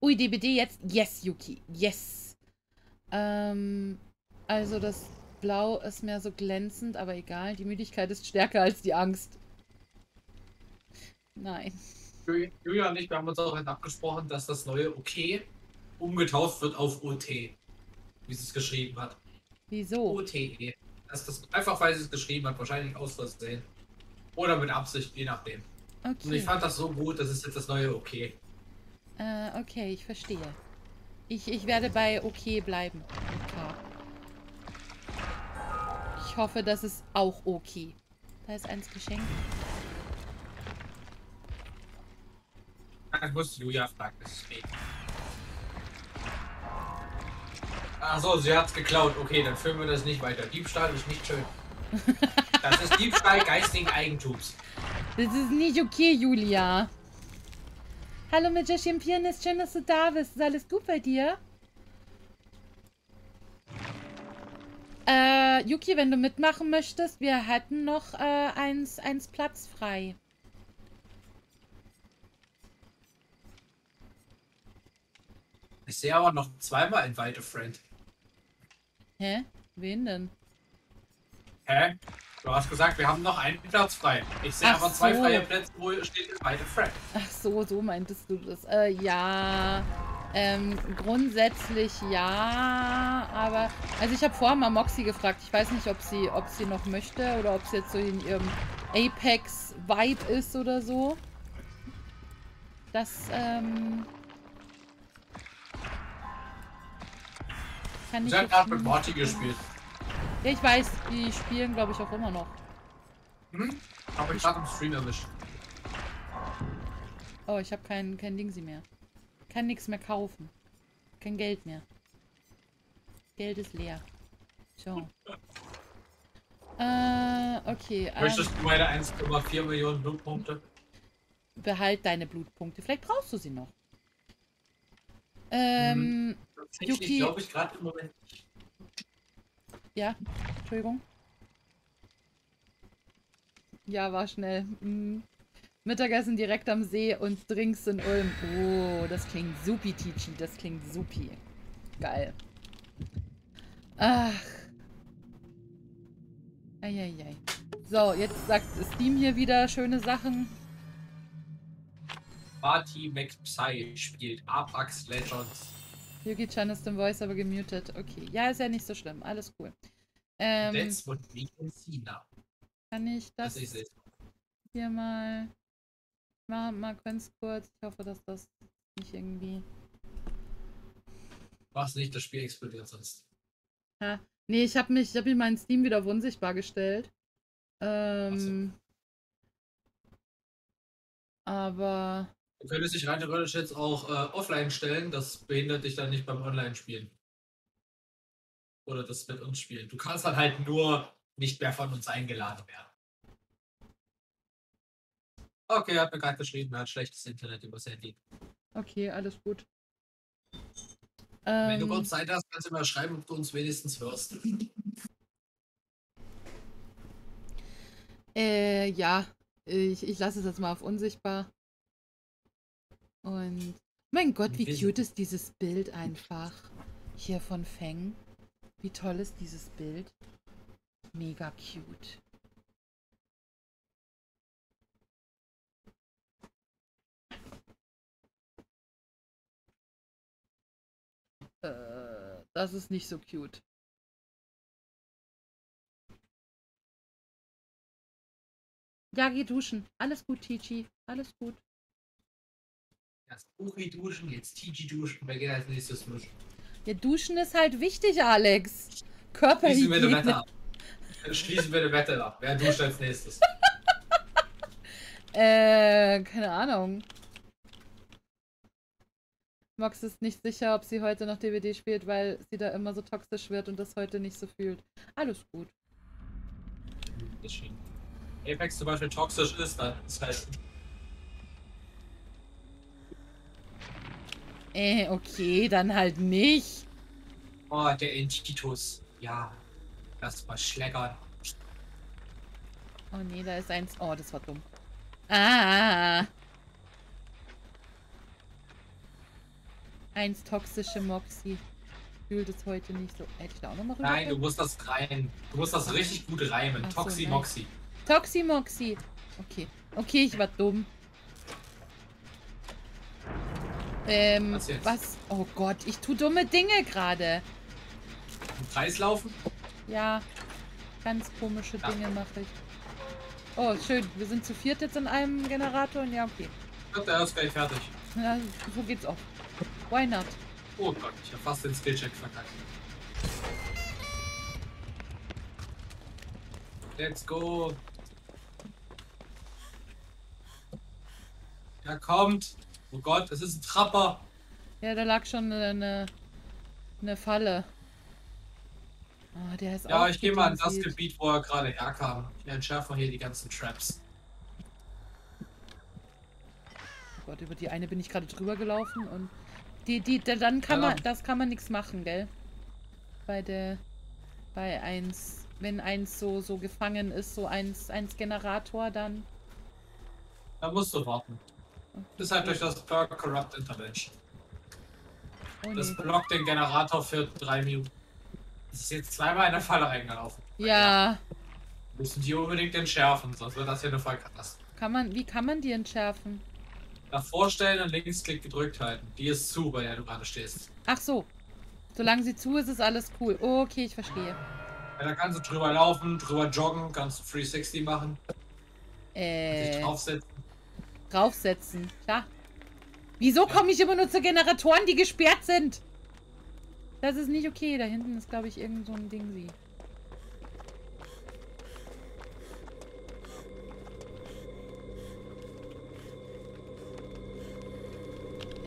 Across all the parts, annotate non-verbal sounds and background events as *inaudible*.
Ui, DBD jetzt. Yes, Yuki. Yes. Ähm, also das Blau ist mehr so glänzend, aber egal. Die Müdigkeit ist stärker als die Angst. Nein. Julia und ich, wir haben uns auch abgesprochen, dass das neue OK umgetauft wird auf OT. Wie sie es geschrieben hat. Wieso? OTE. Das ist das, einfach weil sie es geschrieben hat, wahrscheinlich aus Versehen. Oder mit Absicht, je nachdem. Okay. Und ich fand das so gut, das ist jetzt das neue OK. Äh, okay, ich verstehe. Ich, ich werde bei OK bleiben. Ich hoffe, das ist auch okay. Da ist eins geschenkt. Das muss Julia fragen, das spät. Achso, sie hat's geklaut. Okay, dann führen wir das nicht weiter. Diebstahl ist nicht schön. *laughs* Das ist Diebstahl geistigen Eigentums. Das ist nicht okay, Julia. Hallo Jashim Pianist, schön, dass du da bist. Ist alles gut bei dir? Äh, Yuki, wenn du mitmachen möchtest, wir hätten noch äh, eins, eins Platz frei. Ich sehe aber noch zweimal ein Weite Friend. Hä? Wen denn? Hä? Du hast gesagt, wir haben noch einen Platz frei. Ich sehe aber zwei so. freie Plätze, wo steht Weite Friend. Ach so, so meintest du das. Äh, ja. Ähm, grundsätzlich ja, aber also ich habe vorher mal Moxie gefragt. Ich weiß nicht, ob sie, ob sie noch möchte oder ob sie jetzt so in ihrem Apex-Vibe ist oder so. Das, ähm... Kann ich Sie hat gerade mit Morty gespielt. Ja, ich weiß, die spielen glaube ich auch immer noch. Hm? Aber ich gerade im Stream erwischt. Oh, ich habe kein, kein Ding sie mehr kann nichts mehr kaufen. Kein Geld mehr. Geld ist leer. So. Äh, okay. Möchtest ähm, du meine 1,4 Millionen Blutpunkte? Behalt deine Blutpunkte. Vielleicht brauchst du sie noch. Ähm, hm, Yuki... glaube ich gerade im Moment Ja, Entschuldigung. Ja, war schnell. Hm. Mittagessen direkt am See und Drinks in Ulm. Oh, das klingt supi, Tichi. Das klingt supi. Geil. Ach. Eieiei. So, jetzt sagt Steam hier wieder schöne Sachen. Party McPsy spielt Apex Legends. Yugi-chan ist im Voice aber gemutet. Okay. Ja, ist ja nicht so schlimm. Alles cool. Ähm, That's what we can see now. Kann ich das, das hier mal mal, mal ganz kurz. Ich hoffe, dass das nicht irgendwie. Was nicht, das Spiel explodiert sonst. Ha. Nee, ich habe mich, ich habe mich meinen Steam wieder auf unsichtbar gestellt. Ähm. So. Aber. Du könntest dich rein theoretisch jetzt auch äh, offline stellen, das behindert dich dann nicht beim Online-Spielen. Oder das mit uns spielen. Du kannst dann halt nur nicht mehr von uns eingeladen werden. Okay, er hat mir gerade geschrieben, er hat schlechtes Internet übers Handy. Okay, alles gut. Wenn ähm, du kurz Zeit hast, kannst du mal schreiben, ob du uns wenigstens hörst. *laughs* Äh, ja. Ich, ich lasse es jetzt mal auf unsichtbar. Und. Mein Gott, wie cute ist dieses Bild einfach. Hier von Feng. Wie toll ist dieses Bild. Mega cute. Äh, das ist nicht so cute. Ja, geh duschen. Alles gut, Tichi. Alles gut. Erst Uri duschen, jetzt Tichi duschen. Wer geht als nächstes duschen? Ja, duschen ist halt wichtig, Alex. Körperhygiene. Schließen wir die Wette ab. Schließen wir die Wette ab. Wer duscht als nächstes? *laughs* äh, keine Ahnung. Mox ist nicht sicher, ob sie heute noch DVD spielt, weil sie da immer so toxisch wird und das heute nicht so fühlt. Alles gut. Apex zum Beispiel toxisch ist, dann ist halt. Äh, okay, dann halt nicht. Oh, der Entitus. Ja. Das war schlägern. Oh nee, da ist eins. Oh, das war dumm. Ah. Eins toxische Moxie. Fühlt es heute nicht so. Hätte ich da auch nochmal rüber? Nein, du musst das rein. Du musst das richtig gut reimen. Toxi nein. Moxi. Toximoxie. Okay. Okay, ich war dumm. Ähm, Was jetzt? was? Oh Gott, ich tue dumme Dinge gerade. Im Kreis laufen? Ja, ganz komische Ja. Dinge mache ich. Oh, schön. Wir sind zu viert jetzt in einem Generator. und Ja, okay. Wird der ist gleich fertig. Ja, so geht's auch. Why not? Oh Gott, ich habe fast den Skillcheck verkackt. Let's go. Ja, kommt. Oh Gott, es ist ein Trapper. Ja, da lag schon eine, eine Falle. Oh, der ist Ja, ich gehe mal in das. Gebiet, wo er gerade herkam. Ich entschärfe hier die ganzen Traps. Oh Gott, über die eine bin ich gerade drüber gelaufen und die, die, da- dann kann Ja. man, das kann man nichts machen, gell? Bei der, bei eins, wenn eins so, so gefangen ist, so eins, eins Generator, dann. Da musst du warten. Das ist halt durch das Perk Corrupt Intervention. Oh, Das blockt den Generator für drei Minuten. Das ist jetzt zweimal in der Falle reingelaufen. Ja, Müssen die unbedingt entschärfen, sonst wird das hier eine Vollkatastrophe. kann man, wie kann man die entschärfen? Davor stellen und Linksklick gedrückt halten. Die ist zu, bei der du gerade stehst. Ach so. Solange sie zu ist, ist alles cool. Okay, ich verstehe. Ja, da kannst du drüber laufen, drüber joggen, kannst du 360 machen, dich Äh, draufsetzen. Draufsetzen. Klar. Wieso komme ich immer nur zu Generatoren, die gesperrt sind? Das ist nicht okay. Da hinten ist, glaube ich, irgend so ein Ding sie.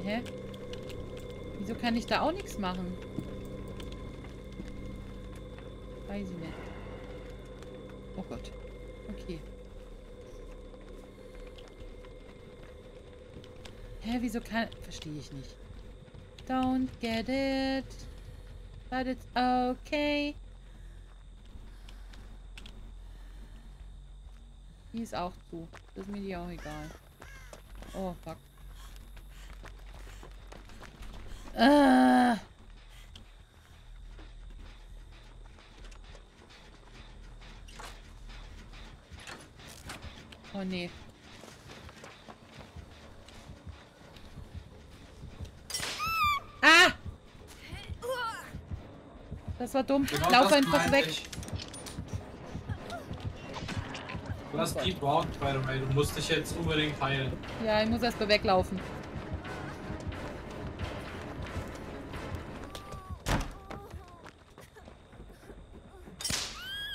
Hä? Wieso kann ich da auch nichts machen? Weiß ich nicht. Oh Gott. Okay. Hä, wieso kann... Verstehe ich nicht. Don't get it. But it's okay. Die ist auch zu. Das ist mir die auch egal. Oh, fuck. Ah. Oh nee. Ah! Das war dumm. Genau Lauf einfach weg. ich. Du hast Round, by the way. Du musst dich jetzt unbedingt heilen. Ja, ich muss erst mal weglaufen.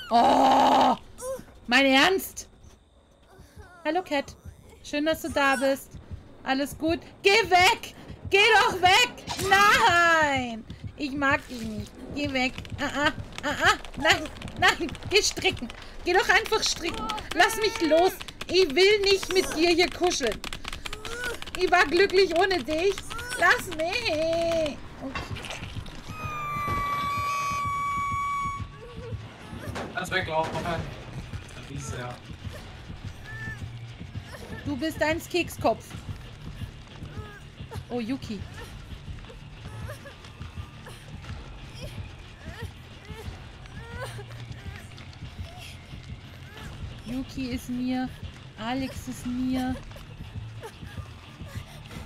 Oh! Mein Ernst? Hallo, Cat. Schön, dass du da bist. Alles gut? Geh weg! Geh doch weg! Nein! Ich mag dich nicht. Geh weg. Ah, ah, ah, ah. Nein, nein. Geh stricken. Geh doch einfach stricken. Lass mich los. Ich will nicht mit dir hier kuscheln. Ich war glücklich ohne dich. Lass mich. Okay. Lass weglaufen. Du bist ein Kekskopf. Oh, Yuki. Yuki ist mir. Alex ist mir.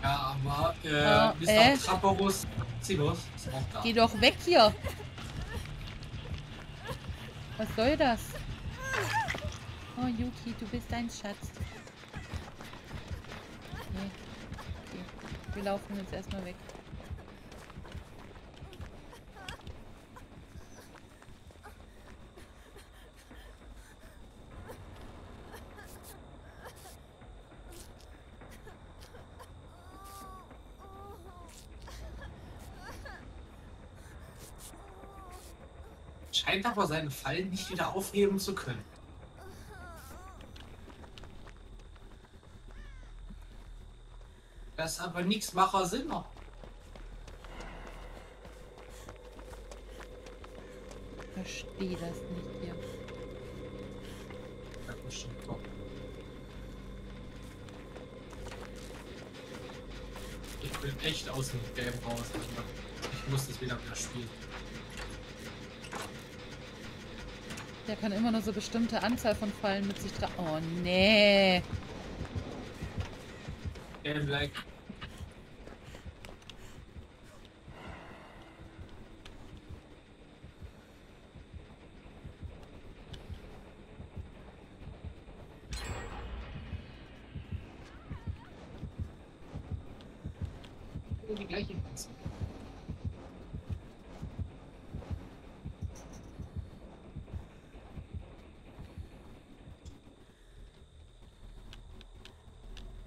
Ja, aber äh, Ah, Mr. äh? Trapperus Zilus ist auch da. Geh doch weg hier. Was soll das? Oh, Yuki, du bist ein Schatz. Nee. Okay. Wir laufen jetzt erstmal weg. Scheint aber seine Fallen nicht wieder aufheben zu können. Das ist aber nichts macher Sinn noch. Verstehe das nicht hier. Bestimmt. Ich bin echt aus dem Game raus. Ich muss das wieder mehr spielen. Der kann immer nur so bestimmte Anzahl von Fallen mit sich tragen. Oh, nee. Game like. Die gleiche Anzahl.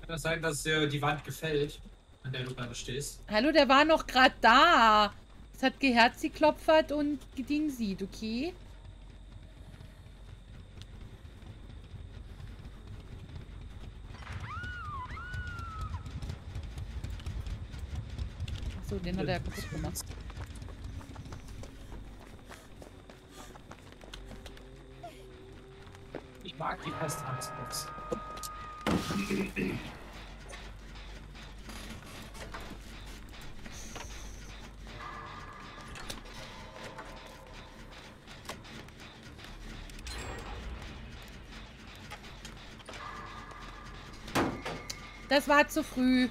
Kann das sein, dass dir die Wand gefällt, an der du gerade stehst? Hallo, der war noch gerade da. Es hat geherzt, geklopfert und geding sieht, okay? Achso, den hat er kaputt gemacht. Ich mag die Festhandsbox. Das war zu früh.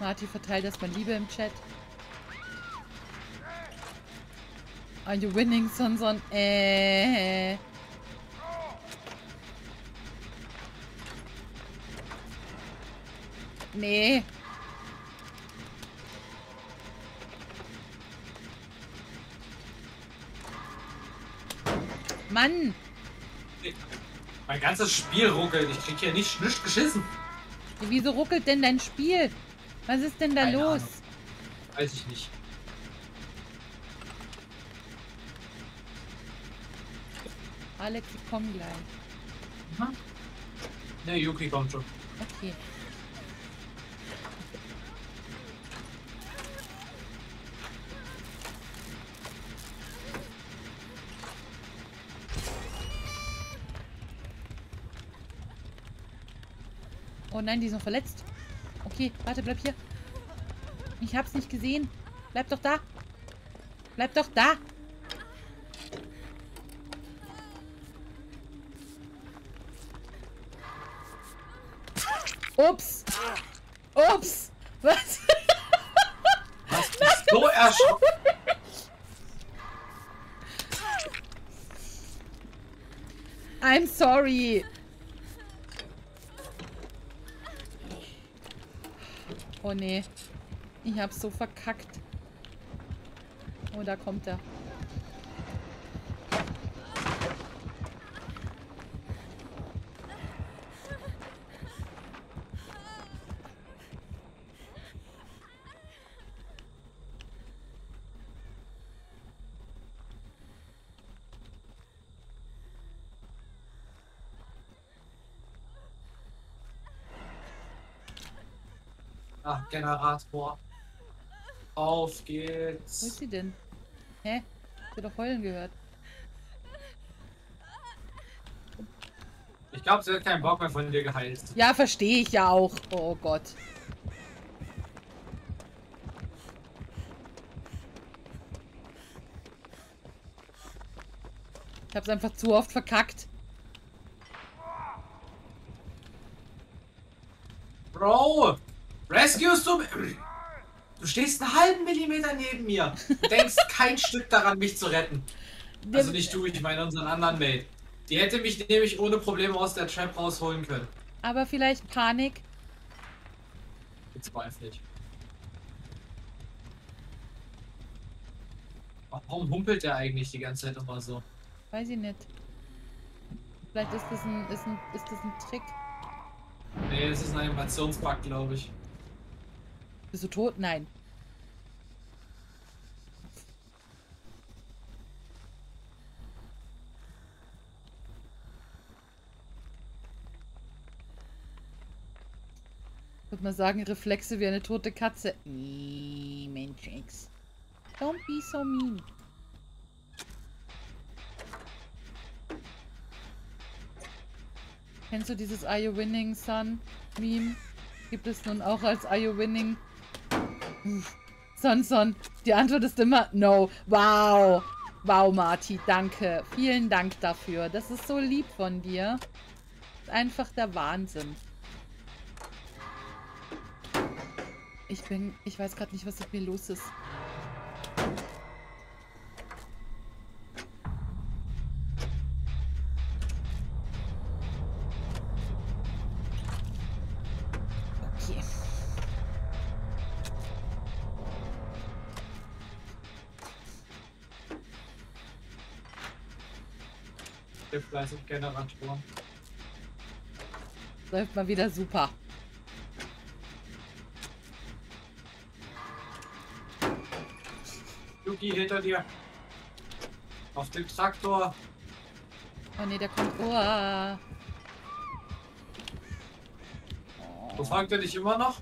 Marty verteilt erstmal Liebe im Chat. Are you winning, Son Son? Äh. Nee. Mann! Mein ganzes Spiel ruckelt. Ich krieg hier nicht nichts geschissen. Wieso ruckelt denn dein Spiel? Was ist denn da Keine los? Ahnung. Weiß ich nicht. Alex, komm gleich. Ne, Yuki kommt schon. Okay. Nein, die ist noch verletzt. Okay, warte, bleib hier. Ich hab's nicht gesehen. Bleib doch da. Bleib doch da. Ups. Ups. Was? Was bist so erschrocken? I'm sorry. Oh nee. Ich hab's so verkackt. Oh, da kommt er. Ah, Generator. Auf Wo ist geht's. sie denn? Hä? Ich hab doch heulen gehört. Ich glaube, sie hat keinen Bock mehr von dir geheilt. Ja, verstehe ich ja auch. Oh Gott. Ich hab's einfach zu oft verkackt. Rescuest du stehst einen halben Millimeter neben mir. Du denkst kein Stück daran, mich zu retten. Also nicht du, ich meine unseren anderen Mate. Die hätte mich nämlich ohne Probleme aus der Trap rausholen können. Aber vielleicht Panik. Bezweifle ich. Warum humpelt der eigentlich die ganze Zeit immer so? Weiß ich nicht. Vielleicht ist das ein, ist ein, ist das ein Trick. Nee, das ist ein Animationsbug, glaube ich. Bist du tot? Nein. Ich würde mal sagen, Reflexe wie eine tote Katze. Nee, Mensch, Ex. Don't be so mean. Kennst du dieses Are You Winning, Son Meme? Gibt es nun auch als Are You Winning Son Son? Die Antwort ist immer No. Wow. Wow, Marty, danke. Vielen Dank dafür. Das ist so lieb von dir. Einfach der Wahnsinn. Ich bin... Ich weiß gerade nicht, was mit mir los ist. Fleißig Generator. Läuft mal wieder super. Yuki hinter dir. Auf dem Traktor. Oh ne, der kommt. Oh. Verfolgt er dich immer noch?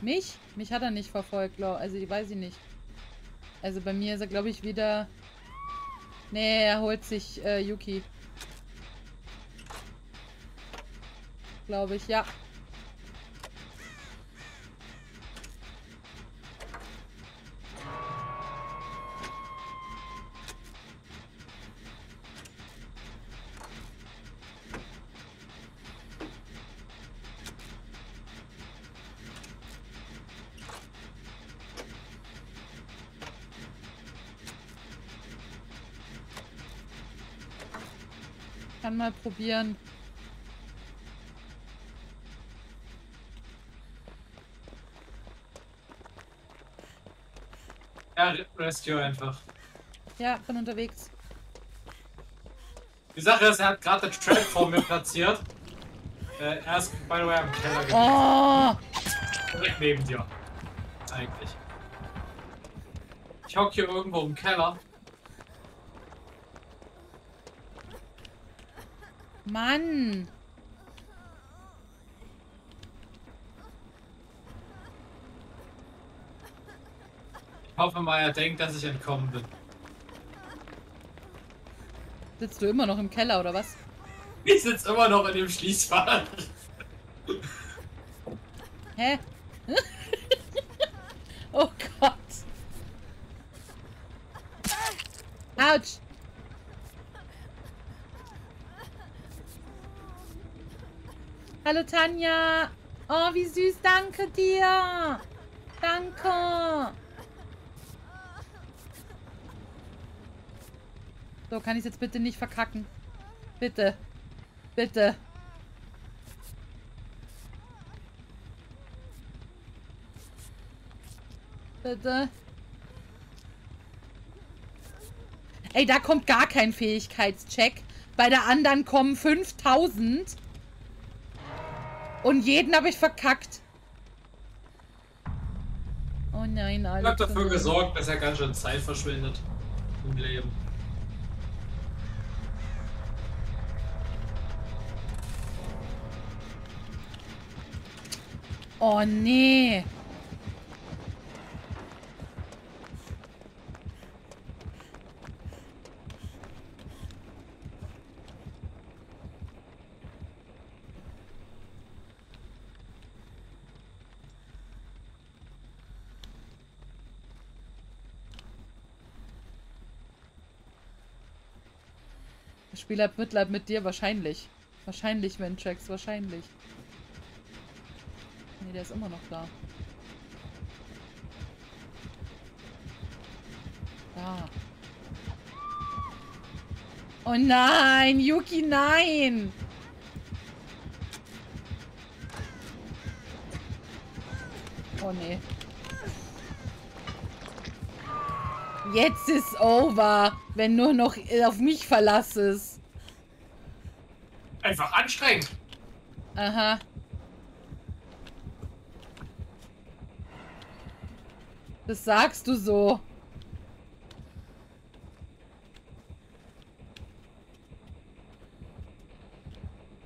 Mich? Mich hat er nicht verfolgt, glaube Also, ich weiß ich nicht. Also bei mir ist er, glaube ich, wieder... Nee, er holt sich äh, Yuki. Glaube ich, ja. Kann mal probieren. Ja, Rescue einfach. Ja, bin unterwegs. Die Sache ist, er hat gerade den Trap vor mir platziert. Äh, er ist, by the way, am Keller gewesen. Oh! Direkt neben dir. Eigentlich. Ich hock hier irgendwo im Keller. Mann! Hoffe mal, er denkt, dass ich entkommen bin. Sitzt du immer noch im Keller oder was? Ich sitze immer noch in dem Schließfach. Hä? *laughs* oh Gott. Autsch. Hallo Tanja. Oh, wie süß. Danke dir. Danke. So, kann ich es jetzt bitte nicht verkacken? Bitte. Bitte. Bitte. Ey, da kommt gar kein Fähigkeitscheck. Bei der anderen kommen 5000. Und jeden habe ich verkackt. Oh nein, Alter. Ich habe dafür gesorgt, dass er ganz schön Zeit verschwindet im Leben. Oh nee. Spiel hat Mitleid mit dir, wahrscheinlich. Wahrscheinlich, Ventrax, wahrscheinlich. Nee, der ist immer noch da. Da. Oh nein, Yuki, nein! Oh nee. Jetzt ist over, wenn nur noch auf mich Verlass ist. Einfach anstrengend. Aha. Das sagst du so.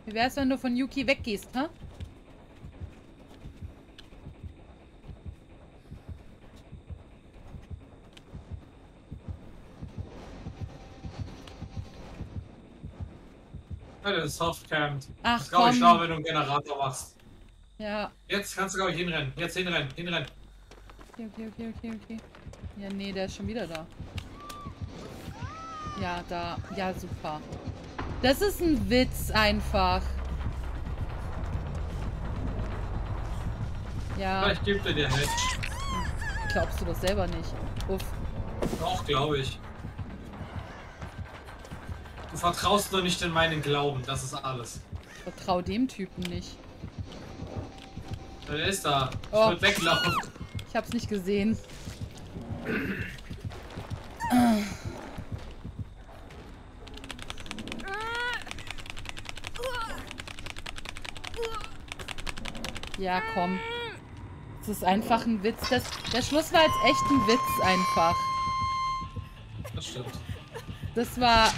Wie wär's, wenn du von Yuki weggehst, ha? Das ist softcampt. Ach, das ist, glaube ich, schlau, wenn du einen Generator machst. Ja. Jetzt kannst du, glaube ich, hinrennen. Jetzt hinrennen, hinrennen. Okay, okay, okay, okay, okay. Ja, nee, der ist schon wieder da. Ja, da. Ja, super. Das ist ein Witz einfach. Ja, Vielleicht gibt er dir Hedge. glaubst du das selber nicht. Uff. Doch, glaube ich. Du vertraust nur nicht in meinen Glauben, das ist alles. Ich vertrau dem Typen nicht. Der ist da. Ich Oh. würde weglaufen. Ich hab's nicht gesehen. Ja, komm. Das ist einfach ein Witz. Das, der Schluss war jetzt echt ein Witz einfach. Das stimmt. Das war...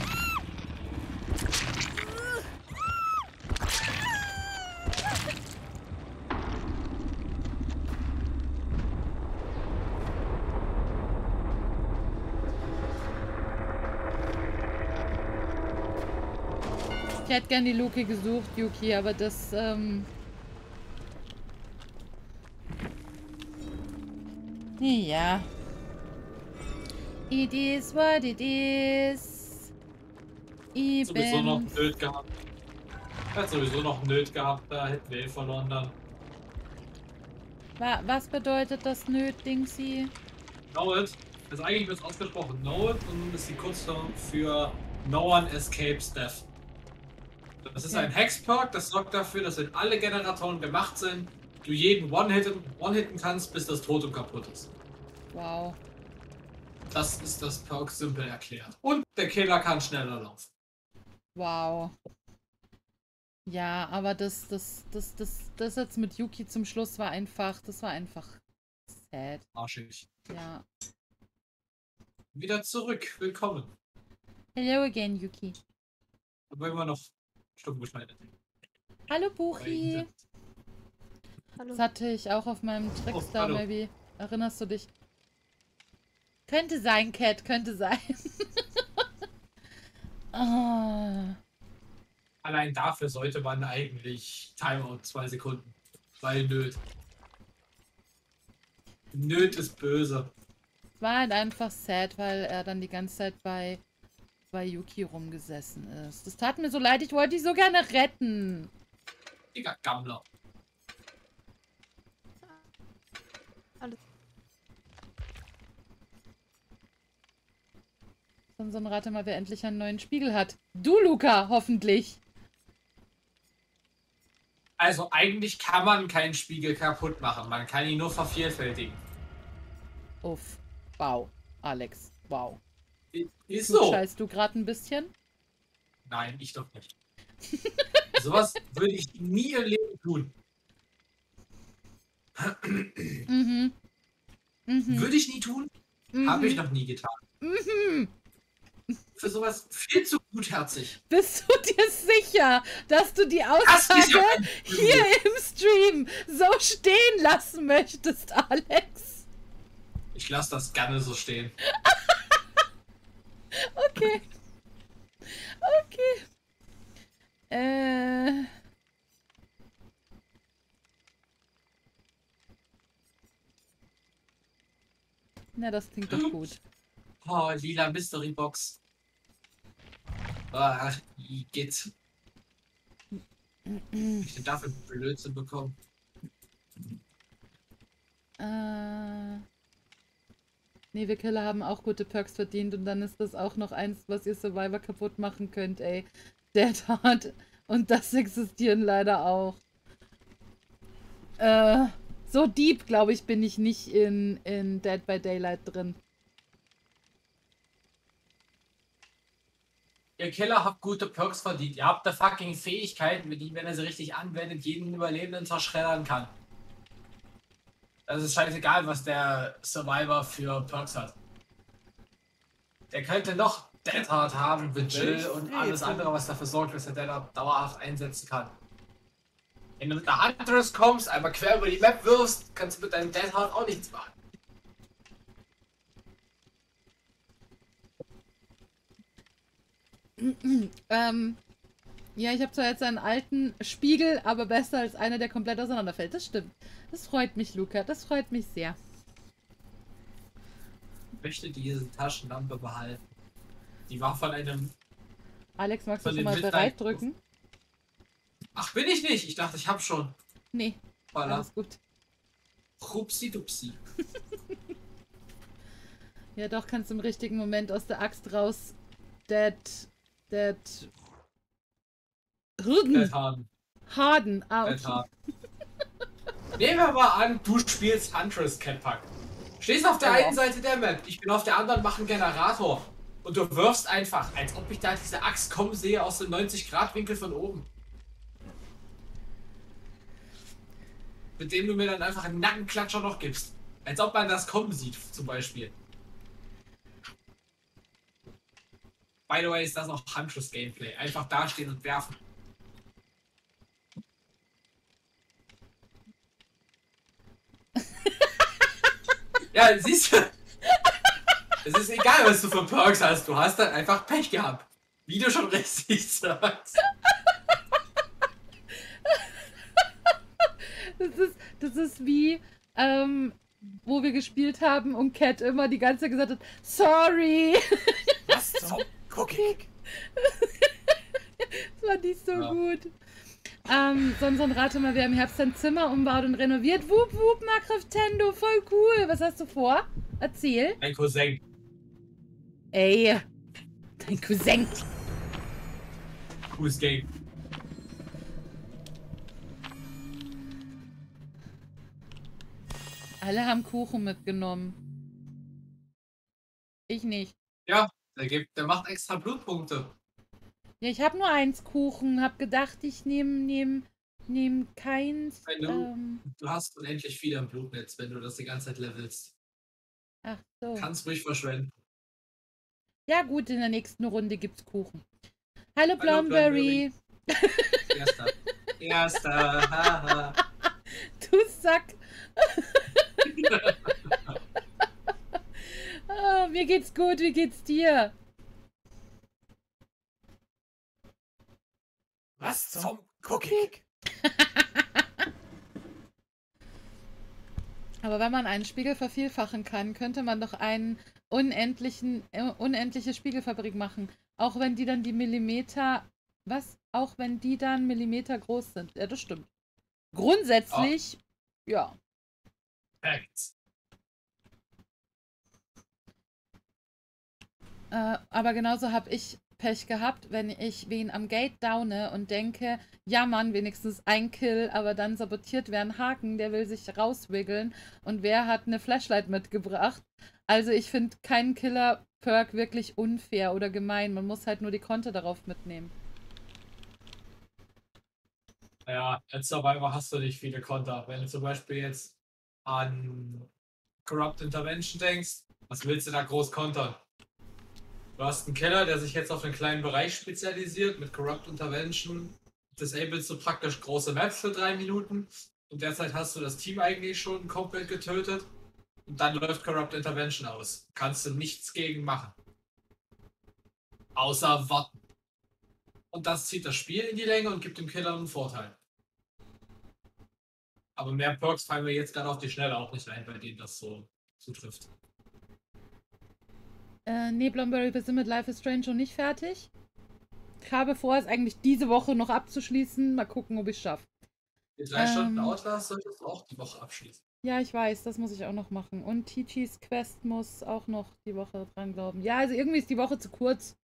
hätte gern die Luke gesucht, Yuki, aber das, ähm... Ja. It is what it is. Ich Sowieso noch. Nöt gehabt. Hat sowieso noch Nöt gehabt, da hätten wir eh verloren dann. Wa was bedeutet das Nöt, Dingsy? Know it. Das ist eigentlich wird ausgesprochen Know it und ist die Kurzform für No One Escapes Death. Das ist ein Hex-Perk, das sorgt dafür, dass wenn alle Generatoren gemacht sind, du jeden One-Hitten One -hitten kannst, bis das Totem kaputt ist. Wow. Das ist das Perk simpel erklärt. Und der Killer kann schneller laufen. Wow. Ja, aber das, das, das, das, das jetzt mit Yuki zum Schluss war einfach, das war einfach sad. Arschig. Ja. Wieder zurück. Willkommen. Hello again, Yuki. Aber immer noch stumm geschneidet. Hallo, Buchi. Hallo. Das hatte ich auch auf meinem Trickstar, Oh, maybe. Erinnerst du dich? Könnte sein, Cat, könnte sein. *laughs* ah. Allein dafür sollte man eigentlich Timeout zwei Sekunden. Weil Nöt. Nöt ist böse. Es war halt einfach sad, weil er dann die ganze Zeit bei, bei Yuki rumgesessen ist. Das tat mir so leid, ich wollte die so gerne retten. Digga, Gammler. Dann rate mal, wer endlich einen neuen Spiegel hat. Du, Luca, hoffentlich. Also eigentlich kann man keinen Spiegel kaputt machen. Man kann ihn nur vervielfältigen. Uff. Wow. Alex. Wow. Ist Du so. scheißt du gerade ein bisschen? Nein, ich doch nicht. *laughs* Sowas würde ich nie im Leben tun. Mhm. Mhm. Würde ich nie tun. mhm. Habe ich noch nie getan. Mhm. Für sowas viel zu gutherzig. Bist du dir sicher, dass du die Aussage hier im Stream so stehen lassen möchtest, Alex? Ich lasse das gerne so stehen. *laughs* Okay. Okay. Äh. Na, das klingt doch gut. Oh, lila Mystery Box. Ach, wie geht's? Ich denn dafür Blödsinn bekommen. Äh. Nee, wir Killer haben auch gute Perks verdient und dann ist das auch noch eins, was ihr Survivor kaputt machen könnt, ey. Dead Hard und das existieren leider auch. Äh, so deep, glaube ich, bin ich nicht in, in Dead by Daylight drin. Ihr Killer habt gute Perks verdient. Ihr habt eine fucking Fähigkeit, mit die, wenn er sie richtig anwendet, jeden Überlebenden zerschreddern kann. Das ist scheißegal, was der Survivor für Perks hat. Der könnte noch Dead Hard haben, Vigil und alles andere, was dafür sorgt, dass er Dead Hard dauerhaft einsetzen kann. Wenn du mit der Huntress kommst, einmal quer über die Map wirfst, kannst du mit deinem Dead Hard auch nichts machen. Ähm, Ja, ich habe zwar jetzt einen alten Spiegel, aber besser als einer, der komplett auseinanderfällt. Das stimmt. Das freut mich, Luca. Das freut mich sehr. Ich möchte diese Taschenlampe behalten. Die war von einem. Alex, magst du schon mal Midnight- bereit drücken? Ach, bin ich nicht. Ich dachte, ich hab schon. Nee, Voilà. alles gut. Rupsi dupsi. *laughs* Ja, doch, kannst du im richtigen Moment aus der Axt raus. Dead. Dead. Hürden. Haben. Harden. Ah, okay. haben. *laughs* Nehmen wir mal an, du spielst Huntress Catpack. Stehst auf der Ja. einen Seite der Map, ich bin auf der anderen, mache einen Generator. Und du wirfst einfach, als ob ich da diese Axt kommen sehe aus dem 90-Grad-Winkel von oben. Mit dem du mir dann einfach einen Nackenklatscher noch gibst. Als ob man das kommen sieht, zum Beispiel. By the way, ist das auch Huntress Gameplay. Einfach dastehen und werfen. Ja, siehst du. Es ist egal, was du für Perks hast. Du hast dann einfach Pech gehabt. Wie du schon richtig sagst. Das ist, das ist wie, ähm, wo wir gespielt haben und Cat immer die ganze Zeit gesagt hat, sorry. Was zum Cookie? *laughs* Das war nicht so Ja. gut. Ähm, Sonson, rate mal, wir haben im Herbst ein Zimmer umbaut und renoviert. Wup, wup, Macraftendo, voll cool. Was hast du vor? Erzähl. Mein Cousin. Ey, dein Cousin. Who's Game? Alle haben Kuchen mitgenommen. Ich nicht. Ja, der, gibt, der macht extra Blutpunkte. Ja, ich habe nur eins Kuchen. Hab gedacht, ich nehme nehm, nehm keins. Du- Ähm, Du hast unendlich viele im Blutnetz, wenn du das die ganze Zeit levelst. ach so. Kannst ruhig verschwenden. Ja gut, in der nächsten Runde gibt's Kuchen. Hallo Hallo, Blomberry. Erster. Erster. Haha. *laughs* Du Sack. Ah, *laughs* *laughs* mir geht's gut, wie geht's dir? Was zum Cookie? *laughs* Aber wenn man einen Spiegel vervielfachen kann, könnte man doch einen unendlichen, äh, unendliche Spiegelfabrik machen. Auch wenn die dann die Millimeter. Was? Auch wenn die dann Millimeter groß sind. Ja, das stimmt. Grundsätzlich, ja. Facts. Äh, aber genauso habe ich Pech gehabt, wenn ich wen am Gate downe und denke, ja Mann, wenigstens ein Kill, aber dann sabotiert wer einen Haken, der will sich rauswiggeln und wer hat eine Flashlight mitgebracht. Also ich finde keinen Killer-Perk wirklich unfair oder gemein. Man muss halt nur die Konter darauf mitnehmen. Ja, als Survivor hast du nicht viele Konter. Wenn du zum Beispiel jetzt an Corrupt Intervention denkst, was willst du da groß kontern? Du hast einen Killer, der sich jetzt auf einen kleinen Bereich spezialisiert. Mit Corrupt Intervention disablest du praktisch große Maps für drei Minuten. Und derzeit hast du das Team eigentlich schon komplett getötet. Und dann läuft Corrupt Intervention aus. Kannst du nichts gegen machen. Außer warten. Und das zieht das Spiel in die Länge und gibt dem Killer einen Vorteil. Aber mehr Perks fallen mir jetzt gerade auf die Schnelle auch nicht ein, bei denen das so zutrifft. Äh, nee, Blomberry, wir sind mit Life is Strange noch nicht fertig. Ich habe vor, es eigentlich diese Woche noch abzuschließen. Mal gucken, ob ich es schaffe. Die drei Ähm. Stunden Outlast solltest du auch die Woche abschließen. Ja, ich weiß, das muss ich auch noch machen. Und Tichis Quest muss auch noch die Woche dran glauben. Ja, also irgendwie ist die Woche zu kurz.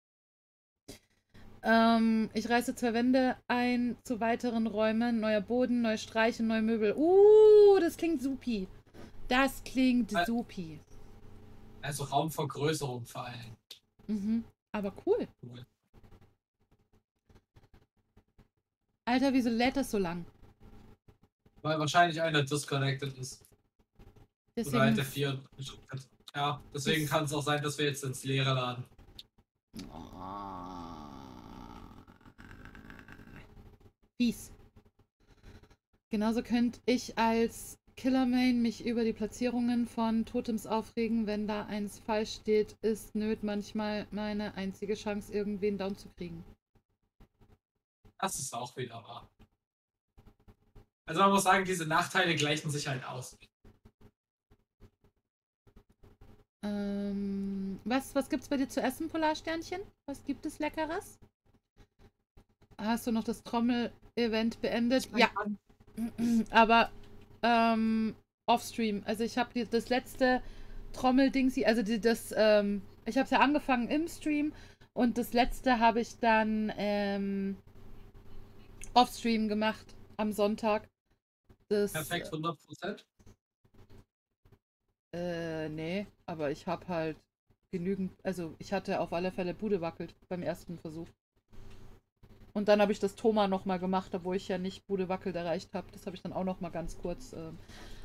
Ähm, ich reiße zwei Wände ein zu weiteren Räumen. Neuer Boden, neue Streiche, neue Möbel. Uh, das klingt supi. Das klingt Ä- supi. Also Raumvergrößerung vor allem. Mhm. Aber cool. Cool. Alter, wieso lädt das so lang? Weil wahrscheinlich einer disconnected ist. Oder halt der Deswegen. vier. Ja, deswegen kann es auch sein, dass wir jetzt ins Leere laden. Fies. Genauso könnte ich als Killermain mich über die Platzierungen von Totems aufregen, wenn da eins falsch steht, ist Nöt manchmal meine einzige Chance, irgendwen down zu kriegen. Das ist auch wieder wahr. Also man muss sagen, diese Nachteile gleichen sich halt aus. Ähm, was, was gibt's bei dir zu essen, Polarsternchen? Was gibt es Leckeres? Hast du noch das Trommel-Event beendet? Ja. Aber ähm, offstream. Also ich habe das letzte Trommelding, also die, das, ähm, ich habe es ja angefangen im Stream und das letzte habe ich dann ähm, offstream gemacht am Sonntag. Das, Perfekt, 100%? Äh, nee, aber ich habe halt genügend, also ich hatte auf alle Fälle Bude wackelt beim ersten Versuch. Und dann habe ich das Thoma nochmal gemacht, obwohl ich ja nicht Bude wackelt erreicht habe. Das habe ich dann auch nochmal ganz kurz äh,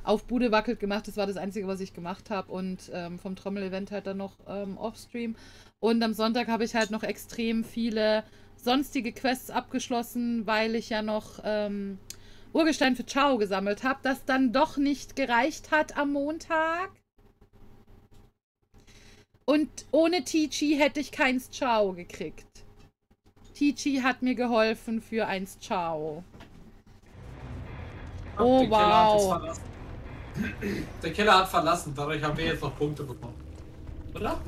auf Bude wackelt gemacht. Das war das Einzige, was ich gemacht habe. Und ähm, vom Trommel-Event halt dann noch ähm, Offstream. Und am Sonntag habe ich halt noch extrem viele sonstige Quests abgeschlossen, weil ich ja noch ähm, Urgestein für Ciao gesammelt habe, das dann doch nicht gereicht hat am Montag. Und ohne Tichi hätte ich keins Ciao gekriegt. Tichi hat mir geholfen für eins Ciao. Oh, Der wow. Der Killer hat verlassen, dadurch haben wir jetzt noch Punkte bekommen. Oder?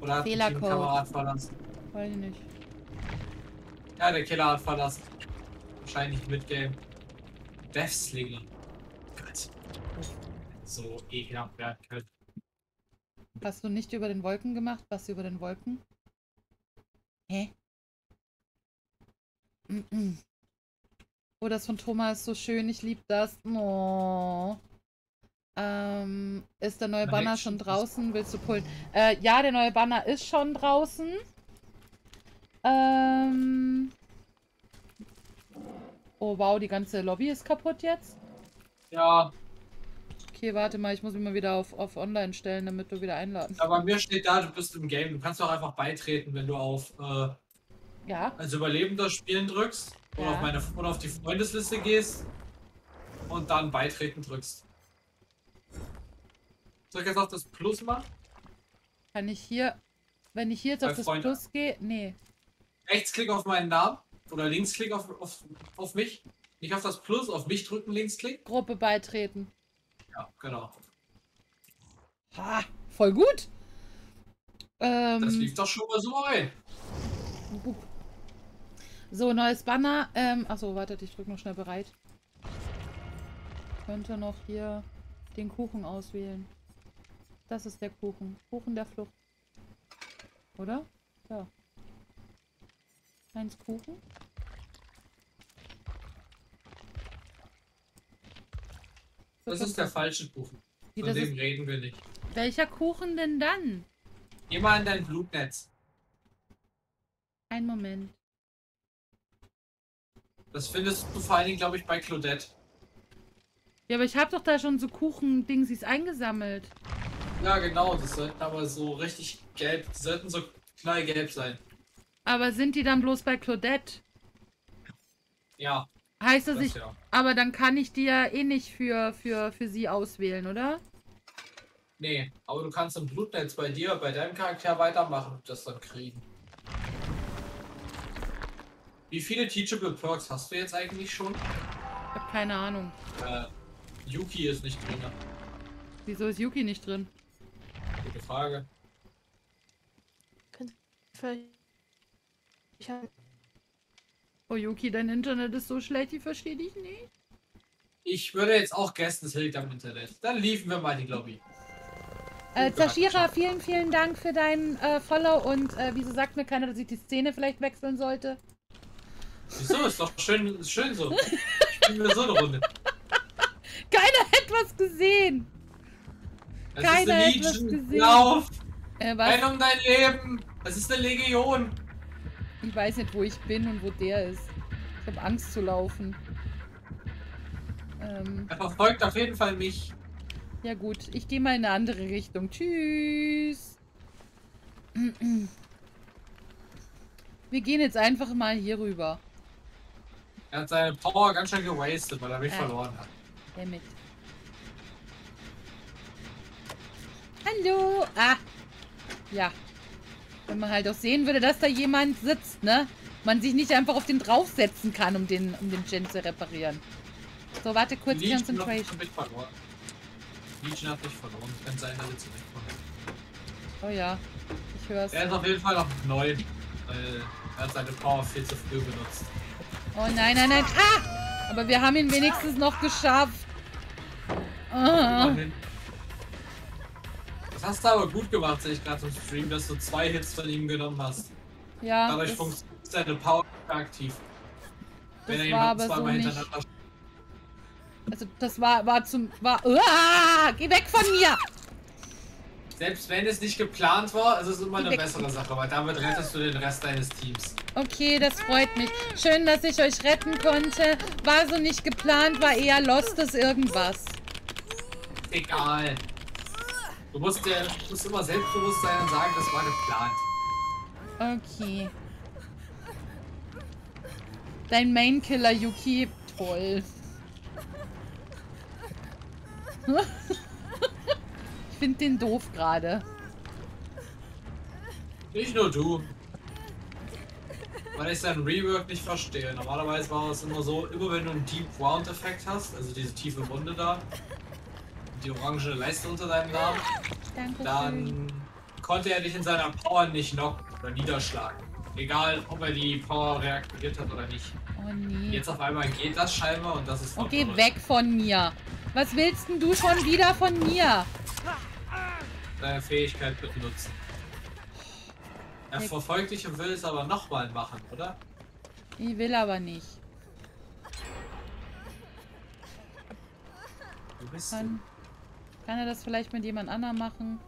Oder hat der Kamerad verlassen? Weiß ich nicht. Ja, der Killer hat verlassen. Wahrscheinlich mit Game. Deathslinger. Gott. So ekelhaft werden können. Hast du nicht über den Wolken gemacht? Was über den Wolken? Hä? Oh, das von Thomas ist so schön. Ich liebe das. Oh. Ähm, ist der neue Banner Nein, schon draußen? Willst du pullen? Äh, ja, der neue Banner ist schon draußen. Ähm. Oh, wow, die ganze Lobby ist kaputt jetzt? Ja. Okay, warte mal, ich muss mich mal wieder auf, auf Online stellen, damit du wieder einladen. Aber mir steht da, du bist im Game. Du kannst doch einfach beitreten, wenn du auf äh, ja. als Überlebender spielen drückst ja. oder, auf meine, oder auf die Freundesliste gehst und dann beitreten drückst. Soll ich jetzt auf das Plus machen? Kann ich hier, wenn ich hier jetzt Bei auf das Freunde. Plus gehe, nee. Rechtsklick auf meinen Namen oder Linksklick auf, auf, auf mich. Nicht auf das Plus, auf mich drücken, Linksklick. Gruppe beitreten. Ja, genau. Ha, voll gut. Ähm, das lief doch schon mal so ein. So, neues Banner. Ähm, achso, wartet, ich drücke noch schnell bereit. Ich könnte noch hier den Kuchen auswählen. Das ist der Kuchen. Kuchen der Flucht. Oder? Ja. Eins Kuchen. Das ist der falsche Kuchen. Von dem ist... reden wir nicht. Welcher Kuchen denn dann? Geh mal in dein Blutnetz. Ein Moment. Das findest du vor allen Dingen, glaube ich, bei Claudette. Ja, aber ich habe doch da schon so Kuchen-Dingsies eingesammelt. Ja, genau. Das sollten aber so richtig gelb, die sollten so knallgelb sein. Aber sind die dann bloß bei Claudette? Ja. Heißt das, das ich. Ja. Aber dann kann ich die ja eh nicht für, für, für sie auswählen, oder? Nee, aber du kannst im Blutnetz bei dir, bei deinem Charakter weitermachen und das dann kriegen. Wie viele Teachable Perks hast du jetzt eigentlich schon? Ich hab keine Ahnung. Äh, Yuki ist nicht drin. Wieso ist Yuki nicht drin? Gute Frage. Ich hab... Oh Yuki, dein Internet ist so schlecht, ich verstehe dich nicht. Ich würde jetzt auch guessen, es liegt am Internet. Dann liefen wir mal die Lobby. Äh, Zashira, vielen, vielen Dank für deinen äh, Follow und äh, wieso sagt mir keiner, dass ich die Szene vielleicht wechseln sollte? Wieso? Ist doch schön, schön so. Spielen wir so eine Runde. Keiner hat was gesehen. Es Keiner hat was gesehen. Lauf! Äh, was? um dein Leben! Es ist eine Legion! Ich weiß nicht, wo ich bin und wo der ist. Ich habe Angst zu laufen. Ähm, er verfolgt auf jeden Fall mich. Ja gut, ich gehe mal in eine andere Richtung. Tschüss. *clears throat* Wir gehen jetzt einfach mal hier rüber. Er hat seine Power ganz schön gewastet, weil er mich äh. verloren hat. Damit. Hallo! Ah! Ja. Wenn man halt auch sehen würde, dass da jemand sitzt, ne? man sich nicht einfach auf den draufsetzen kann, um den, um den Gen zu reparieren. So, warte kurz, Legion Concentration. Hat mich verloren. Legion hat mich verloren. Es kann sein, dass er. Oh ja, ich höre es. Er ist auf jeden Fall noch neu. Weil er hat seine Power viel zu früh benutzt. Oh nein, nein, nein. Ah! Aber wir haben ihn wenigstens noch geschafft. Ah. Das hast du aber gut gemacht, sehe ich gerade im Stream, dass du zwei Hits von ihm genommen hast. Ja, Dadurch funktioniert seine Power aktiv. Wenn das er war jemanden aber so zweimal nicht. hintereinander Also das war, war zum... War, Uah! Geh weg von mir! Selbst wenn es nicht geplant war, ist es immer eine bessere Sache, weil damit rettest du den Rest deines Teams. Okay, das freut mich. Schön, dass ich euch retten konnte. War so nicht geplant, war eher lostes irgendwas. Egal. Du musst dir du musst immer selbstbewusst sein und sagen, das war geplant. Okay. Dein Mainkiller, Yuki. Toll. *laughs* ich finde den doof gerade. Nicht nur du. Weil ich seinen Rework nicht verstehe. Normalerweise war es immer so, immer wenn du einen Deep Round Effekt hast, also diese tiefe Wunde da, die orange Leiste unter deinem Namen, Danke. dann konnte er dich in seiner Power nicht knocken oder niederschlagen. Egal, ob er die Power reaktiviert hat oder nicht. Oh nee. Jetzt auf einmal geht das scheinbar und das ist geh verrückt. weg von mir. Was willst denn du schon wieder von mir? Deine Fähigkeit benutzen. Er verfolgt dich und will es aber nochmal machen, oder? Ich will aber nicht. Du bist Kann, kann er das vielleicht mit jemand anderem machen?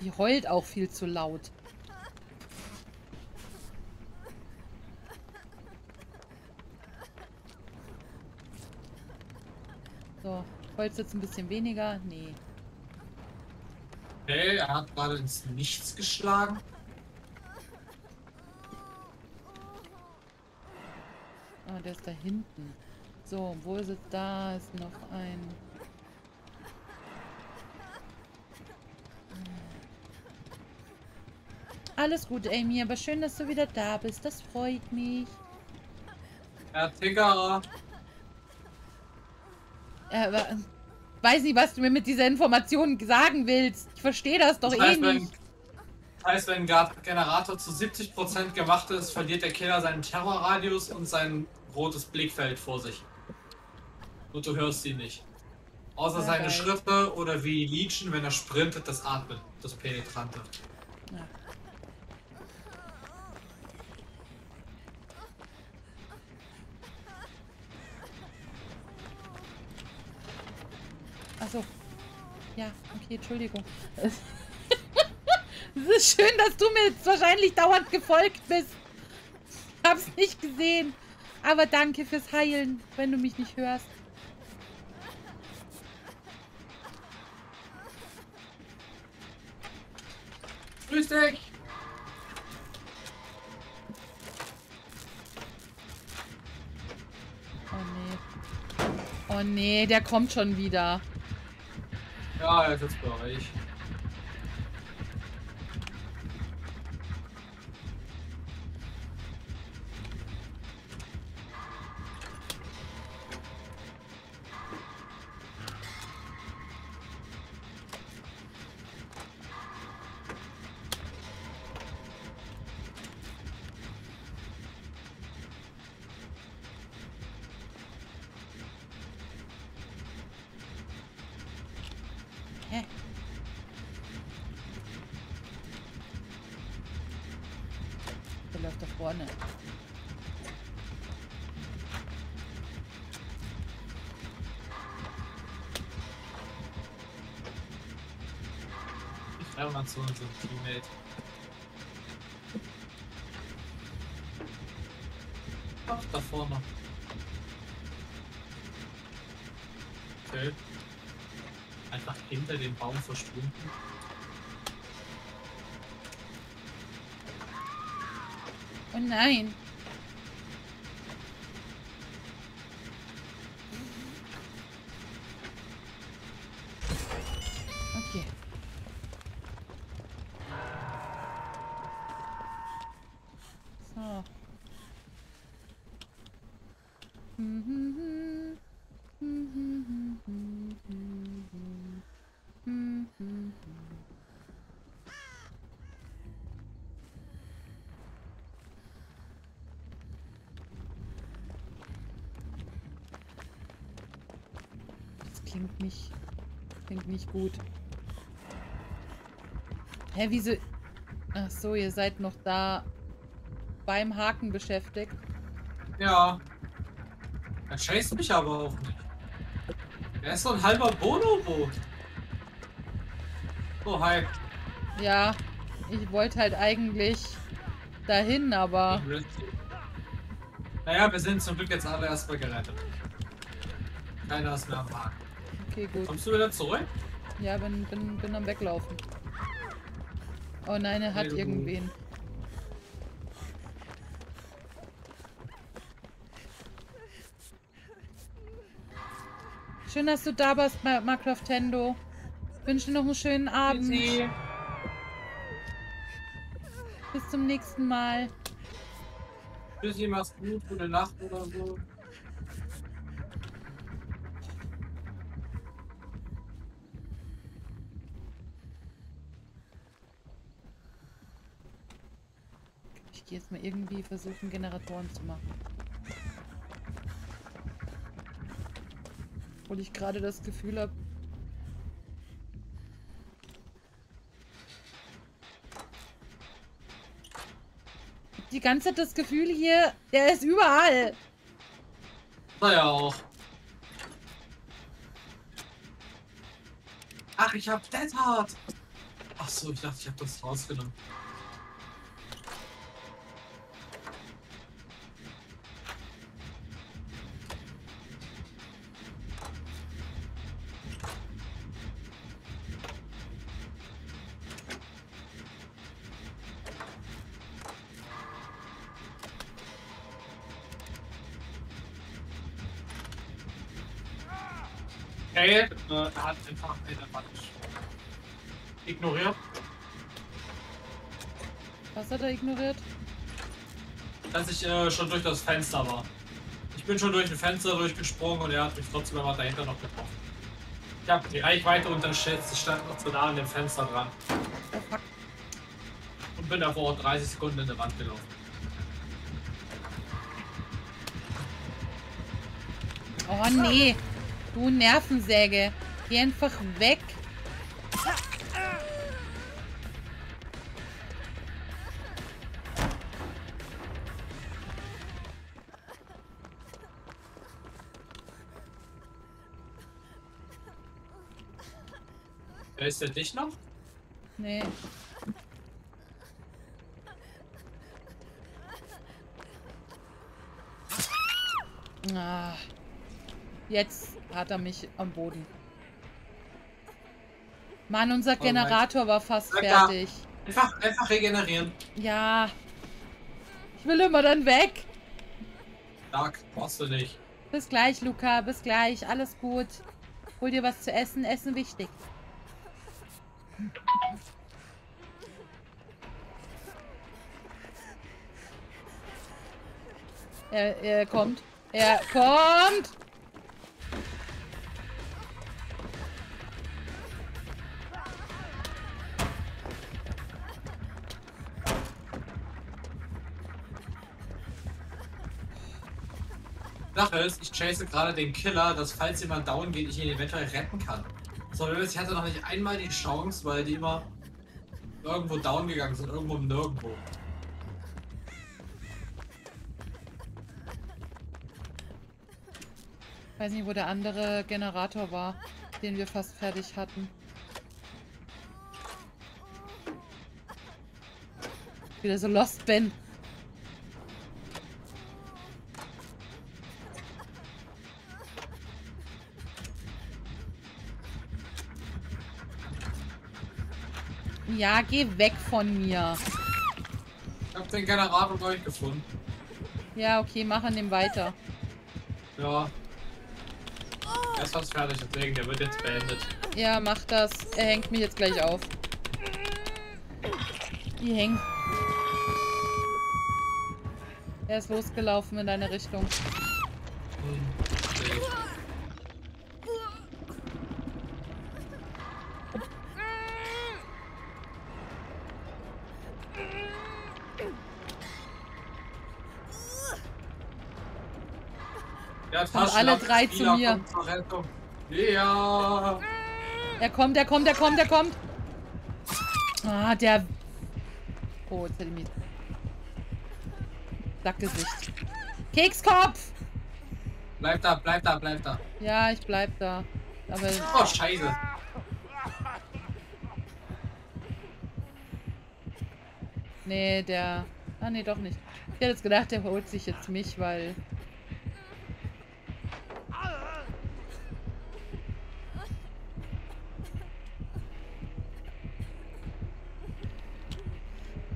Die heult auch viel zu laut. So, heult jetzt ein bisschen weniger? Nee. Okay, er hat gerade ins Nichts geschlagen. Ah, der ist da hinten. So, wo ist es? Da ist noch ein... Alles gut, Amy, aber schön, dass du wieder da bist. Das freut mich. Herr Tiggerer. Äh, weiß nicht, was du mir mit dieser Information sagen willst. Ich verstehe das doch Das eh heißt, wenn, nicht. das heißt, wenn ein Generator zu 70% gemacht ist, verliert der Killer seinen Terrorradius und sein rotes Blickfeld vor sich. Und du hörst ihn nicht. Außer Ja, seine. Schritte oder wie Legion, wenn er sprintet, das Atmen, das Penetrante. Achso. Ja, okay, Entschuldigung. *laughs* Es ist schön, dass du mir jetzt wahrscheinlich dauernd gefolgt bist. Ich hab's nicht gesehen. Aber danke fürs Heilen, wenn du mich nicht hörst. Grüß dich! Oh nee. Oh nee, der kommt schon wieder. Ja, er ist jetzt bei euch. Zu unserem Teammate. Ach, da vorne. Okay. Einfach hinter dem Baum verschwunden. Oh nein. Gut. Hä, wieso? Ach so, ihr seid noch da beim Haken beschäftigt. Ja. Er chase mich aber auch nicht. Er ist so ein halber Bonobo. Oh, hi. Ja, ich wollte halt eigentlich dahin, aber Naja, wir sind zum Glück jetzt alle erstmal gerettet. Keiner ist mehr am Haken. okay, gut. Kommst du wieder zurück? Ja, bin, bin, bin am Weglaufen. Oh nein, er hat irgendwen. Schön, dass du da warst, Ma Macroftendo. Wünsche dir noch einen schönen Abend. Bis zum nächsten Mal. Tschüssi, mach's gut, gute Nacht oder so. Jetzt mal irgendwie versuchen, Generatoren zu machen. Obwohl ich gerade das Gefühl habe. Die ganze Zeit das Gefühl hier, der ist überall. Naja auch. Ach, ich hab Dead Hard. Ach so, ich dachte, ich hab das rausgenommen. Okay, äh, er hat einfach eine Wand ignoriert, Was hat er ignoriert? dass ich äh, schon durch das Fenster war. Ich bin schon durch ein Fenster durchgesprungen und er hat mich trotzdem aber dahinter noch getroffen. Ich habe die Reichweite unterschätzt, ich stand noch zu nah an dem Fenster dran und bin davor 30 Sekunden in der Wand gelaufen. Oh nee. Du Nervensäge. Geh einfach weg. Ist der dich noch? Nee. Ah. Jetzt hat er mich am Boden. Mann, unser. Generator war fast klar. fertig. Einfach, einfach regenerieren. Ja. Ich will immer dann weg. Stark, brauchst du nicht. Bis gleich, Luca. Bis gleich. Alles gut. Hol dir was zu essen. Essen wichtig. Er, er kommt. Er kommt. Ist, ich chase gerade den Killer, dass falls jemand down geht, ich ihn eventuell retten kann. So, ich hatte noch nicht einmal die Chance, weil die immer irgendwo down gegangen sind, irgendwo nirgendwo. Weiß nicht, wo der andere Generator war, den wir fast fertig hatten. Wieder so lost bin. Ja, geh weg von mir. Ich hab den Generator durchgefunden. Ja, okay, mach an dem weiter. Ja. Er ist fast fertig, deswegen, der wird jetzt beendet. Ja, mach das. Er hängt mich jetzt gleich auf. Die hängt. Er ist losgelaufen in deine Richtung. Nee. Alle drei zu mir. Ja. Er kommt, er kommt, er kommt, er kommt. Ah, der... Oh, jetzt hätte ich mich... Sackgesicht. Kekskopf! Bleib da, bleib da, bleib da. Ja, ich bleib da. Aber Oh, scheiße. nee, der... Ah, nee, doch nicht. Ich hätte jetzt gedacht, der holt sich jetzt mich, weil...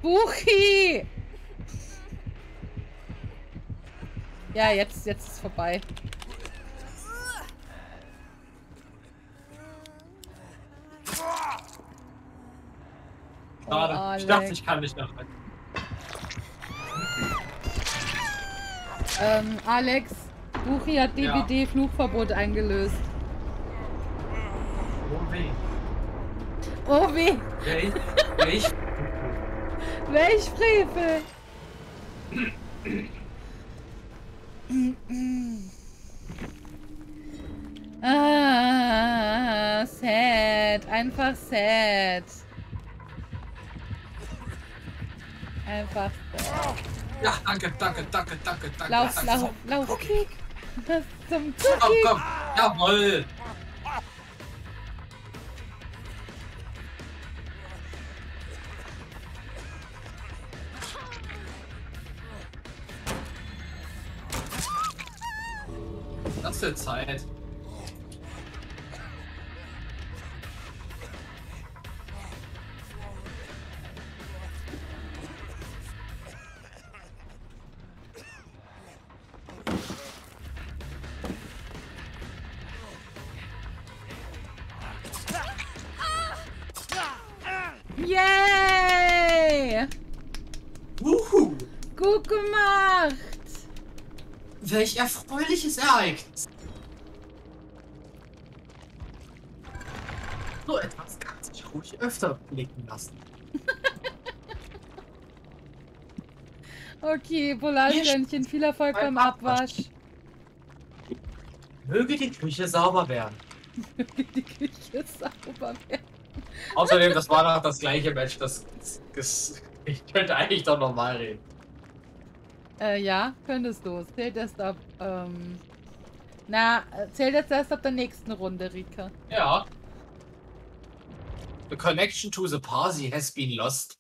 Buchi! Ja, jetzt, jetzt ist vorbei. Schade. Oh, ich dachte, ich kann nicht noch retten. Ähm, Alex, Buchi hat Ja. DPD-Flugverbot eingelöst. Oh weh. Oh weh, Welch? Welch? Welch Frevel! ah, sad. Einfach sad. Einfach sad. Ja, danke, danke, danke, danke, danke. Lauf, danke. lauf, lauf. Okay. Das zum Komm, Cookie. komm. Jawoll. Blicken lassen. *laughs* Okay, Polarsternchen, viel Erfolg Beim Abwasch. Möge die Küche sauber werden. *laughs* Die Küche sauber werden. Außerdem, das war doch *laughs* das gleiche Match, das, das ich könnte eigentlich doch normal reden. Äh, ja, könntest du. Zählt erst ab, ähm... Na, äh, zählt jetzt erst ab der nächsten Runde, Rika. Ja. The connection to the party has been lost.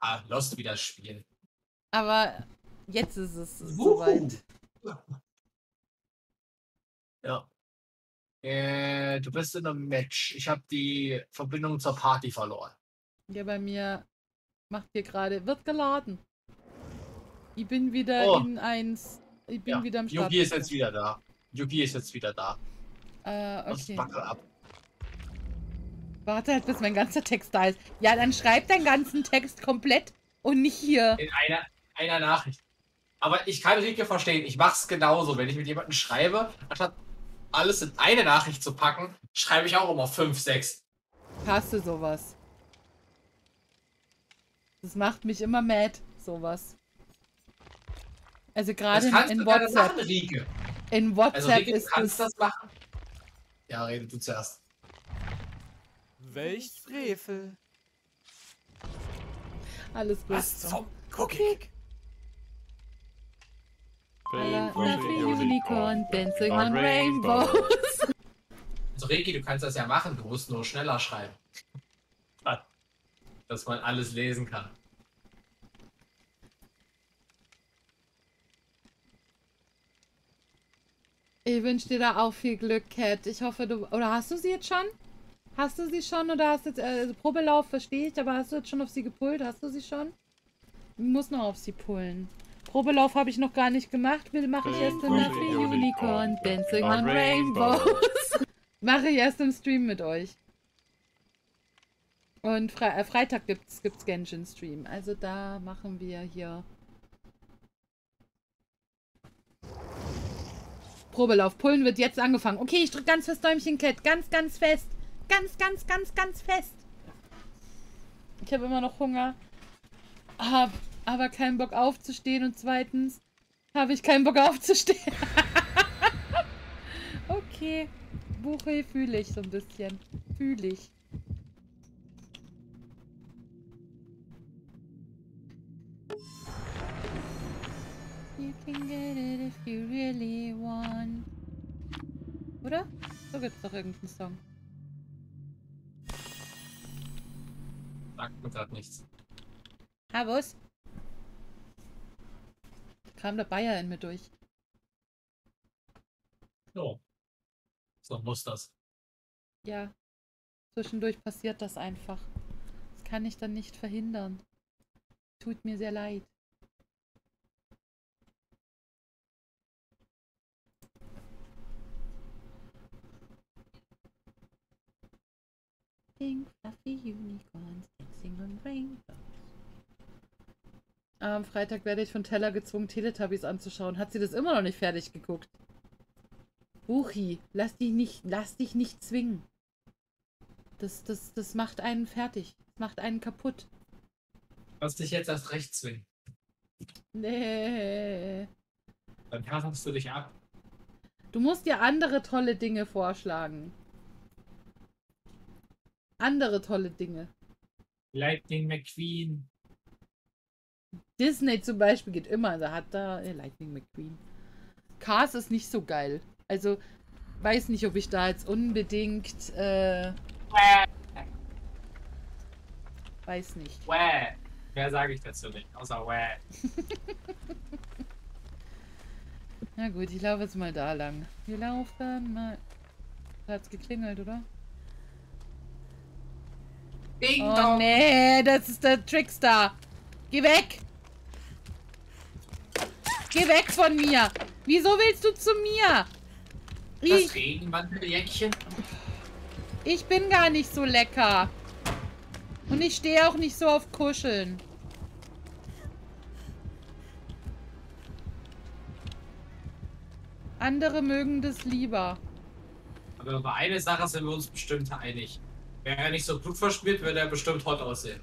Ah, lost wie das Spiel. Aber jetzt ist es Wuhu. soweit. Ja. Äh, du bist in einem Match. Ich habe die Verbindung zur Party verloren. Ja, bei mir macht hier gerade... Wird geladen. Ich bin wieder Oh. in eins... Ich bin Ja. wieder im Start. Yuki ist jetzt wieder da. Yuki ist jetzt wieder da. Äh, okay. Backe ab. Warte halt, bis mein ganzer Text da ist. Ja, dann schreib deinen ganzen Text komplett und nicht hier. In einer, einer Nachricht. Aber ich kann Rike verstehen. Ich mach's genauso. Wenn ich mit jemandem schreibe, anstatt alles in eine Nachricht zu packen, schreibe ich auch immer 5, 6. Hasse sowas. Das macht mich immer mad, sowas. Also gerade in, in WhatsApp. machen. In Also WhatsApp Rike, du ist kannst es. das machen. Ja, rede du zuerst. Welch Frevel. Alles gut. zum Cookie? Alla Lovely Unicorn dancing on rainbow. *laughs* Also Riki, du kannst das ja machen, du musst nur schneller schreiben. Dass man alles lesen kann. Ich wünsche dir da auch viel Glück, Cat. Ich hoffe, du. Oder hast du sie jetzt schon? Hast du sie schon oder hast du jetzt. Äh, Probelauf verstehe ich, aber hast du jetzt schon auf sie gepullt? Hast du sie schon? Ich muss noch auf sie pullen. Probelauf habe ich noch gar nicht gemacht. Will mache ich erst Rainbow Lovely Unicorn dancing on on Rainbows. *laughs* mache ich erst im Stream mit euch. Und Fre äh, Freitag gibt's, gibt's Genshin Stream. Also da machen wir hier. Probelauf. Pullen wird jetzt angefangen. Okay, ich drücke ganz fest Däumchen, Cat. Ganz, ganz fest. Ganz, ganz, ganz, ganz fest. Ich habe immer noch Hunger. Hab aber keinen Bock aufzustehen. Und zweitens habe ich keinen Bock *laughs* aufzustehen. *laughs* okay. Buche fühle ich so ein bisschen. Fühle ich. You can get it if you really want. Oder? So gibt's doch irgendeinen Song. Sagt mir gerade nichts. Habus? Kam der Bayer in mir durch. So. So muss das. Ja. Zwischendurch passiert das einfach. Das kann ich dann nicht verhindern. Tut mir sehr leid. Pink fluffy unicorns on rainbows. Am Freitag werde ich von Teller gezwungen, Teletubbies anzuschauen. Hat sie das immer noch nicht fertig geguckt? Buchi, lass dich nicht, lass dich nicht zwingen. Das, das, das macht einen fertig. Das macht einen kaputt. Lass dich jetzt erst recht zwingen. Nee. Dann härtest du dich ab. Du musst dir andere tolle Dinge vorschlagen. Andere tolle Dinge. Lightning McQueen. Disney zum Beispiel geht immer. Da hat da äh, Lightning McQueen. Cars ist nicht so geil. Also, weiß nicht, ob ich da jetzt unbedingt. Äh, weiß nicht. Wäh. Mehr sage ich dazu nicht, außer wäh. *laughs* Na gut, ich laufe jetzt mal da lang. Wir laufen mal. Da hat's geklingelt, oder? Ding Oh dong. nee, das ist der Trickstar. Geh weg! Geh weg von mir! Wieso willst du zu mir? Das Ich, Regenmanteljäckchen. ich bin gar nicht so lecker. Und ich stehe auch nicht so auf Kuscheln. Andere mögen das lieber. Aber über eine Sache sind wir uns bestimmt einig. Wäre er nicht so blutverschmiert, würde er bestimmt hot aussehen.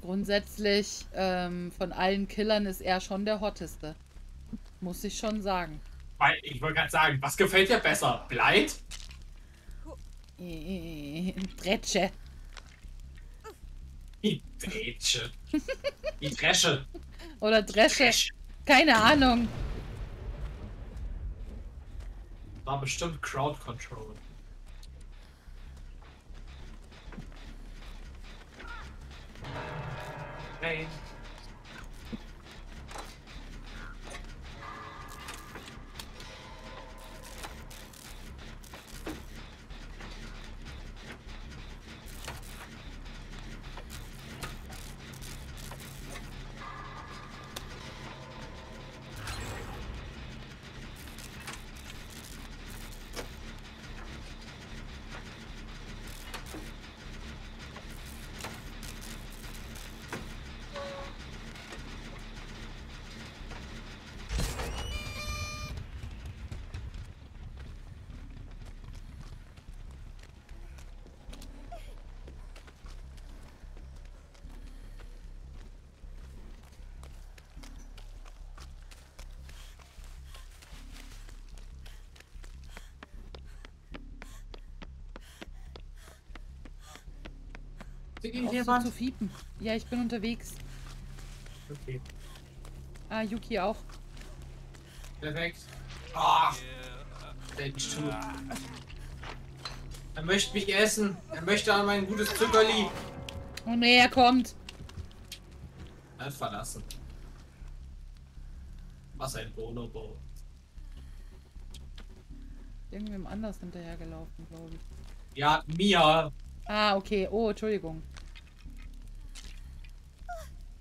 Grundsätzlich, ähm, von allen Killern ist er schon der hotteste. Muss ich schon sagen. Weil, ich wollte gerade sagen, was gefällt dir besser? Bleit? Dretsche. Die Dresche. Die Dresche. Oder Dresche. Dresche. Keine Ahnung. War bestimmt Crowd Control. Hey. Sind Auf so jemand? zu fiepen. Ja, ich bin unterwegs. Okay. Ah, Yuki auch. Perfekt. Ah, Mensch, tu. Er möchte mich essen. Er möchte an mein gutes Zuckerli. Oh nee, er kommt. Er hat verlassen. Was ein Bonobo. Irgendwem anders hinterhergelaufen, glaube ich. Ja, Mia. Ah, okay. Oh, Entschuldigung.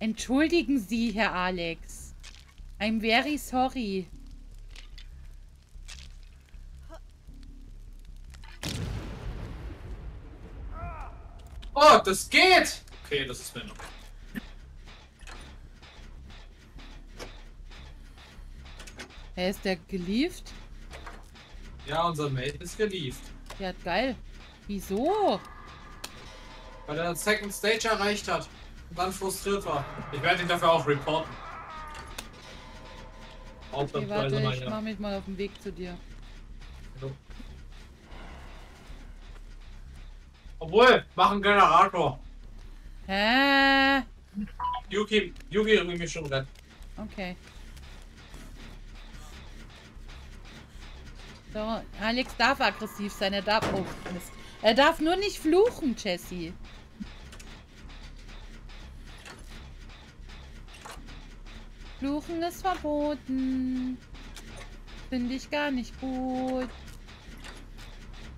Entschuldigen Sie, Herr Alex. I'm very sorry. Oh, das geht! Okay, das ist mir noch. Hä, ist der gelieft? Ja, unser Mate ist gelieft. Ja, geil. Wieso? Weil er den Second Stage erreicht hat dann frustriert war. Ich werde ihn dafür auch reporten. Okay, warte, mal, ich ja. mach mich mal auf den Weg zu dir. Obwohl, mach einen Generator. Hä? Yuki, Yuki mich schon retten. Okay. So, Alex darf aggressiv sein. Er darf. Oh, Mist. Er darf nur nicht fluchen, Jessie. Fluchen ist verboten. Finde ich gar nicht gut.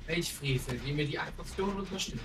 Welch Frevel, wie mir die Aggression untersteht.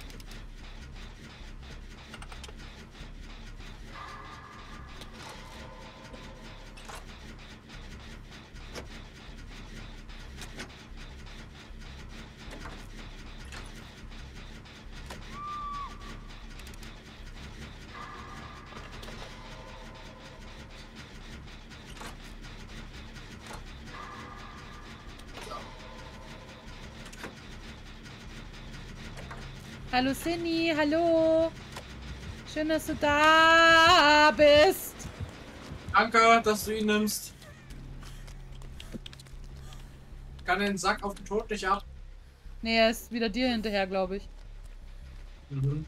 Hallo Cindy, hallo. Schön, dass du da bist. Danke, dass du ihn nimmst. Kann den Sack auf den Tod nicht ab. Nee, er ist wieder dir hinterher, glaube ich. Mhm.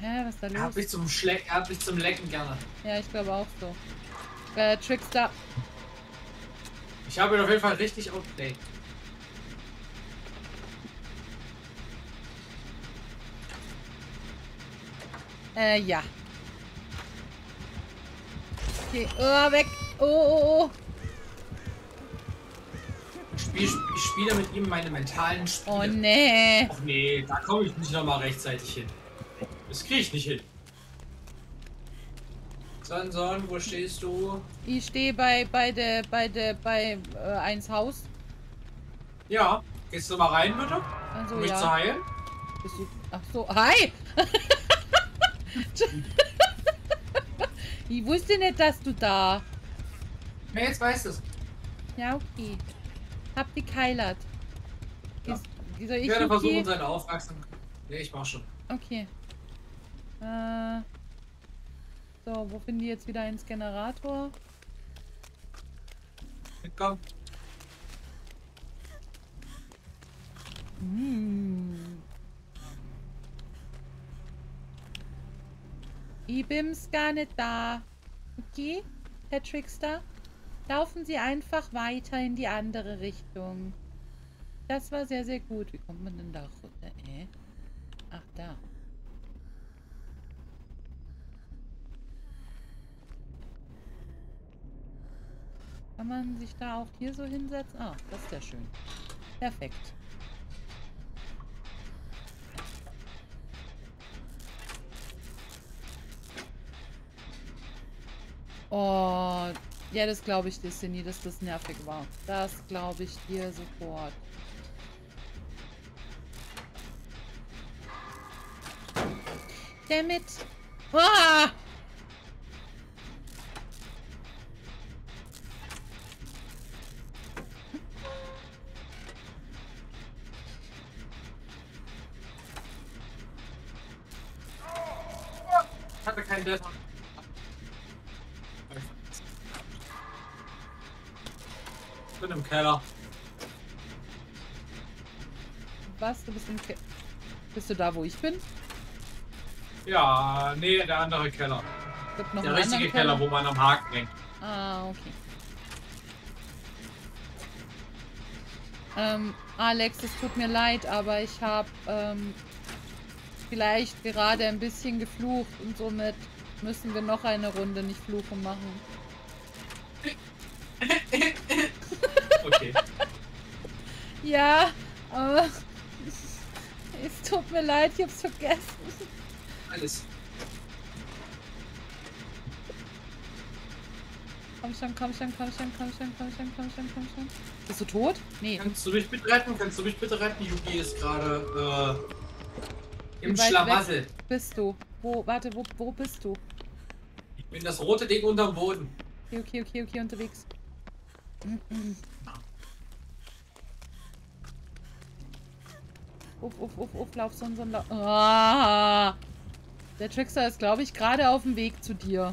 Hä, was ist da Er hat los? mich zum Schleck, er hat mich zum Lecken gerne. Ja, ich glaube auch so. Äh, Trickster. Ich habe ihn auf jeden Fall richtig outplayed. Äh, ja. Okay, oh, weg. Oh, oh, oh. Ich, spiel, spiele mit ihm meine mentalen Spiele. Oh, nee. Ach nee, da komme ich nicht nochmal rechtzeitig hin. Das kriege ich nicht hin. Son, Son, wo stehst du? Ich stehe bei, bei der, bei der, bei, äh, eins Haus. Ja, gehst du mal rein, bitte? Also, Um mich zu ja. heilen? Bist du, ach so, hi. *laughs* ich wusste nicht, dass du da. Ja, jetzt weißt du es. Ja, okay. Hab die keilert. Ja. Soll Ich ich werde Yuki? versuchen, seine Aufmerksamkeit. Nee, ich mach schon. Okay. Äh, so, wo finden die jetzt wieder ins Generator? Komm. Hm. Ich bin's gar nicht da. Okay, Herr Trickster? Laufen Sie einfach weiter in die andere Richtung. Das war sehr, sehr gut. Wie kommt man denn da runter? Äh? Ach, da. Kann man sich da auch hier so hinsetzen? Ah, das ist ja schön. Perfekt. Oh, ja, das glaube ich dir, Cindy, dass das nervig war. Das glaube ich dir sofort. Damit. Ah! Hatte keinen Death. Bin im Keller. Was? Du bist im Ke Bist du da, wo ich bin? Ja, nee, der andere Keller. Der richtige anderen Keller, wo man am Haken hängt. Ah, okay. Ähm, Alex, es tut mir leid, aber ich habe ähm, vielleicht gerade ein bisschen geflucht und somit müssen wir noch eine Runde nicht fluchen machen. *laughs* Okay. Ja, aber es tut mir leid, ich hab's vergessen. Alles. Komm schon, komm schon, komm schon, komm schon, komm schon, komm schon, komm schon. Bist du tot? Nee. Kannst du mich bitte retten? Kannst du mich bitte retten? Yugi ist gerade äh, im Schlamassel. Bist du? Wo, warte, wo, wo bist du? Ich bin das rote Ding unterm Boden. Okay, okay, okay, okay, unterwegs. Uff, uff, uff, uff, lauf so und so. Lauf. Ah, der Trickster ist, glaube ich, gerade auf dem Weg zu dir.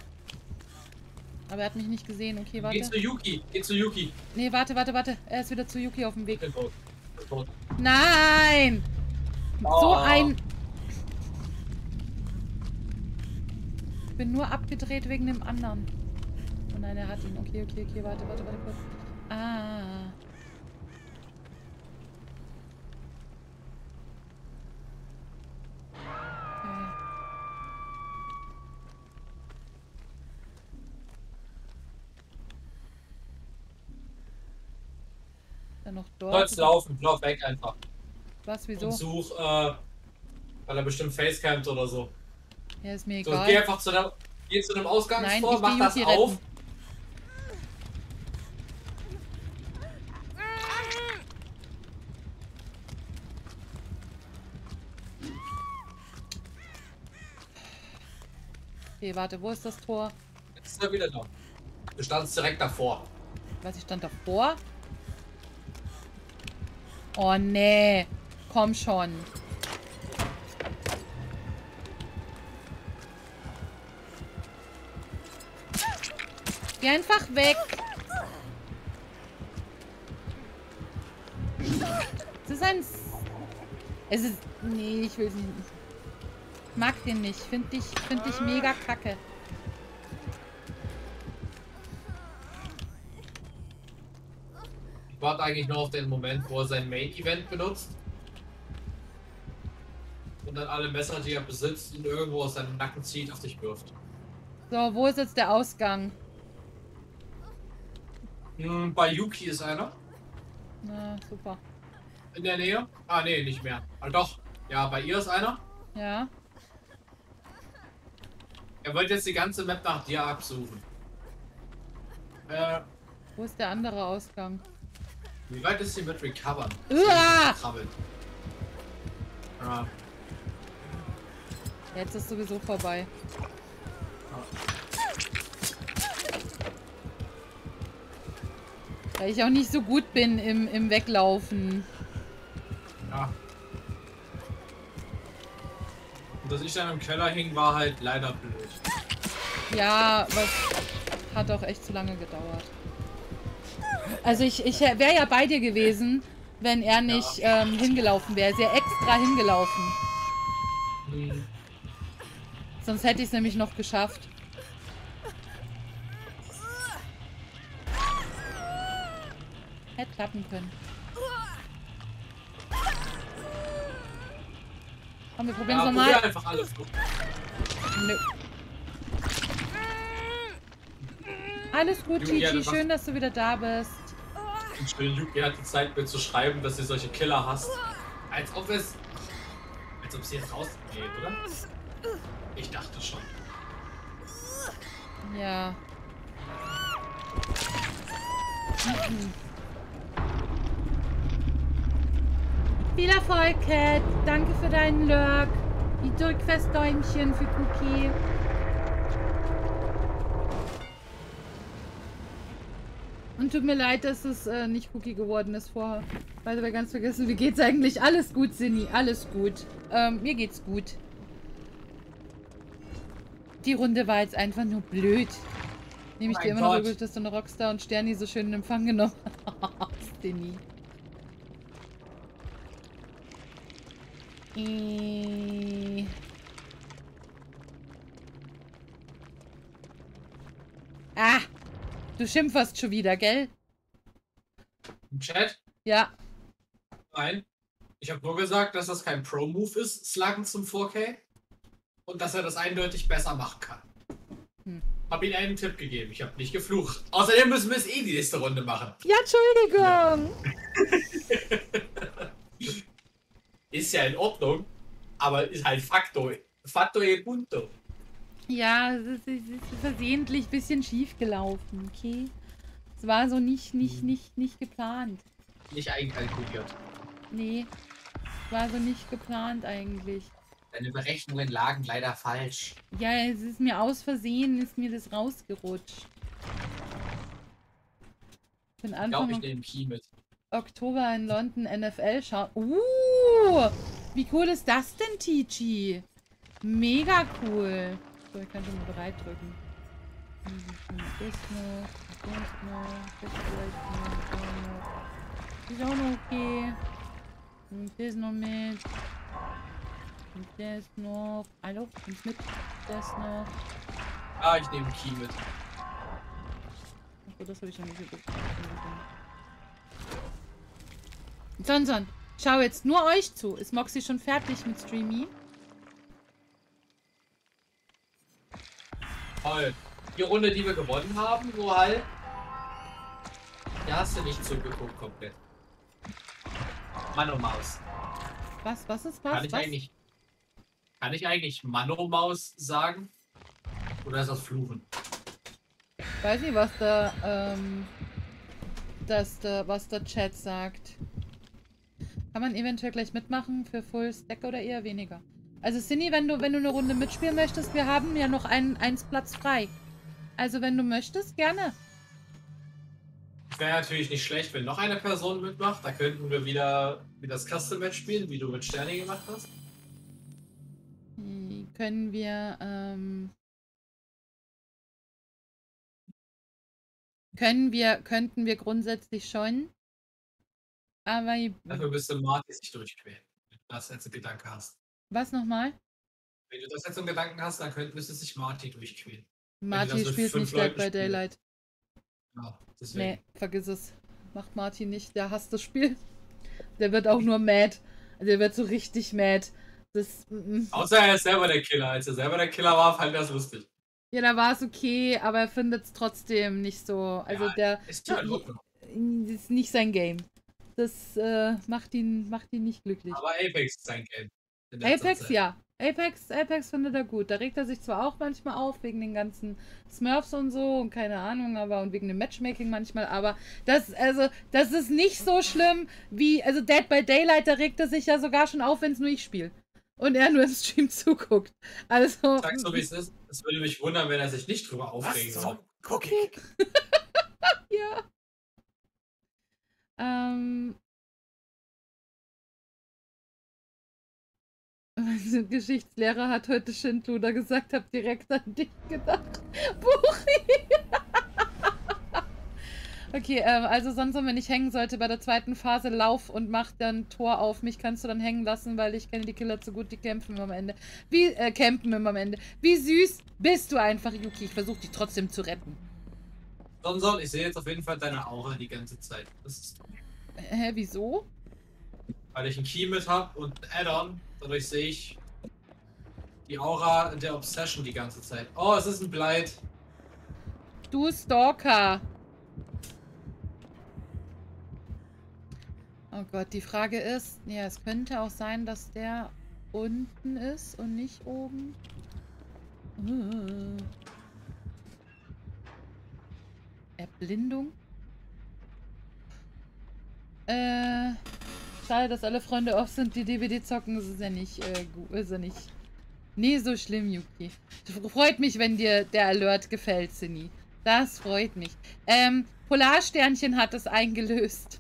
Aber er hat mich nicht gesehen. Okay, warte. Geh zu Yuki, geh zu Yuki. Nee, warte, warte, warte. Er ist wieder zu Yuki auf dem Weg. Ich bin tot. Ich bin tot. Nein! So Oh. ein... Ich bin nur abgedreht wegen dem anderen. Oh nein, er hat ihn. Okay, okay, okay, warte, warte, warte kurz. Ah. Okay. Dann noch Du dort. sollst laufen, lauf weg einfach. Was, wieso? Und such, äh, weil er bestimmt Facecampt oder so. Ja, ist mir So, egal. geh einfach zu einem, geh zu einem Ausgangstor, Nein, mach das auf. retten. Okay, warte, wo ist das Tor? Jetzt ist er wieder da. Du standst direkt davor. Was, ich stand davor? Oh, nee. Komm schon. Geh einfach weg. Es ist ein... Es ist... Nee, ich will nicht. Mag den nicht. Find dich, find dich mega kacke. Ich warte eigentlich nur auf den Moment, wo er sein Main-Event benutzt. Und dann alle Messer, die er besitzt, ihn irgendwo aus seinem Nacken zieht, auf dich wirft. So, wo ist jetzt der Ausgang? Hm, bei Yuki ist einer. Na, super. In der Nähe. Ah, nee, nicht mehr. Ah, doch. Ja, bei ihr ist einer. Ja. Er wollte jetzt die ganze Map nach dir absuchen. Äh, Wo ist der andere Ausgang? wie weit ist sie mit Recovern? Ja, Jetzt ist sowieso vorbei. Weil ich auch nicht so gut bin im, im Weglaufen. ja. Und dass ich dann im Keller hing, war halt leider blöd. Ja, was hat auch echt zu lange gedauert. Also ich, ich wäre ja bei dir gewesen, wenn er nicht ähm, hingelaufen wäre. Ja extra hingelaufen. Hm, Sonst hätte ich es nämlich noch geschafft. Hätte klappen können. Komm, wir probieren es ja, nochmal. einfach alles. Nö. Alles gut, Gigi. Schön, dass du wieder da bist. Und Yuki hat die Zeit, mir zu schreiben, dass sie solche Killer hasst. Als ob es. Als ob sie jetzt rausgeht, oder? Ich dachte schon. Ja. Viel Erfolg, Cat. Danke für deinen Lurk. Ich drück fest Däumchen für Cookie. Und tut mir leid, dass es äh, nicht Cookie geworden ist vorher. Weil wir ganz vergessen, wie geht's eigentlich? Alles gut, Sinni. Alles gut. Ähm, mir geht's gut. Die Runde war jetzt einfach nur blöd. Nehme ich Oh dir immer noch Gott. übel, dass du eine Rockstar und Sterni so schön in Empfang genommen *laughs* hast. Sinni. Äh. Ah! Du schimpferst schon wieder, gell? Im Chat? Ja. Nein. Ich habe nur gesagt, dass das kein Pro-Move ist, Sluggen zum 4K. Und dass er das eindeutig besser machen kann. Hm. Hab ihm einen Tipp gegeben. Ich habe nicht geflucht. Außerdem müssen wir es eh die nächste Runde machen. Ja, Entschuldigung. *laughs* Ist ja in Ordnung. Aber ist halt Faktor. Faktor e punto. Ja, es ist, es ist versehentlich ein bisschen schief gelaufen, okay? Es war so nicht, nicht, nicht, nicht geplant. Nicht einkalkuliert. Nee, es war so nicht geplant eigentlich. Deine Berechnungen lagen leider falsch. Ja, es ist mir aus Versehen, ist mir das rausgerutscht. Ich glaube, ich nehme Key mit. Oktober in London NFL schauen. Uh, wie cool ist das denn, TG? Mega cool. So, ich kann schon mal bereit drücken. Ist auch noch okay. Und das noch mit. Und das noch. Hallo, kommst mit. Das noch. Ah, ich nehme Key mit. Achso, das habe ich noch nicht geguckt. Sonson, schau jetzt nur euch zu. Ist Moxie schon fertig mit Streamy? Toll. Die Runde, die wir gewonnen haben, nur halt. Da hast du nicht zugeguckt komplett. Mano Maus. Was, was ist was? Kann ich was? eigentlich. Kann ich eigentlich Mano Maus sagen? Oder ist das Fluchen? Weiß nicht, was der, ähm, das, der, was der Chat sagt. Kann man eventuell gleich mitmachen für Full Stack oder eher weniger? Also Cindy, wenn du, wenn du eine Runde mitspielen möchtest, wir haben ja noch einen, eins Platz frei. Also wenn du möchtest, gerne. Wäre natürlich nicht schlecht, wenn noch eine Person mitmacht. Da könnten wir wieder, wieder das Custom Match spielen, wie du mit Sterni gemacht hast. Hm, Können wir, ähm, können wir, könnten wir grundsätzlich schon. Aber, Dafür müsste Marty sich durchquälen. Wenn du das jetzt im Gedanke hast. was nochmal? Wenn du das jetzt im Gedanken hast, dann könnte, müsste sich Marty durchquälen. Marty das mit spielt fünf nicht Dead Leuten by spielt. Daylight. Ja, deswegen. Nee, vergiss es. Macht Martin nicht. Der hasst das Spiel. Der wird auch nur mad. Der wird so richtig mad. Das. mm, mm. Außer er ist selber der Killer. Als er selber der Killer war, fand er das lustig. Ja, da war es okay, aber er findet es trotzdem nicht so. Also Ja, der. Ist ja in Ordnung. Das ist nicht sein Game. Das äh, macht ihn macht ihn nicht glücklich. Aber Apex ist sein Game. Apex, Zeit. ja. Apex, Apex findet er gut. Da regt er sich zwar auch manchmal auf wegen den ganzen Smurfs und so und keine Ahnung, aber und wegen dem Matchmaking manchmal, aber das, also, das ist nicht so schlimm wie, also Dead by Daylight, da regt er sich ja sogar schon auf, wenn es nur ich spiele. Und er nur im Stream *laughs* zuguckt. Also. Sag so wie es ist. Es würde mich wundern, wenn er sich nicht drüber Was aufregen zum würde. Cookie? *laughs* *laughs* Ja. Ähm. Mein *laughs* Geschichtslehrer hat heute Schindluder gesagt, hab direkt an dich gedacht. *laughs* Buchi! *laughs* okay, ähm, also sonst, wenn ich hängen sollte bei der zweiten Phase, lauf und mach dann Tor auf. Mich kannst du dann hängen lassen, weil ich kenne die Killer zu gut, die kämpfen immer am Ende. Wie, äh, campen immer am Ende. Wie süß bist du einfach, Yuki. Ich versuche dich trotzdem zu retten. Sonson, ich sehe jetzt auf jeden Fall deine Aura die ganze Zeit. Hä, wieso? Weil ich einen Key mit habe und ein Add-on. Dadurch sehe ich die Aura der Obsession die ganze Zeit. Oh, es ist ein Blight. Du Stalker. Oh Gott, die Frage ist, ja, es könnte auch sein, dass der unten ist und nicht oben. Äh. Erblindung? Äh, schade, dass alle Freunde off sind, die DVD zocken. Das ist ja nicht, äh, gut, ist ja nicht, nie so schlimm, Yuki. Freut mich, wenn dir der Alert gefällt, Cindy. Das freut mich. Ähm, Polarsternchen hat es eingelöst.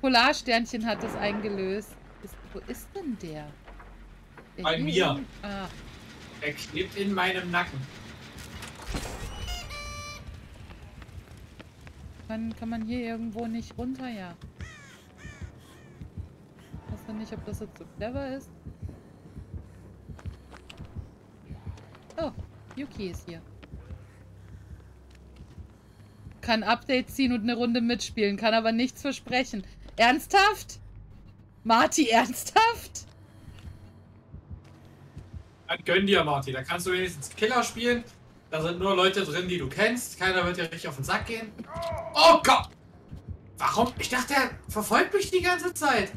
Polarsternchen hat es eingelöst. Ist, wo ist denn der? der Bei mir. Ah, Er klebt in meinem Nacken. kann, kann man hier irgendwo nicht runter? Ja. Ich weiß ja nicht, ob das jetzt so clever ist. Oh, Yuki ist hier. Kann Update ziehen und eine Runde mitspielen, kann aber nichts versprechen. Ernsthaft? Marty, ernsthaft? Dann gönn dir, Marty. Da kannst du wenigstens Killer spielen. Da sind nur Leute drin, die du kennst. Keiner wird dir richtig auf den Sack gehen. Oh Gott! Warum? Ich dachte, er verfolgt mich die ganze Zeit.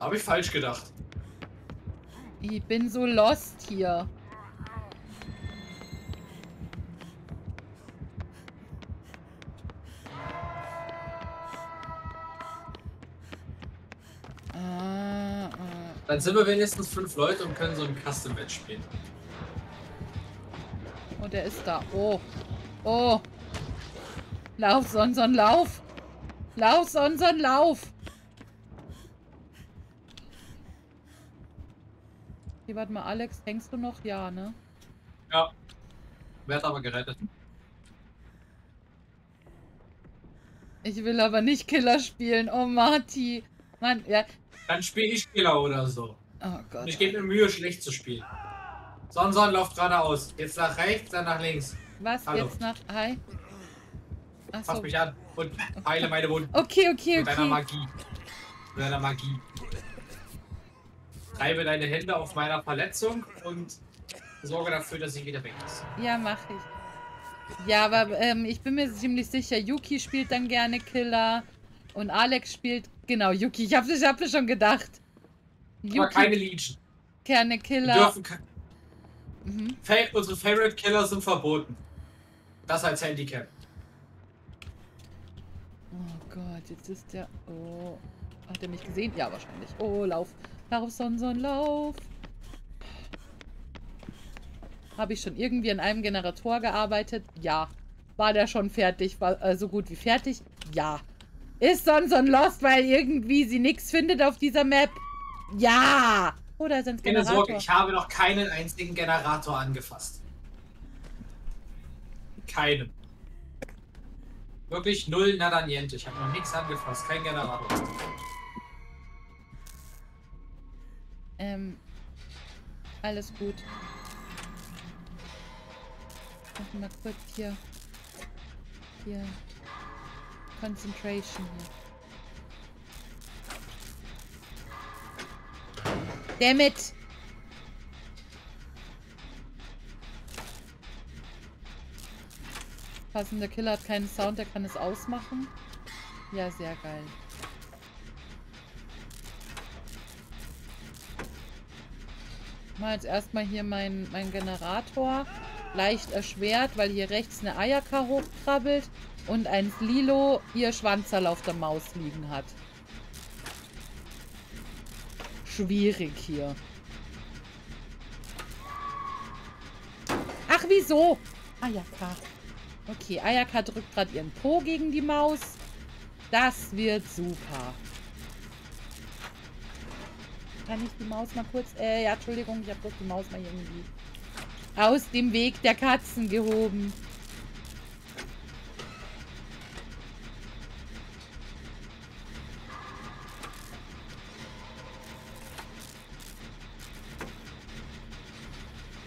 Habe ich falsch gedacht. Ich bin so lost hier. Ah, ah. Dann sind wir wenigstens fünf Leute und können so ein Custom-Match spielen. Oh, der ist da. Oh. Oh. Lauf, Sonson, lauf. Lauf, Sonson, lauf. Okay, warte mal, Alex, hängst du noch? Ja, ne? Ja. Werd aber gerettet. Ich will aber nicht Killer spielen. Oh, Marty. Mann, ja. Dann spiele ich Killer oder so. Oh Gott. ich gebe mir Mühe, schlecht zu spielen. Sonson läuft geradeaus. Jetzt nach rechts, dann nach links. Was Hallo. jetzt nach... Hi? Fass Achso. mich an und heile meine Wunden. Okay, okay, Mit deiner okay. Magie. Mit deiner Magie. Treibe deine Hände auf meiner Verletzung und sorge dafür, dass sie wieder weg ist. Ja, mach ich. Ja, aber ähm, ich bin mir ziemlich sicher, Yuki spielt dann gerne Killer und Alex spielt... Genau, Yuki. Ich habe ich hab mir schon gedacht. Aber Yuki keine Legion. Wir Killer. dürfen ke- Mhm. Fa unsere Favorite Killer sind verboten. Das als Handicap. Oh Gott, jetzt ist der... Oh. Hat er mich gesehen? Ja, wahrscheinlich. Oh, lauf. Lauf, Sonson, lauf. Habe ich schon irgendwie an einem Generator gearbeitet? Ja. War der schon fertig? War äh, so gut wie fertig? Ja. Ist Sonson lost, weil irgendwie sie nichts findet auf dieser Map? Ja. Oder sind Keine? Sorge, ich habe noch keinen einzigen Generator angefasst. Keinen. Wirklich null nada niente. Ich habe noch nichts angefasst. Kein Generator. Ähm, alles gut. Mach mal kurz hier. Hier. Concentration hier. Damn it! Passender Killer hat keinen Sound, der kann es ausmachen. Ja, sehr geil. Mal jetzt erstmal hier mein, mein Generator. Leicht erschwert, weil hier rechts eine Ayaka hochkrabbelt und ein Lilo ihr Schwanzerl auf der Maus liegen hat. Schwierig hier. Ach, wieso? Ayaka. Okay, Ayaka drückt gerade ihren Po gegen die Maus. Das wird super. Kann ich die Maus mal kurz... Äh, ja, Entschuldigung, ich habe bloß die Maus mal irgendwie aus dem Weg der Katzen gehoben.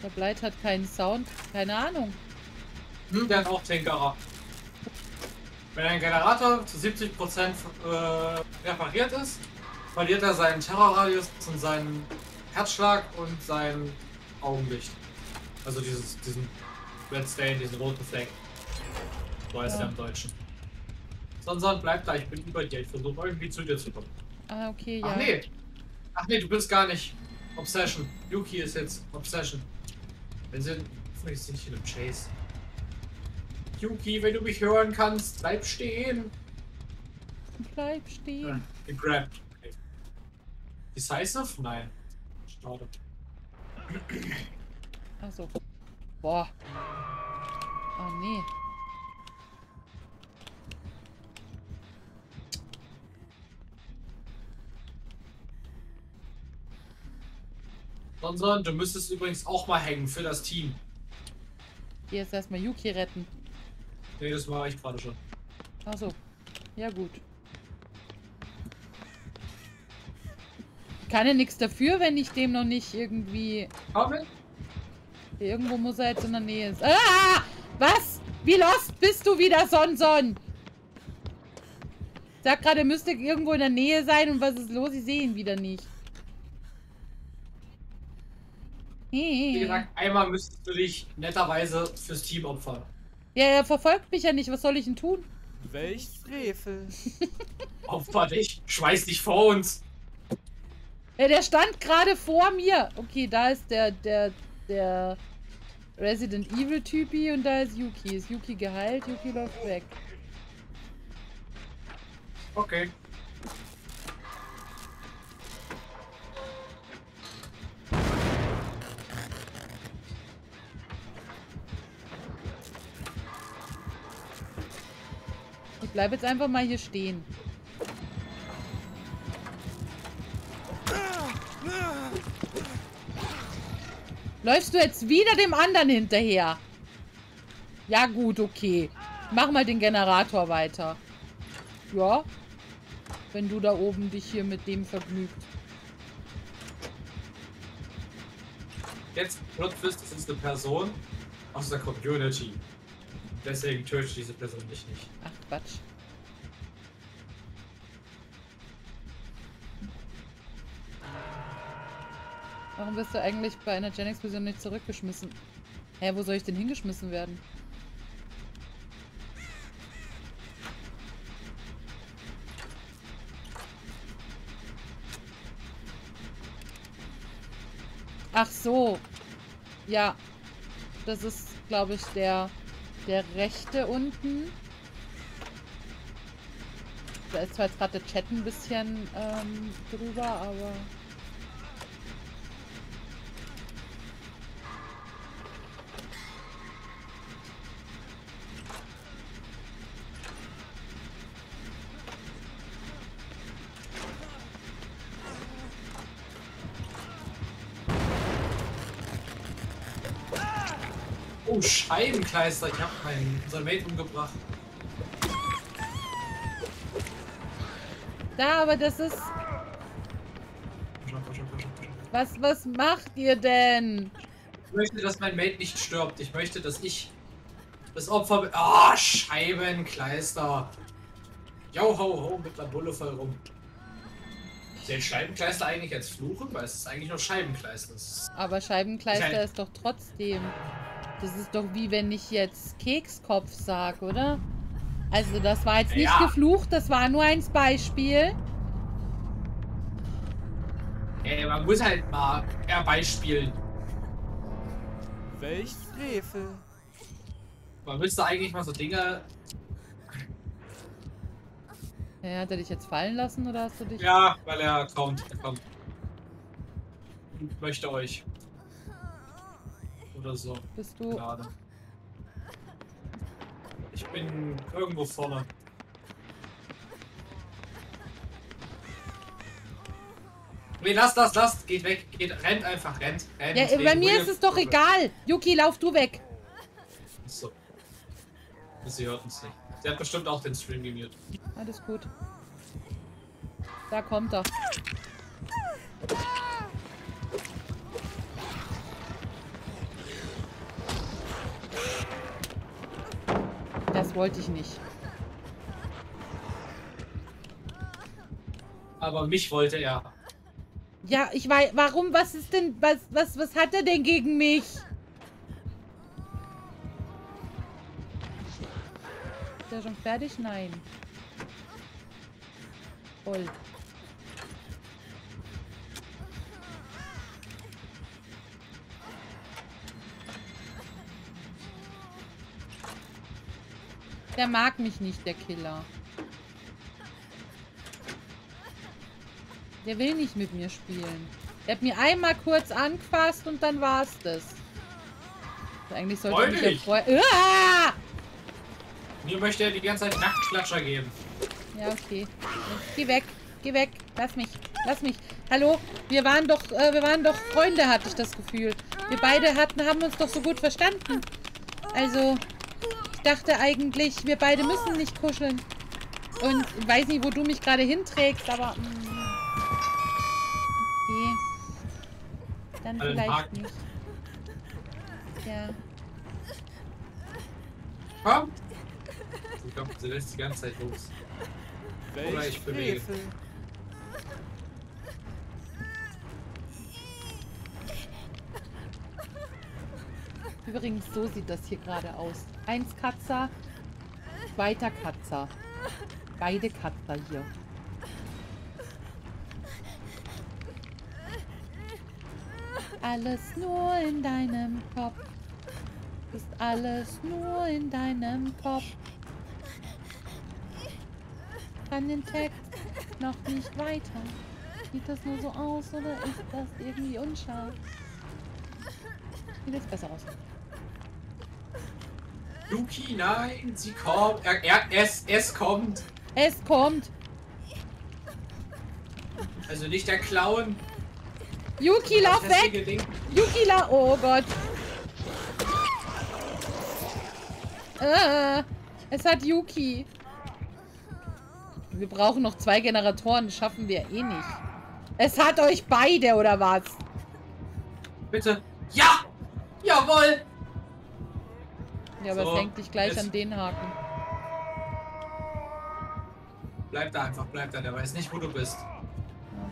Der Bleit hat keinen Sound. Keine Ahnung. Hm, der hat auch Tinkerer. Wenn ein Generator zu 70% äh, repariert ist, verliert er seinen Terrorradius und seinen Herzschlag und sein Augenlicht. Also dieses, diesen Red Stain, diesen roten Fleck. So heißt Ja. er im Deutschen. Sonson, bleib da, ich bin über dir. Ich versuche irgendwie zu dir zu kommen. Ah, okay, ja. Ach nee. Ach nee, du bist gar nicht. Obsession. Yuki ist jetzt Obsession. Wir sind. Sind nicht in einem Chase. Yuki, wenn du mich hören kannst, bleib stehen. Bleib stehen. Gegrabt. Okay. Decisive? Nein. Schade. Achso. Boah. Oh nee. Sonson, du müsstest übrigens auch mal hängen für das Team. Geh jetzt erstmal Yuki retten. Nee, das war ich gerade schon. Achso. Ja, gut. Ich kann ja nichts dafür, wenn ich dem noch nicht irgendwie. Komm mit. Irgendwo muss er jetzt in der Nähe sein. Ah! Was? Wie lost bist du wieder, Sonson? Sag gerade, er müsste irgendwo in der Nähe sein und was ist los? Ich sehe ihn wieder nicht. Wie gesagt, einmal müsstest du dich netterweise fürs Team opfern. Ja, er verfolgt mich ja nicht. Was soll ich denn tun? Welch Frevel. *laughs* Opfer dich, schmeiß dich vor uns. Ja, der stand gerade vor mir. Okay, da ist der, der, der Resident Evil Typi und da ist Yuki. Ist Yuki geheilt? Yuki läuft weg. Okay. Ich bleibe jetzt einfach mal hier stehen. Läufst du jetzt wieder dem anderen hinterher? Ja gut, okay. Mach mal den Generator weiter. Ja. Wenn du da oben dich hier mit dem vergnügt. Jetzt Plot Twist, es ist eine Person aus der Community. Deswegen töte ich diese Person nicht nicht. Ach, Quatsch. Warum wirst du eigentlich bei einer Gen-Explosion nicht zurückgeschmissen? Hä, wo soll ich denn hingeschmissen werden? Ach so. Ja. Das ist, glaube ich, der, der rechte unten. Da ist zwar jetzt gerade der Chat ein bisschen ähm, drüber, aber... Oh, Scheibenkleister, ich hab meinen unseren Mate umgebracht. Da, aber das ist... Was, was macht ihr denn? Ich möchte, dass mein Mate nicht stirbt. Ich möchte, dass ich das Opfer bin. Ah, Scheibenkleister. Jo, ho, ho, mit der Bulle voll rum. Den Scheibenkleister eigentlich als Fluchen, weil es ist eigentlich nur Scheibenkleister. Aber Scheibenkleister ist doch trotzdem... Das ist doch wie wenn ich jetzt Kekskopf sag, oder? Also das war jetzt nicht Ja. geflucht, das war nur ein Beispiel. Ey, man muss halt mal herbeispielen. Welch Frevel. Man müsste eigentlich mal so Dinge. Ja, hat er dich jetzt fallen lassen oder hast du dich... Ja, weil er kommt. Er kommt. Ich möchte euch. Oder so. Bist du... Gerade. Ich bin irgendwo vorne. Nee, lasst das, lasst. Geht weg. Geht, rennt einfach, rennt. rennt Ja, bei mir William- ist es doch egal. Yuki, lauf du weg. So. Sie hört uns nicht. Sie hat bestimmt auch den Stream gemutet. Alles gut. Da kommt er. Das wollte ich nicht. Aber mich wollte er. Ja, ich weiß, warum, was ist denn, was, was, was hat er denn gegen mich? Ist er schon fertig? Nein. Voll. Der mag mich nicht, der Killer. Der will nicht mit mir spielen. Der hat mir einmal kurz angefasst und dann war's das. Also eigentlich sollte er mich ja Freudig. vorher... Uah! Mir möchte er die ganze Zeit Nachtklatscher geben. Ja, okay. Geh weg. Geh weg. Lass mich. Lass mich. Hallo? Wir waren doch, äh, wir waren doch Freunde, hatte ich das Gefühl. Wir beide hatten, haben uns doch so gut verstanden. Also, ich dachte eigentlich, wir beide müssen nicht kuscheln. Und ich weiß nicht, wo du mich gerade hinträgst, aber... mm. Okay. Dann vielleicht nicht. Ja. Komm! Sie, kommt, sie lässt die ganze Zeit los. Oder ich bewege. Frevel. Übrigens, so sieht das hier gerade aus. Eins Katzer, zweiter Katzer. Beide Katzer hier. Alles nur in deinem Kopf. Ist alles nur in deinem Kopf. Kann den Text noch nicht weiter. Sieht das nur so aus oder ist das irgendwie unscharf? Sieht jetzt besser aus. Luki, nein, sie kommt. Er, er, es, es kommt. Es kommt. Also nicht der Clown. Yuki, lauf weg! Ding. Yuki, lauf... Oh Gott. Ah, es hat Yuki. Wir brauchen noch zwei Generatoren. Das schaffen wir eh nicht. Es hat euch beide, oder was? Bitte. Ja! Jawohl! Ja, aber So, es hängt dich gleich an den Haken. Bleib da einfach, bleib da. Der weiß nicht, wo du bist.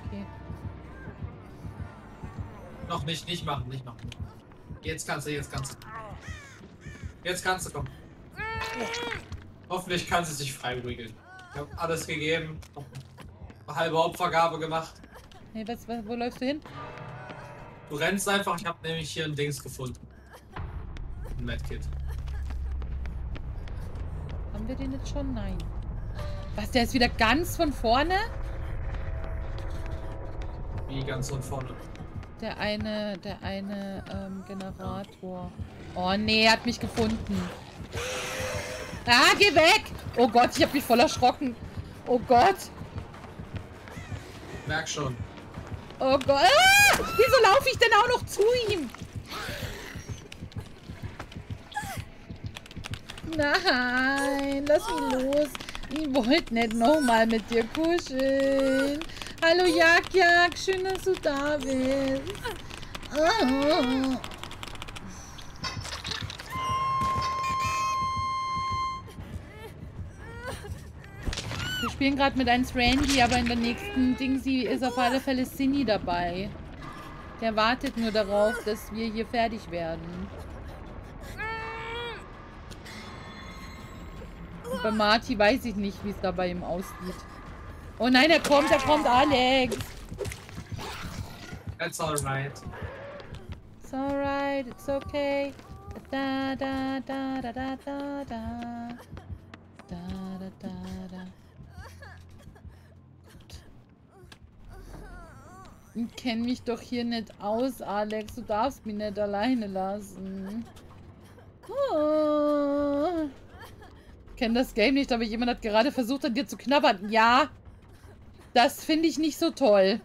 Okay. Noch nicht, nicht machen, nicht machen. Jetzt kannst du, jetzt kannst du. Jetzt kannst du, komm. Hoffentlich kann sie sich frei prügeln. Ich habe alles gegeben. Halbe Opfergabe gemacht. Hey, was, was, wo läufst du hin? Du rennst einfach, ich habe nämlich hier ein Dings gefunden. Ein Medkit. Haben wir den jetzt schon? Nein. Was, der ist wieder ganz von vorne? Wie ganz von vorne. Der eine, der eine ähm, Generator. Oh nee, er hat mich gefunden. Ah, geh weg! Oh Gott, ich habe mich voll erschrocken. Oh Gott. Merk schon. Oh Gott. Ah! Wieso laufe ich denn auch noch zu ihm? Nein, lass mich los. Ich wollte nicht nochmal mit dir kuscheln. Hallo Jak Jak, schön, dass du da bist. Ah. Wir spielen gerade mit 1 Randy, aber in der nächsten Ding ist auf alle Fälle Cindy dabei. Der wartet nur darauf, dass wir hier fertig werden. Und bei Marty weiß ich nicht, wie es da bei ihm aussieht. Oh nein, er kommt, er kommt, Alex. That's alright. It's alright, it's okay. Da da da da da da da. Da da da da. Ich kenn mich doch hier nicht aus, Alex. Du darfst mich nicht alleine lassen. Oh. Ich kenn das Game nicht, aber jemand hat gerade versucht, an dir zu knabbern. Ja, das finde ich nicht so toll.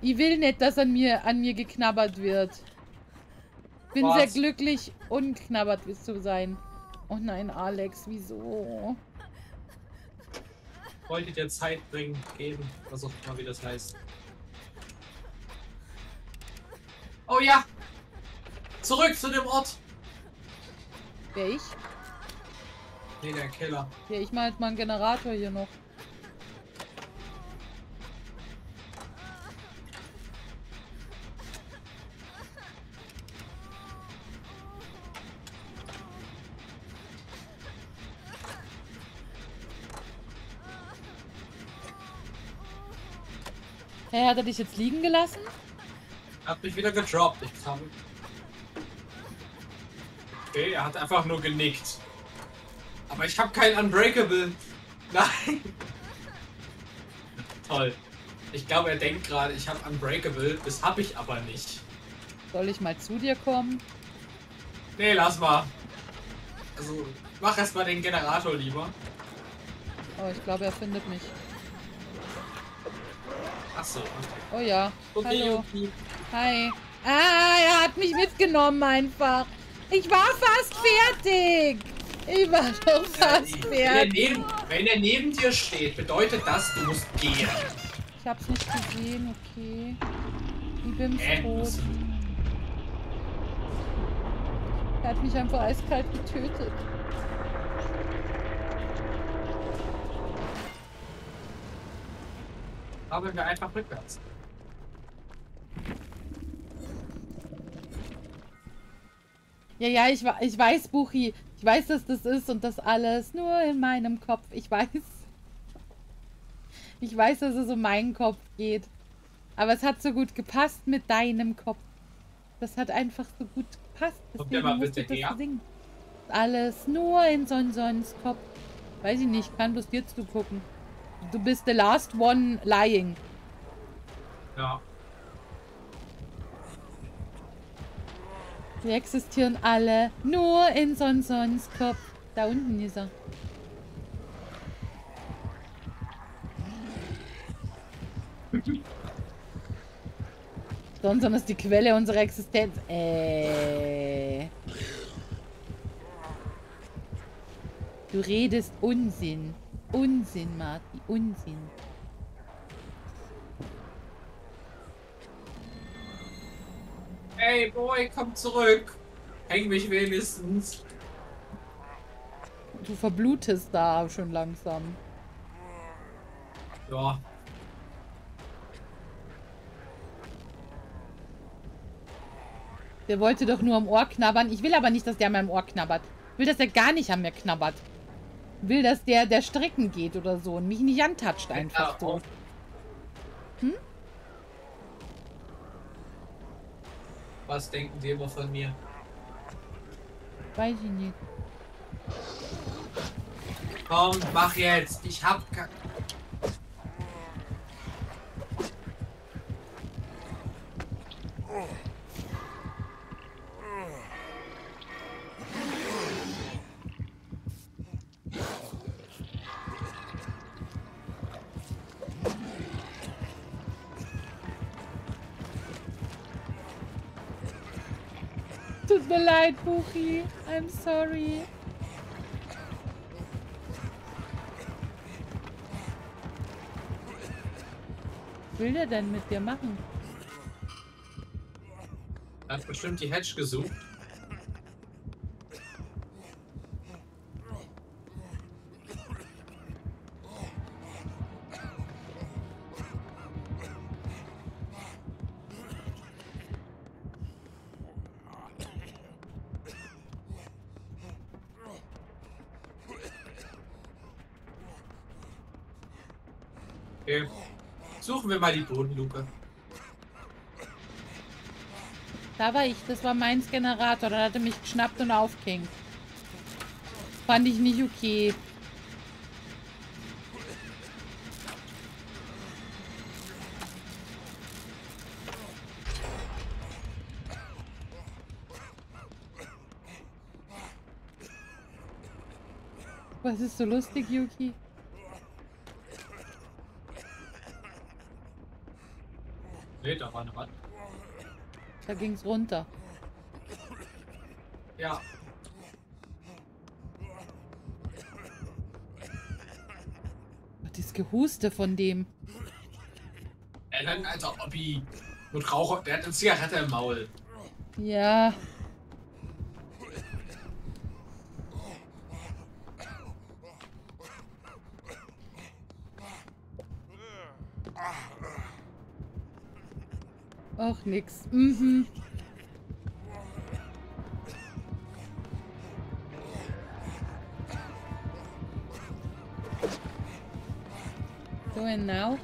Ich will nicht, dass an mir, an mir geknabbert wird. Bin Was? sehr glücklich, unknabbert zu sein. Oh nein, Alex, wieso? Wollte dir Zeit bringen, geben, was auch immer wie das heißt. Oh ja! Zurück zu dem Ort! Wer ich? Nee, der Killer. Ja, ich mal halt mal einen Generator hier noch. Hä, hat er dich jetzt liegen gelassen? Hat mich wieder gedroppt. Ich kam. Okay, er hat einfach nur genickt. Aber ich habe kein Unbreakable. Nein. Toll. Ich glaube, er denkt gerade, ich habe Unbreakable. Das habe ich aber nicht. Soll ich mal zu dir kommen? Nee, lass mal. Also, mach erstmal den Generator lieber. Oh, ich glaube, er findet mich. Achso. Oh ja. Okay, Hallo. okay. Hi. Ah, er hat mich mitgenommen einfach. Ich war fast fertig. Ich war doch fast Wenn er, fertig. neben, wenn er neben dir steht, bedeutet das, du musst gehen. Ich hab's nicht gesehen, okay. Ich bin's Äh, tot. Er hat mich einfach eiskalt getötet. Aber wir einfach rückwärts. Ja, ja, ich, ich weiß, Buchi. Ich weiß, dass das ist und das alles nur in meinem Kopf. Ich weiß. Ich weiß, dass es um meinen Kopf geht. Aber es hat so gut gepasst mit deinem Kopf. Das hat einfach so gut gepasst. Kommt der Deswegen mal bitte her? singen. Alles nur in Sonsons Kopf. Weiß ich nicht, kann bloß dir zu gucken. Du bist the last one lying. Ja. Die existieren alle nur in Sonsons Kopf. Da unten ist er. Sonson ist die Quelle unserer Existenz. Äh. Du redest Unsinn. Unsinn, Martin. Unsinn. Hey Boy, komm zurück. Häng mich wenigstens. Du verblutest da schon langsam. Ja. Der wollte doch nur am Ohr knabbern. Ich will aber nicht, dass der an meinem Ohr knabbert. Ich will, dass er gar nicht an mir knabbert. Ich will, dass der der Strecken geht oder so und mich nicht antatscht einfach so. Was denken die immer von mir? Weiß ich nicht. Komm, mach jetzt. Ich hab ke- Tut mir leid, Buchi. I'm sorry. Was will der denn mit dir machen? Er hat bestimmt die Hedge gesucht. Wir mal die Bodenluke. Da war ich, das war mein Generator. Dann hat er mich geschnappt und aufgehängt. Fand ich nicht okay. Was ist so lustig, Yuki? Nee, da war eine Wand. Da ging's runter. Ja. Das Gehuste von dem. Alan, alter Obby. Und Raucher, der hat eine Zigarette im Maul. Ja. Ach, nix. Mhm. So now?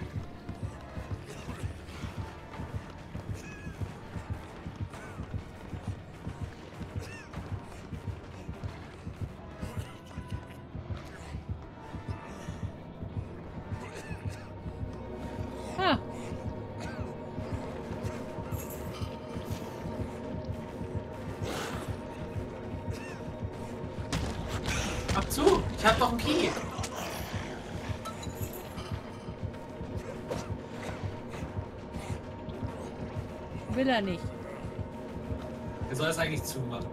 Will er nicht. Er soll es eigentlich zumachen.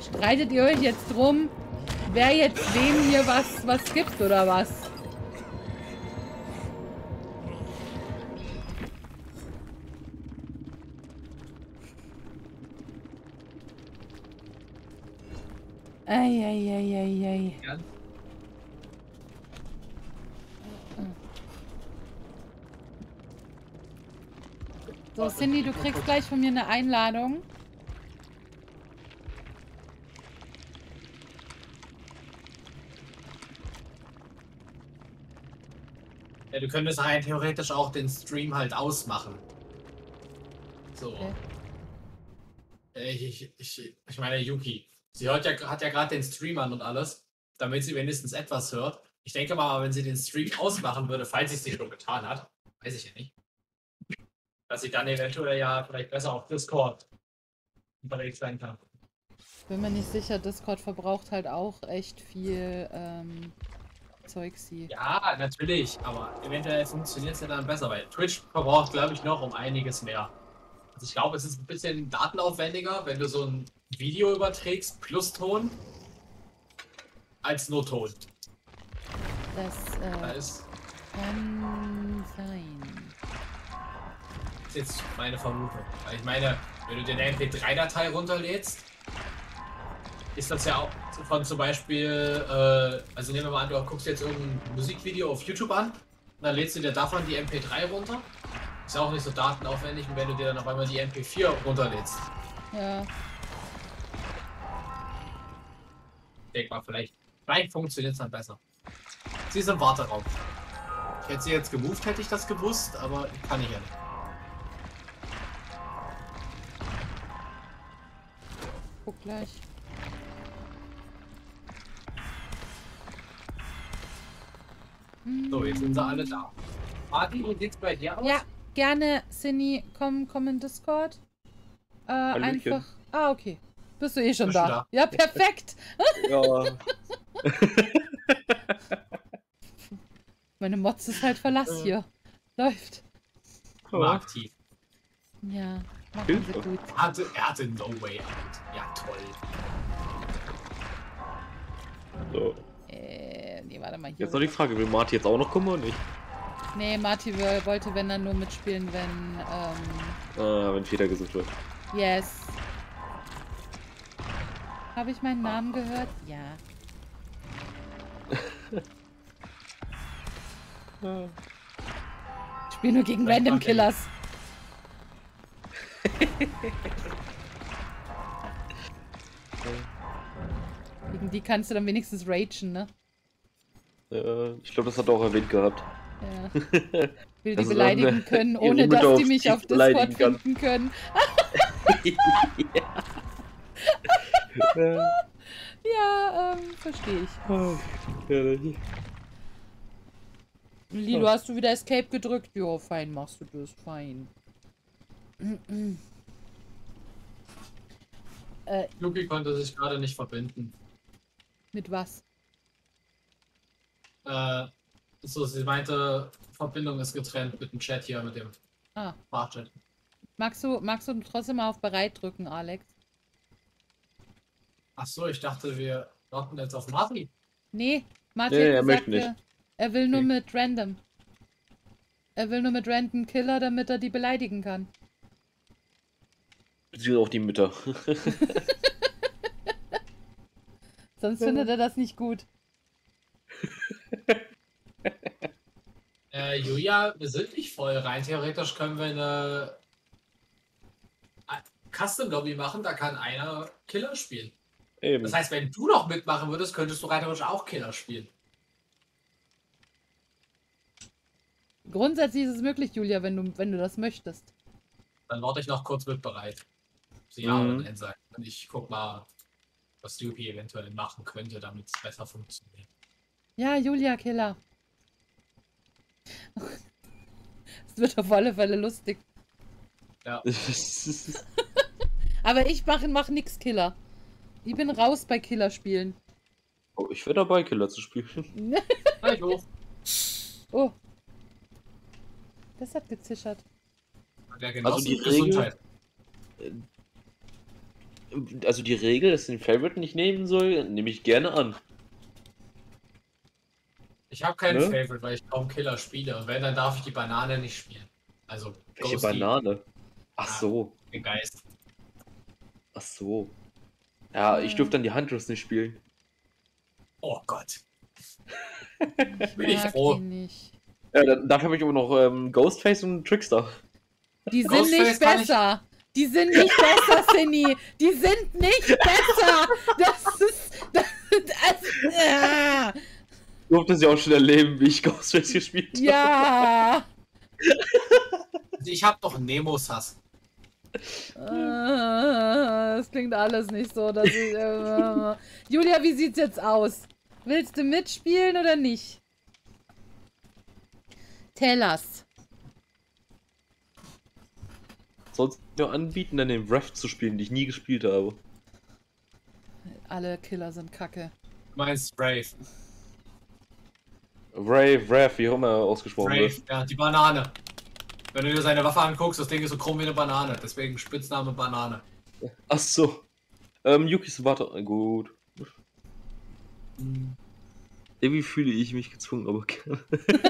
Streitet ihr euch jetzt drum, wer jetzt wem hier was, was gibt oder was? Eieieiei. Ja. So, Cindy, du kriegst gleich von mir eine Einladung. Ja, du könntest rein theoretisch auch den Stream halt ausmachen. So. Okay. Äh, Ich, ich, ich meine, Yuki. Sie hört ja, hat ja gerade den Stream an und alles, damit sie wenigstens etwas hört. Ich denke mal, wenn sie den Stream ausmachen würde, falls sie es nicht schon getan hat, weiß ich ja nicht, dass sie dann eventuell ja vielleicht besser auf Discord unterwegs sein kann. Bin mir nicht sicher, Discord verbraucht halt auch echt viel ähm, Zeugsi. Ja, natürlich, aber eventuell funktioniert es ja dann besser, weil Twitch verbraucht, glaube ich, noch um einiges mehr. Also ich glaube, es ist ein bisschen datenaufwendiger, wenn du so ein Video überträgst plus Ton, als nur Ton. Das Da äh, ist, kann sein. Ist jetzt meine Vermutung. Weil ich meine, wenn du dir eine MP3-Datei runterlädst, ist das ja auch von zum Beispiel, äh, also nehmen wir mal an, du guckst jetzt irgendein Musikvideo auf YouTube an, und dann lädst du dir davon die MP3 runter. Ist ja auch nicht so datenaufwendig, wenn du dir dann auf einmal die MP4 runterlädst. Ja. Denk mal, vielleicht, vielleicht funktioniert es dann besser. Sie ist im Warteraum. Ich hätte sie jetzt gemoved, hätte ich das gewusst, aber kann ich ja nicht. Guck gleich. So, jetzt sind sie alle da. Martin, wie sieht's bei dir aus? Ja, gerne, Cindy, komm, komm in Discord. Äh, Hallöchen. einfach. Ah, okay. Bist du eh schon da. du da? Ja, perfekt. Ja, *laughs* Meine Mods ist halt Verlass hier. Läuft. Aktiv. Ja, Hilfe. Er hatte, er hatte No Way Out. Ja, toll. so. Äh, nee, warte mal hier. Jetzt noch die Frage, will Marty jetzt auch noch kommen oder nicht? Nee, Marty wollte, wenn dann nur mitspielen, wenn, ähm, Ah, wenn Feder gesucht wird. yes. Habe ich meinen Namen gehört? Ja. *laughs* Ich spiele nur gegen Random er. Killers. *laughs* Gegen die kannst du dann wenigstens ragen, ne? Äh, ich glaube, das hat er auch erwähnt gehabt. Ja. *laughs* Will die dann, beleidigen äh, können, *laughs* ohne dass die mich auf Discord finden können. ja. Ja, ähm, verstehe ich. Ah. Lilo, hast du wieder Escape gedrückt? Jo, fein machst du das, fein. Äh, Luki konnte sich gerade nicht verbinden. mit was? Äh, so, sie meinte, Verbindung ist getrennt mit dem Chat hier, mit dem Ah, Sprachchat. magst du, magst du trotzdem mal auf bereit drücken, Alex? Ach so, ich dachte, wir warten jetzt auf Martin. Nee, Martin Nee, er möchte nicht. er will nur Okay. mit Random. Er will nur mit Random Killer, damit er die beleidigen kann. Beziehungsweise auch die Mütter. *laughs* Sonst findet er das nicht gut. *laughs* Äh, Julia, wir sind nicht voll. Rein theoretisch können wir eine Custom Lobby machen, da kann einer Killer spielen. Eben. Das heißt, wenn du noch mitmachen würdest, könntest du rein theoretisch auch Killer spielen. Grundsätzlich ist es möglich, Julia, wenn du, wenn du das möchtest. Dann warte ich noch kurz mit bereit. Sie ja Mhm. nein sagen. Und ich guck mal, was Yupi eventuell machen könnte, damit es besser funktioniert. Ja, Julia Killer. Es wird auf alle Fälle lustig. *laughs* Aber ich mache mach nix Killer. Ich bin raus bei Killerspielen. oh, ich wäre dabei, Killer zu spielen. *laughs* Hoch. Oh. Das hat gezischert. Der Genosse Also die Gesundheit. Also die Regel, dass ich den Favorite nicht nehmen soll, nehme ich gerne an. Ich habe keinen Ne? Favorite, weil ich kaum Killer spiele. Und wenn, dann darf ich die Banane nicht spielen. Also, Welche Ghosty, Banane? Ach Ah. so, Den Geist. ach so. Ja, ich dürfte dann die Huntress nicht spielen. Oh Gott. Ich *laughs* Bin ich froh. Ja, dann, dafür habe ich aber noch ähm, Ghostface und Trickster. Die sind Ghostface nicht kann ich- besser. Die sind nicht besser, Cindy. Die sind nicht besser. Das ist. Das, das, ja. Ich durfte sie auch schon erleben, wie ich Ghostface gespielt habe. ja. Also ich habe doch Nemo-Sass. Äh, Das klingt alles nicht so, dass ich. Äh, Julia, wie sieht's jetzt aus? Willst du mitspielen oder nicht? Tell us. Sonst nur anbieten, dann den Wrath zu spielen, die ich nie gespielt habe. Alle Killer sind kacke. Du meinst Brave. Wraith, Wrath, wie auch immer ausgesprochen Brave, wird. ja, die Banane. Wenn du dir seine Waffe anguckst, das Ding ist so krumm wie eine Banane. Deswegen Spitzname Banane. Ach so. Ähm, Yukis Warte. Gut. Irgendwie fühle ich mich gezwungen, aber gerne. *laughs*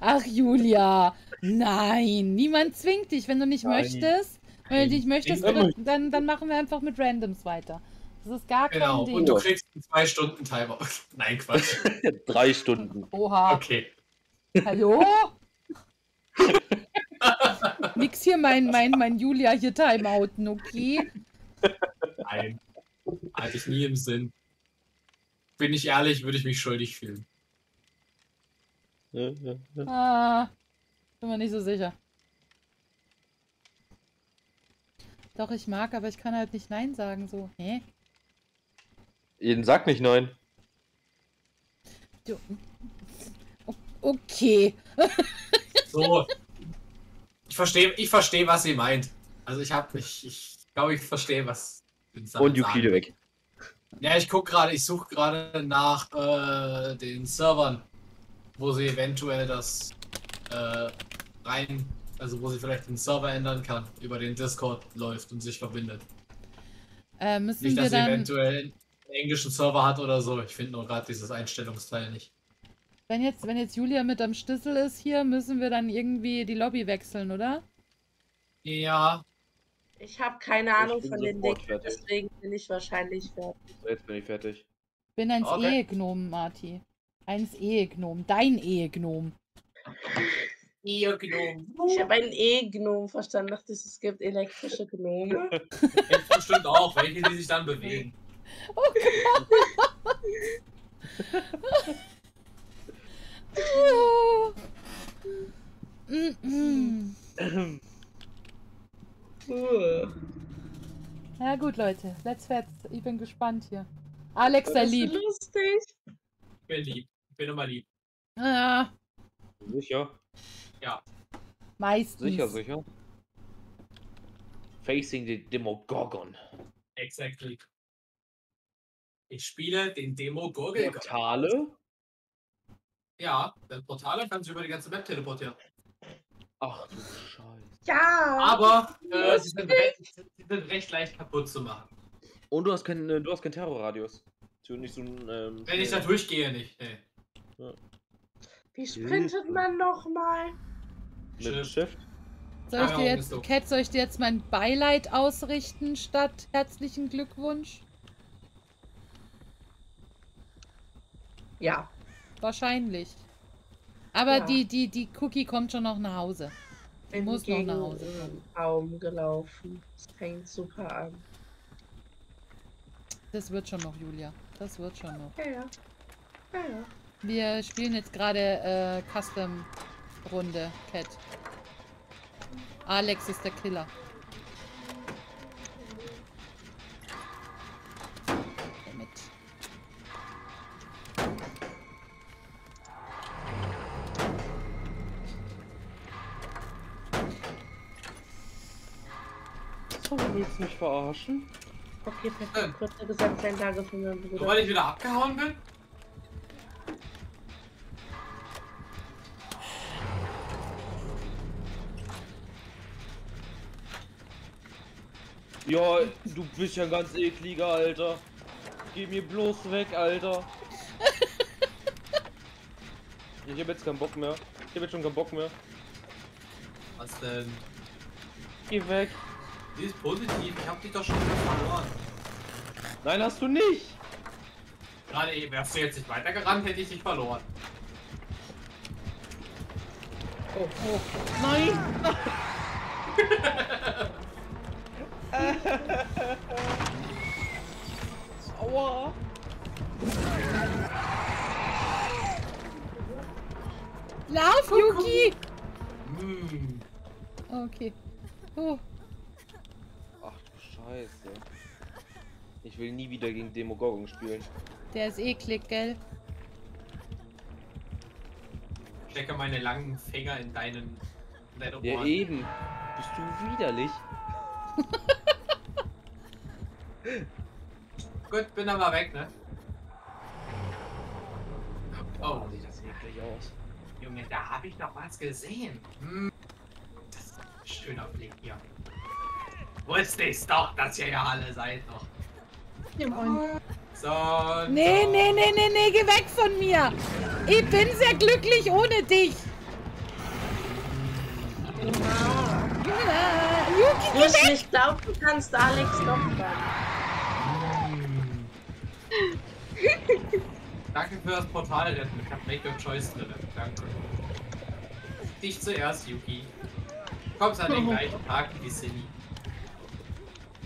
Ach, Julia. Nein, niemand zwingt dich, wenn du nicht Nein. möchtest. Wenn du nicht möchtest, dann, dann machen wir einfach mit Randoms weiter. Das ist gar kein Genau. Ding. Und du kriegst einen 2 Stunden Timer. *laughs* Nein, Quatsch. *laughs* Drei Stunden. Oha. Okay. Hallo? *laughs* Nix hier mein, mein, mein Julia hier Timeouten, okay? Nein. Hatte ich nie im Sinn. Bin ich ehrlich, würde ich mich schuldig fühlen. Ja, ja, ja. Ah, bin mir nicht so sicher. Doch, ich mag, aber ich kann halt nicht Nein sagen, so. Hä? Jeden sagt nicht nein. Du, okay. So. Ich verstehe, ich verstehe, was sie meint. Also ich habe, ich, ich glaube, ich verstehe, was. Und sagen. weg. Ja, ich gucke gerade, ich suche gerade nach äh, den Servern, wo sie eventuell das äh, rein, also wo sie vielleicht den Server ändern kann, über den Discord läuft und sich verbindet. Äh, müssen Nicht, wir dass sie dann, eventuell einen englischen Server hat oder so. Ich finde nur gerade dieses Einstellungsteil nicht. wenn jetzt, wenn jetzt Julia mit am Schlüssel ist hier, müssen wir dann irgendwie die Lobby wechseln, oder? Ja, Ich habe keine Ahnung von den Dingen, deswegen bin ich wahrscheinlich fertig. So, Jetzt bin ich fertig. Bin eins Okay. Ehegnom, Marti. Eins Ehegnom. Dein Ehegnom. Ihr Gnome. Ich habe einen E-Gnom verstanden, dachte ich, es gibt elektrische Gnome. Gibt bestimmt auch, welche die sich dann bewegen. *laughs* Oh. -mm. Ja gut, Leute. Let's fetz. Ich bin gespannt hier. Alex, sei lieb. lustig. Ich bin lieb. Ich bin immer lieb. Ah, Sicher? Meistens. Sicher, sicher. Facing the Demogorgon. Exactly. Ich spiele den Demo Gurgel. Portale? Ja, denn Portale kannst du über die ganze Map teleportieren. Ach du Scheiße. Ja. Aber äh, sie, sind recht, sie sind recht leicht kaputt zu machen. Und du hast keinen, äh, du hast keinen Terrorradius. So nicht so ein, ähm, Wenn ich da durchgehe, nicht. Nee. Wie sprintet man nochmal? mit Shift. Shift. Soll ich dir jetzt. Cat, soll ich dir jetzt mein Beileid ausrichten statt herzlichen Glückwunsch? Ja. Wahrscheinlich. Aber Ja. die, die, die Cookie kommt schon noch nach Hause. Die Bin muss noch nach Hause kommen. Baum gelaufen. Das fängt super an. Das wird schon noch, Julia. Das wird schon noch. Ja, ja. Ja, ja. Wir spielen jetzt gerade äh, Custom-Runde, Cat. Alex ist der Killer. Damit. So, du willst mich verarschen? Okay, Ähm. perfekt. Kurze Gesangseinlage für meinen Nur Bruder. weil ich wieder abgehauen bin? Ja, du bist ja ein ganz ekliger, Alter. Geh mir bloß weg, Alter. *laughs* Ich hab jetzt keinen Bock mehr. Ich hab jetzt schon keinen Bock mehr. Was denn? Geh weg. Die ist positiv. Ich hab dich doch schon wieder verloren. Nein, hast du nicht. Gerade eben, wärst du jetzt nicht weitergerannt, hätte ich dich verloren. Oh, oh. Nein. *laughs* Aua. Lauf, Yuki! Hm. Okay. Oh, Ach du Scheiße. Ich will nie wieder gegen Demogorgon spielen. Der ist eklig, gell? Stecke meine langen Finger in deinen. In deine Ohren. Ja, eben. Bist du widerlich? Gut, bin aber weg, ne? Oh, sieht das eklig aus. Junge, da habe ich doch was gesehen. Hm. Das ist ein schöner Blick hier. Wusste ich's doch, dass ihr ja alle seid noch. So. Nee, so. nee, nee, nee, nee, geh weg von mir. Ich bin sehr glücklich ohne dich. Ja, Yuki, geh weg. ich glaube, du kannst Alex doch dann. *laughs* Danke für das Portal retten. Ich hab Make Your Choice drin. Danke. Dich zuerst, Yuki. Du kommst an den gleichen *laughs* Tag wie Cindy.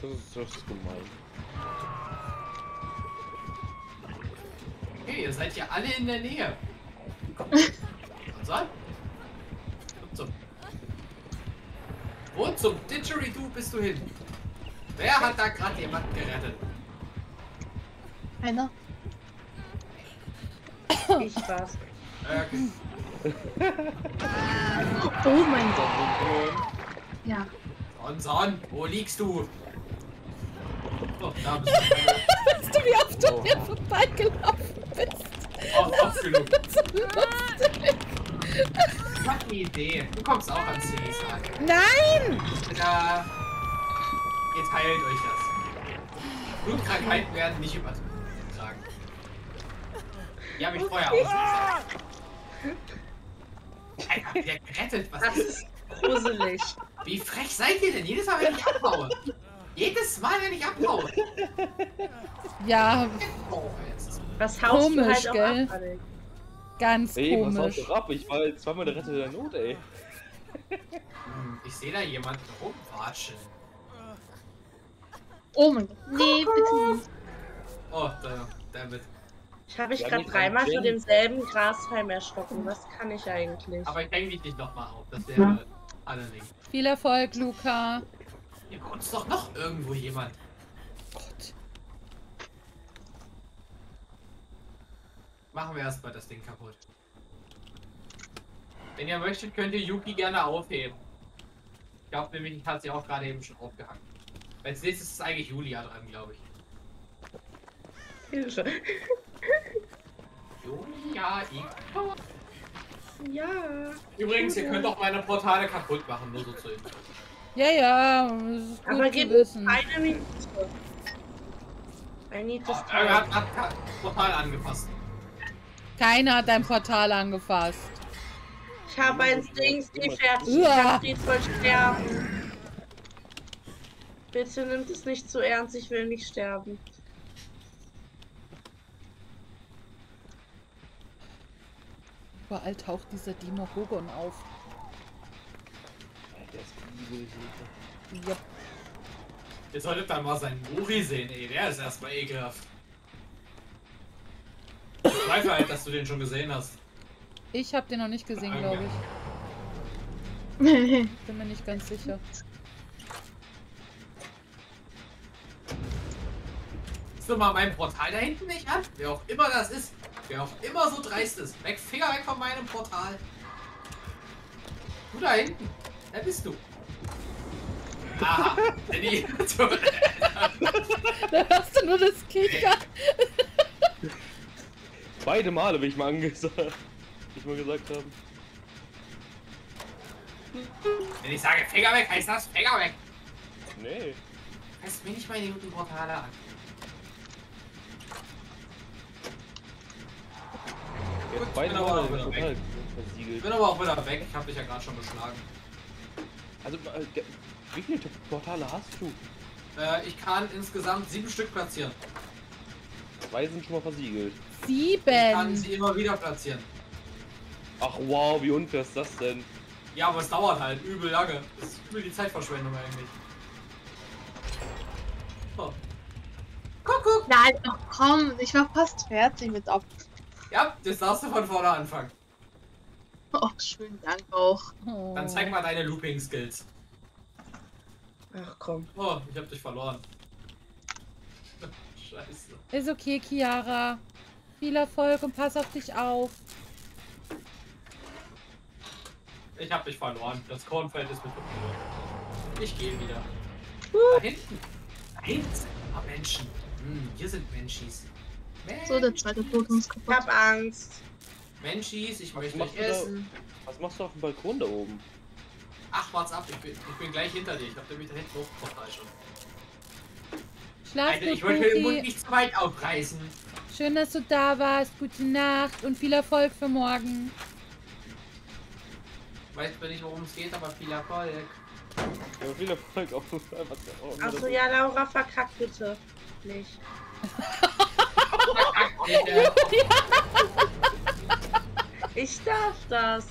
Das ist, ist gemein. Okay, ihr seid ja alle in der Nähe. *laughs* So. Kommt Wo zum Didgeridoo bist du hin? Wer hat da gerade jemanden gerettet? Einer? Ich war's. Äh, okay. Oh mein Gott. Ja. Son, Son, wo liegst du? Oh, da bist du. *laughs* Weißt du, wie oft du Oh. mir vorbeigelaufen bist? Oh, oft genug. Ich hab eine Idee. Du kommst auch an Cillys Lager. Nein! Da. Ihr teilt euch das. Blutkrankheiten werden nicht übertragen. Die habe ich vorher ausgesagt. Alter, wieder gerettet. Was Das ist gruselig. Wie frech seid ihr denn? Jedes Mal, wenn ich abhaue. Jedes Mal, wenn ich abhaue. Ja, Oh, Was haust du Komisch, halt auch gell? ab, Alex? ganz Ey, was komisch. haust du ab? Ich war jetzt zweimal der Retter der Not, ey. Hm, Ich sehe da jemanden rumwatscheln. Oh mein Gott. Nee, bitte nicht. Oh, da, damit. Ich habe mich Ja, gerade dreimal vor demselben Grashalm erschrocken. Was kann ich eigentlich? Aber ich hänge dich nicht nochmal auf. Das wäre allerdings. Viel Erfolg, Luca. Hier kommt doch noch irgendwo jemand. Machen wir erstmal das Ding kaputt. Wenn ihr möchtet, könnt ihr Yuki gerne aufheben. Ich glaube nämlich, ich hat sie auch gerade eben schon aufgehangen. Als nächstes ist eigentlich Julia dran, glaube ich. Hilfe. Julia, ich. Ja. Übrigens, ihr könnt auch meine Portale kaputt machen, nur so zu Info. Ja, ja, das ist gut Aber zu gib wissen. eine Minute. I need Oh, er hat, hat, hat Portal angepasst. Keiner hat dein Portal angefasst. Ich habe ein Dings, die fertig. Ich hab die soll sterben. Bitte nimmt es nicht zu ernst, ich will nicht sterben. Überall taucht dieser Demogorgon auf. Der ist übel. Yep. Ihr solltet dann mal seinen Muri sehen, ey. Der ist erstmal ekelhaft. Ich zweifle halt, dass du den schon gesehen hast. Ich habe den noch nicht gesehen, glaube ich. *laughs* Bin mir nicht ganz sicher. Siehst du mal mein Portal da hinten nicht an? Wer auch immer das ist. Wer auch immer so dreist ist. Weg, Finger weg von meinem Portal. Du da hinten. Wer bist du? Aha. *laughs* Danny. *laughs* Da hörst du nur das Kicker. Beide Male bin ich mal angesagt. Ich mal gesagt haben. Wenn ich sage Finger weg, heißt das Finger weg. Nee. Heißt mir nicht meine guten Portale an. Jetzt Gut, beide bin Male auch den wieder Portal Ich versiegelt. bin aber auch wieder weg. Ich habe dich ja gerade schon geschlagen. Also, äh, wie viele Portale hast du? Äh, ich kann insgesamt sieben Stück platzieren. Zwei sind schon mal versiegelt. Ich kann Sieben. sie immer wieder platzieren. Ach wow, wie unfair ist das denn? Ja, aber es dauert halt übel lange. Das ist übel die Zeitverschwendung eigentlich. Oh. Guck, guck. Nein, ach komm, ich war fast fertig mit ab. Ja, das darfst du von vorne anfangen. Oh, schönen Dank auch. Oh. Dann zeig mal deine Looping-Skills. Ach komm. Oh, ich hab dich verloren. *laughs* Scheiße. Ist okay, Chiara. Viel Erfolg und pass auf dich auf. Ich hab dich verloren. Das Kornfeld ist mit mir. Ich gehe wieder. Da hinten. Da hinten sind ein paar Menschen. Hm, hier sind Menschis. So, der zweite Totem ist Ich kaputt. hab Angst. Menschis, ich möchte euch du da? essen. Was machst du auf dem Balkon da oben? Ach, warte ab, ich bin, ich bin gleich hinter dir. Ich hab nämlich da hinten hochgekommen schon. Schlaf Alter, gut, ich wollte den Mund nicht zu weit aufreißen. Schön, dass du da warst. Gute Nacht und viel Erfolg für morgen. Weiß zwar nicht, worum es geht, aber viel Erfolg. Ja, viel Erfolg auf was auch immer Achso, ja, Laura, verkack bitte. Nicht. *laughs* Ich darf das.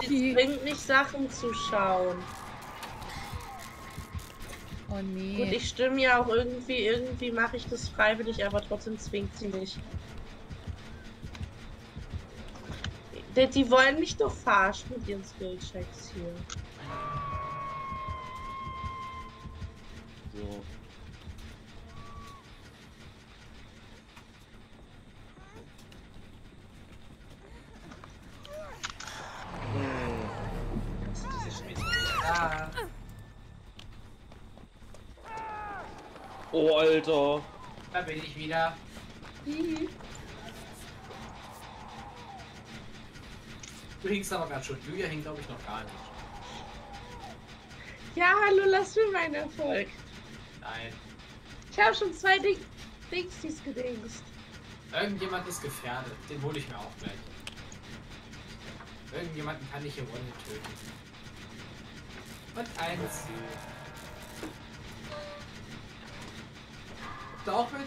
Es bringt mich Sachen zu schauen. Oh Gut, nee. ich stimme ja auch irgendwie, irgendwie mache ich das freiwillig, aber trotzdem zwingt sie mich. Die, die wollen mich doch verarschen mit ihren Skillchecks hier. So. Hm. Ja. Oh, Alter. Da bin ich wieder. Du hingst aber gerade schon. Julia hing, glaube ich, noch gar nicht. Ja, hallo, lass mir meinen Erfolg. Nein. Ich habe schon zwei Ding Dingsies gedingst. Irgendjemand ist gefährdet. Den hole ich mir auch gleich. Irgendjemanden kann ich hier Runde töten. Und eins. Mit?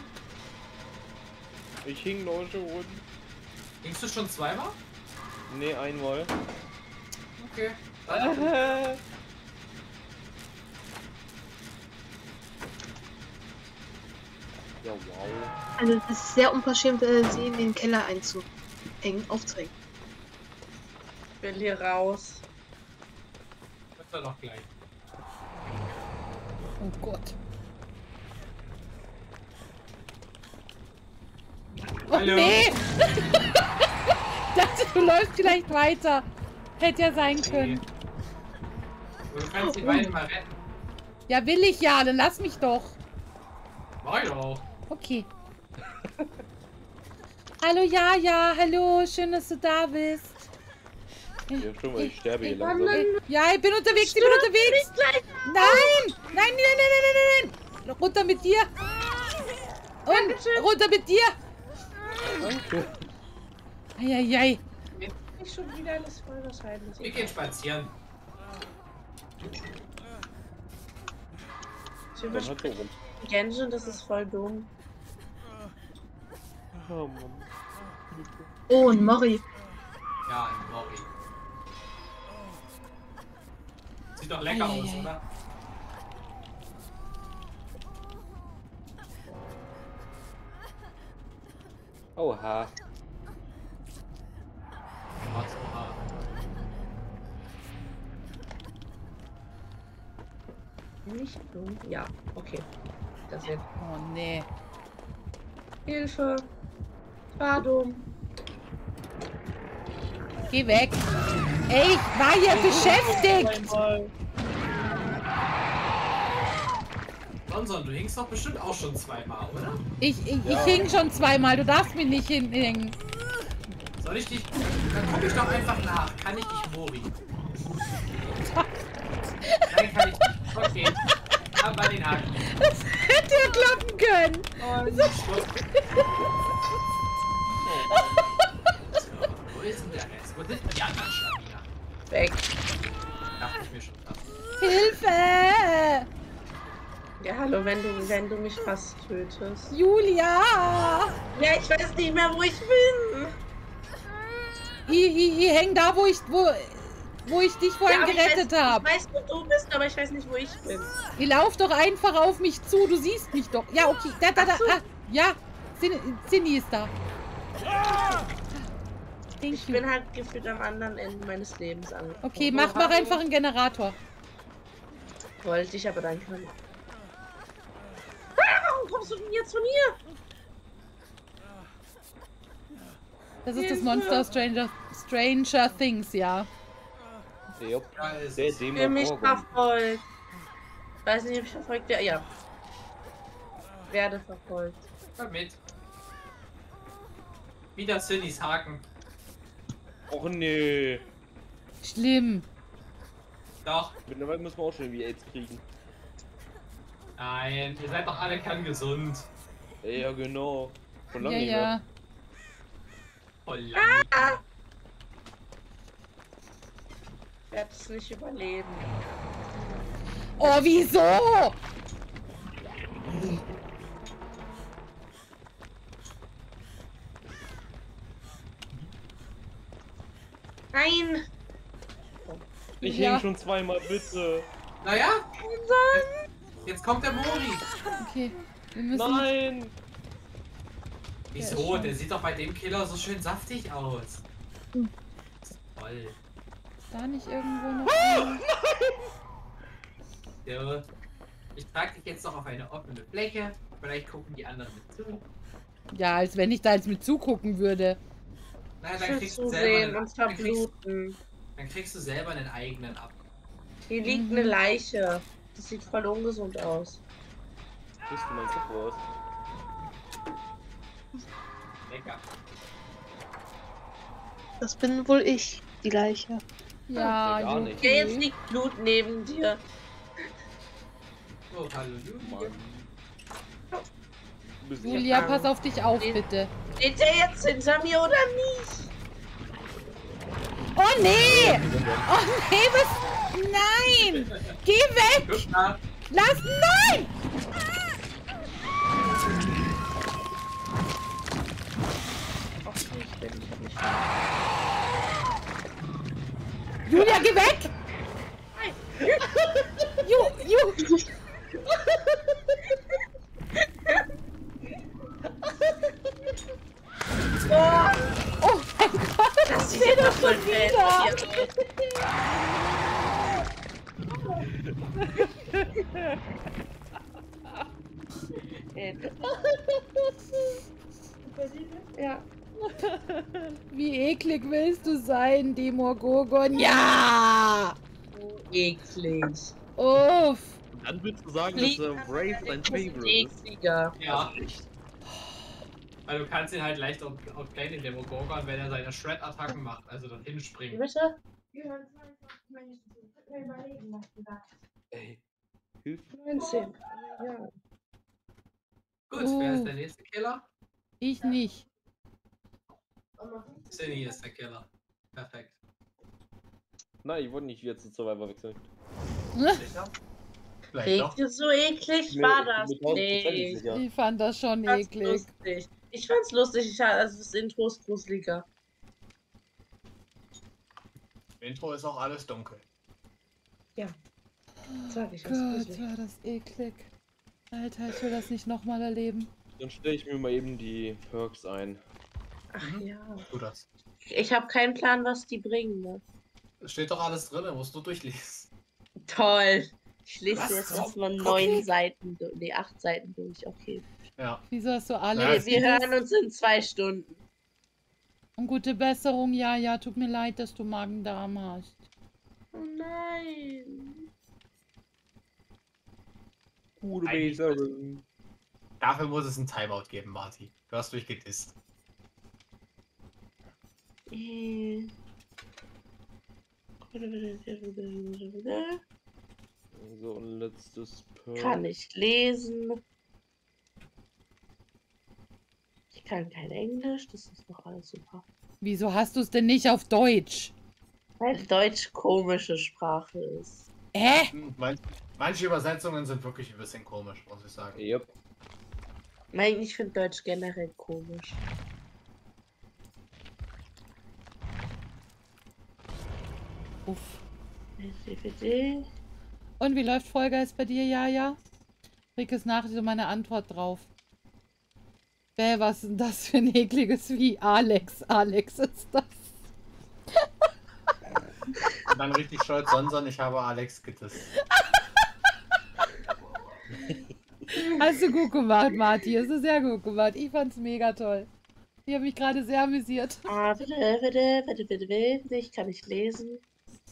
Ich hing noch schon. Hingst du schon zweimal? Nee, einmal. Okay. *laughs* Ja, wow. Also, es ist sehr unverschämt, äh, sie in den Keller einzuhängen, aufzuhängen. Ich will hier raus. wird er doch gleich. Oh Gott. Oh Hallo. nee! *laughs* dachte, du läufst vielleicht weiter. Hätte ja sein können. Du kannst die beiden mal retten. Ja, will ich ja. Dann lass mich doch. Mach ich auch. Okay. *laughs* hallo, ja, ja. Hallo. Schön, dass du da bist. Ja, stimmt, weil ich sterbe hier Ich langsam. Ja, ich bin unterwegs. Ich bin unterwegs. Nein! Nein, nein, nein, nein, nein, nein. Runter mit dir. Und runter mit dir. Danke. Eieiei. Ich schon wieder alles voll wahrscheinlich. Wir gehen spazieren. Ich überspringe er. Genshin, das ist voll dumm. Oh, Mann. Oh, und Mori. Ja, ein Mori. Sieht doch lecker aus, Eieiei. oder? Oha. Was, oha. Nicht dumm. Ja, okay. Das wird. Oh nee. Hilfe. War dumm. Geh weg. Ey, ich war hier beschäftigt. Sonson, du hingst doch bestimmt auch schon zweimal, oder? Ich, ich, ich hing schon zweimal. Du darfst mich nicht hinhängen. Soll ich dich. Dann guck ich doch einfach nach. Kann ich dich Mori? Nein, kann ich nicht. Okay. Mal den Haken. Hätte ja klappen können. Und Schluss. So, wo ist denn der Rest? Wo sind denn die anderen schon wieder? Weg. Dachte ich mir schon. Hilfe! Ja, hallo, wenn du, wenn du mich fast tötest. Julia! Ja, ich weiß nicht mehr, wo ich bin. Ich, ich, ich häng da, wo ich, wo, wo ich dich vorhin ja, gerettet ich habe. Ich weiß, wo du bist, aber ich weiß nicht, wo ich bin. Ihr lauft doch einfach auf mich zu. Du siehst mich doch. Ja, okay. Da, da, da. So. Ah, ja. Cindy, ist da. Thank Ich you. bin halt gefühlt am anderen Ende meines Lebens angekommen. Okay, mach, mach einfach einen Generator. Wollte ich, aber dann kann. Warum kommst du denn jetzt von hier? Das ist das Monster Stranger, Stranger Things, ja. Jupp. Der. Ich will mich verfolgt. Ich weiß nicht, ob ich verfolgt werde. Ja. Werde verfolgt. Komm mit. Wieder Sinnys Haken. Och nee. Schlimm. Doch. Mittlerweile müssen wir auch schon irgendwie AIDS kriegen. Nein, ihr seid doch alle kerngesund. Ja, genau. Ja, lange nicht ja. mehr. Voll lang. Ich werde es nicht überleben. Oh, wieso? Nein! Ich Ja. häng schon zweimal, bitte. Naja. Jetzt kommt der Mori. Okay, wir müssen... Nein! Wieso? schon. Der sieht doch bei dem Killer so schön saftig aus. Hm. Toll. Da nicht irgendwo noch... Ja. Ich trage dich jetzt noch auf eine offene Fläche. Vielleicht gucken die anderen mit zu. Ja, als wenn ich da jetzt mit zugucken würde. Na, dann kriegst, du selber einen, und dann, kriegst, dann kriegst du selber einen eigenen ab. Hier liegt Mhm. eine Leiche. Das sieht voll ungesund aus. Bist du mein? Lecker. Das bin wohl ich, die Leiche. Ja, Ja, nicht. Ja, jetzt liegt Blut neben dir. Oh, hallo Julia. Mann. Julia, pass auf dich auf, bitte. Steht der jetzt hinter mir oder nicht? Oh nee! Oh nee, was? Nein! Geh weg! Lass, nein! Ach, ich bin ich hab mich Julia, geh weg! Ju, Ju! *laughs* Boah, Oh mein Gott! das sieht doch voll wieder. *laughs* Ja. Wie eklig willst du sein, Demogorgon? Ja! Eklig. Uff! Dann würdest du sagen, dass Fliegen äh, Wraith dein Favorite ist. Ekliger. Ja. Weil du kannst ihn halt leicht auf, auf kleine Demogorgon, wenn er seine Shred-Attacken macht, also dann hinspringen. bitte? Ey. Hilf. 19. Ja. Gut, Oh. wer ist der nächste Killer? Ich nicht. Cindy ist der Killer. Perfekt. Nein, ich wollte nicht wieder zu Survivor wechseln. Sicher? Vielleicht doch. Eklig, so eklig Nee, war das mir nicht. Ich fand das schon fand's eklig. lustig. Ich fand's lustig. Ich, also das Intro ist gruseliger. Intro ist auch alles dunkel. Sag ich was Gott, war das eklig. Alter, ich will das nicht nochmal erleben. Dann stelle ich mir mal eben die Perks ein. Ach ja. Tu das. Ich habe keinen Plan, was die bringen. Ne? Es steht doch alles drin, musst du durchlesen. Toll. Ich lese Was? jetzt erstmal Okay. neun Seiten, du- nee, acht Seiten durch. Okay. Ja. Wieso hast du Ja, alles? Wir hören uns in zwei Stunden. Und gute Besserung, ja, ja, tut mir leid, dass du Magen-Darm hast. Oh nein. Gute Besserung. Dafür muss es ein Timeout geben, Marty. Du hast dich gedisst. Äh. So, ein letztes Perk. Kann ich lesen. Ich kann kein Englisch, das ist doch alles super. Wieso hast du es denn nicht auf Deutsch? Weil Deutsch komische Sprache ist. Hä? Hm, man- Manche Übersetzungen sind wirklich ein bisschen komisch, muss ich sagen. Yep. Nein, ich finde Deutsch generell komisch. Uff. Und wie läuft Vollgeist bei dir, ja, ja? Krieg es nach, so meine Antwort drauf. Bäh, was ist denn das für ein ekliges wie Alex? Alex ist das. Und dann richtig stolz, sondern ich habe Alex gedisst. Hast du gut gemacht, Marti. Hast du sehr gut gemacht. Ich fand's mega toll. Ich habe mich gerade sehr amüsiert. Ah, bitte, bitte, bitte, bitte, bitte. Ich kann nicht lesen.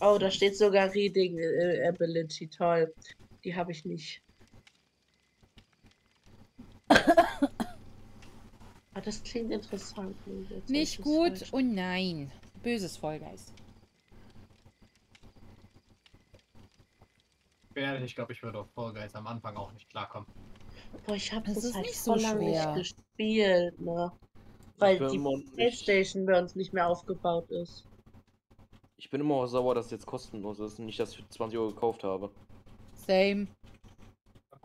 Oh, da steht sogar Reading äh, Ability. Toll. Die habe ich nicht. Das klingt interessant. Nee, jetzt Nicht gut falsch. und nein. Böses Vollgeist. Ehrlich, ich glaube, ich würde auf Guys am Anfang auch nicht klarkommen. Boah, ich habe Das das, ist halt nicht so lange schwer. nicht gespielt, ne? Weil die Playstation bei uns nicht mehr aufgebaut ist. Ich bin immer auch sauer, dass es jetzt kostenlos ist und nicht, dass ich für 20 Euro gekauft habe. Same.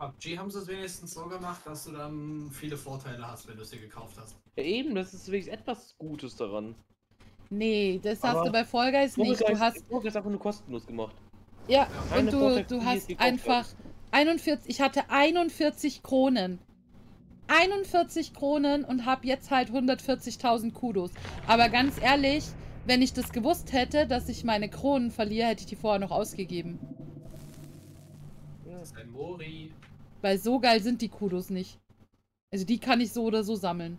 PUBG haben sie es wenigstens so gemacht, dass du dann viele Vorteile hast, wenn du es dir gekauft hast. Ja, eben, das ist wirklich etwas Gutes daran. Nee, das hast Aber du bei Vollgeist nicht. Du hast. Ist einfach nur kostenlos gemacht. Ja, Keine und du, du hast gekauft einfach 41. Ich hatte 41 Kronen. 41 Kronen und hab jetzt halt 140.000 Kudos. Aber ganz ehrlich, wenn ich das gewusst hätte, dass ich meine Kronen verliere, hätte ich die vorher noch ausgegeben. Das ist ein Mori. Weil so geil sind die Kudos nicht. Also die kann ich so oder so sammeln.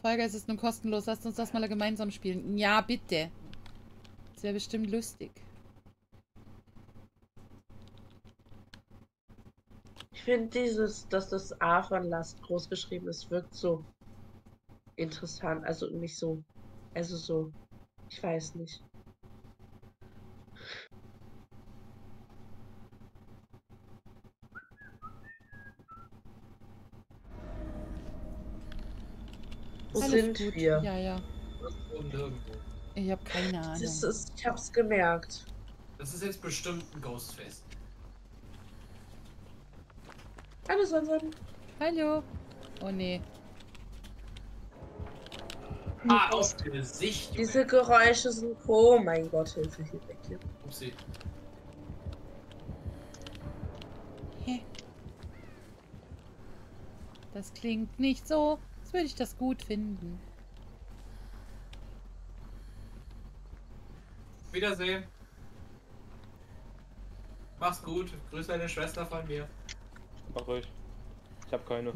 Vollgeist ist nun kostenlos. Lasst uns das mal gemeinsam spielen. Ja, bitte. Das wäre bestimmt lustig. Ich finde dieses, dass das A von Last groß geschrieben ist, wirkt so interessant. Also nicht so. Also so. Ich weiß nicht. Wo Alles sind gut. wir? Ja, ja. Ich habe keine Ahnung. Das ist, ich hab's gemerkt. Das ist jetzt bestimmt ein Ghostface. Alles ansonsten. Hallo. Oh nee. Ah, auf Gesicht. Junge. Diese Geräusche sind. Oh mein Gott, Hilfe, hier weg hier. Upsi. Hä? Das klingt nicht so, würde ich das gut finden. Wiedersehen. Mach's gut. Grüß deine Schwester von mir. Mach euch. Ich hab keine.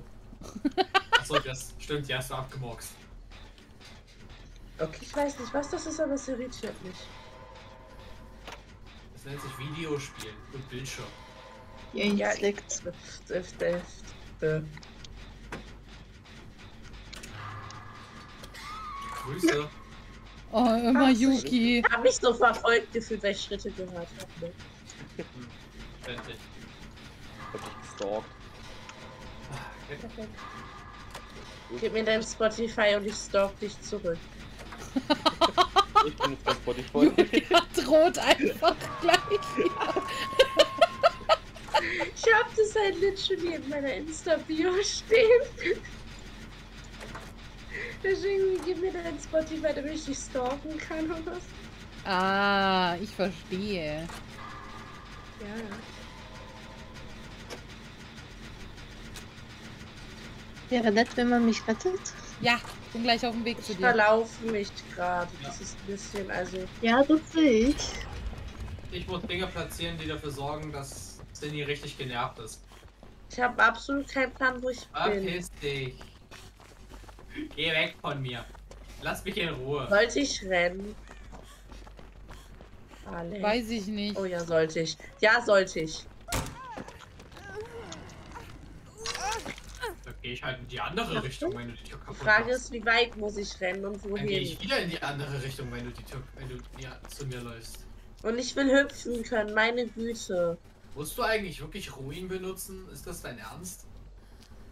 *laughs* Achso, das stimmt, die hast du abgemurkst. Okay, ich weiß nicht, was das ist, aber es irritiert mich. Das nennt sich Videospiel und Bildschirm. Ja, Ja, deft, deft. Grüße. Oh, immer Yuki. Ich habe mich so verfolgt gefühlt, weil ich Schritte gehört habe. Ne? Endlich. Ich hab dich gestalkt. Perfekt. Gib mir dein Spotify und ich stalk dich zurück. Ich bin jetzt bei Spotify. Yuki droht einfach gleich. Ich hab das halt literally in meiner Insta-Bio stehen. Deswegen gib mir dein Spotify, damit ich dich stalken kann oder was? Ah, ich verstehe. Ja, ja. Wäre nett, wenn man mich rettet. Ja, bin gleich auf dem Weg zu Ich dir. verlaufe mich gerade. Das ist ein bisschen, also. Ja, das sehe ich. Ich muss Dinge platzieren, die dafür sorgen, dass Cindy richtig genervt ist. Ich habe absolut keinen Plan, wo ich bin. Verpiss dich. Geh weg von mir. Lass mich in Ruhe. Sollte ich rennen? Alex. Weiß ich nicht. Oh ja, sollte ich. Ja, sollte ich. Dann gehe ich halt in die andere Richtung, wenn du die Tür Die kaputt Frage machst. ist, wie weit muss ich rennen und Dann gehe wohin? ich wieder in die andere Richtung, wenn du die Tür, wenn du ja, zu mir läufst. Und ich will hüpfen können, meine Güte. Musst du eigentlich wirklich Ruin benutzen? Ist das dein Ernst?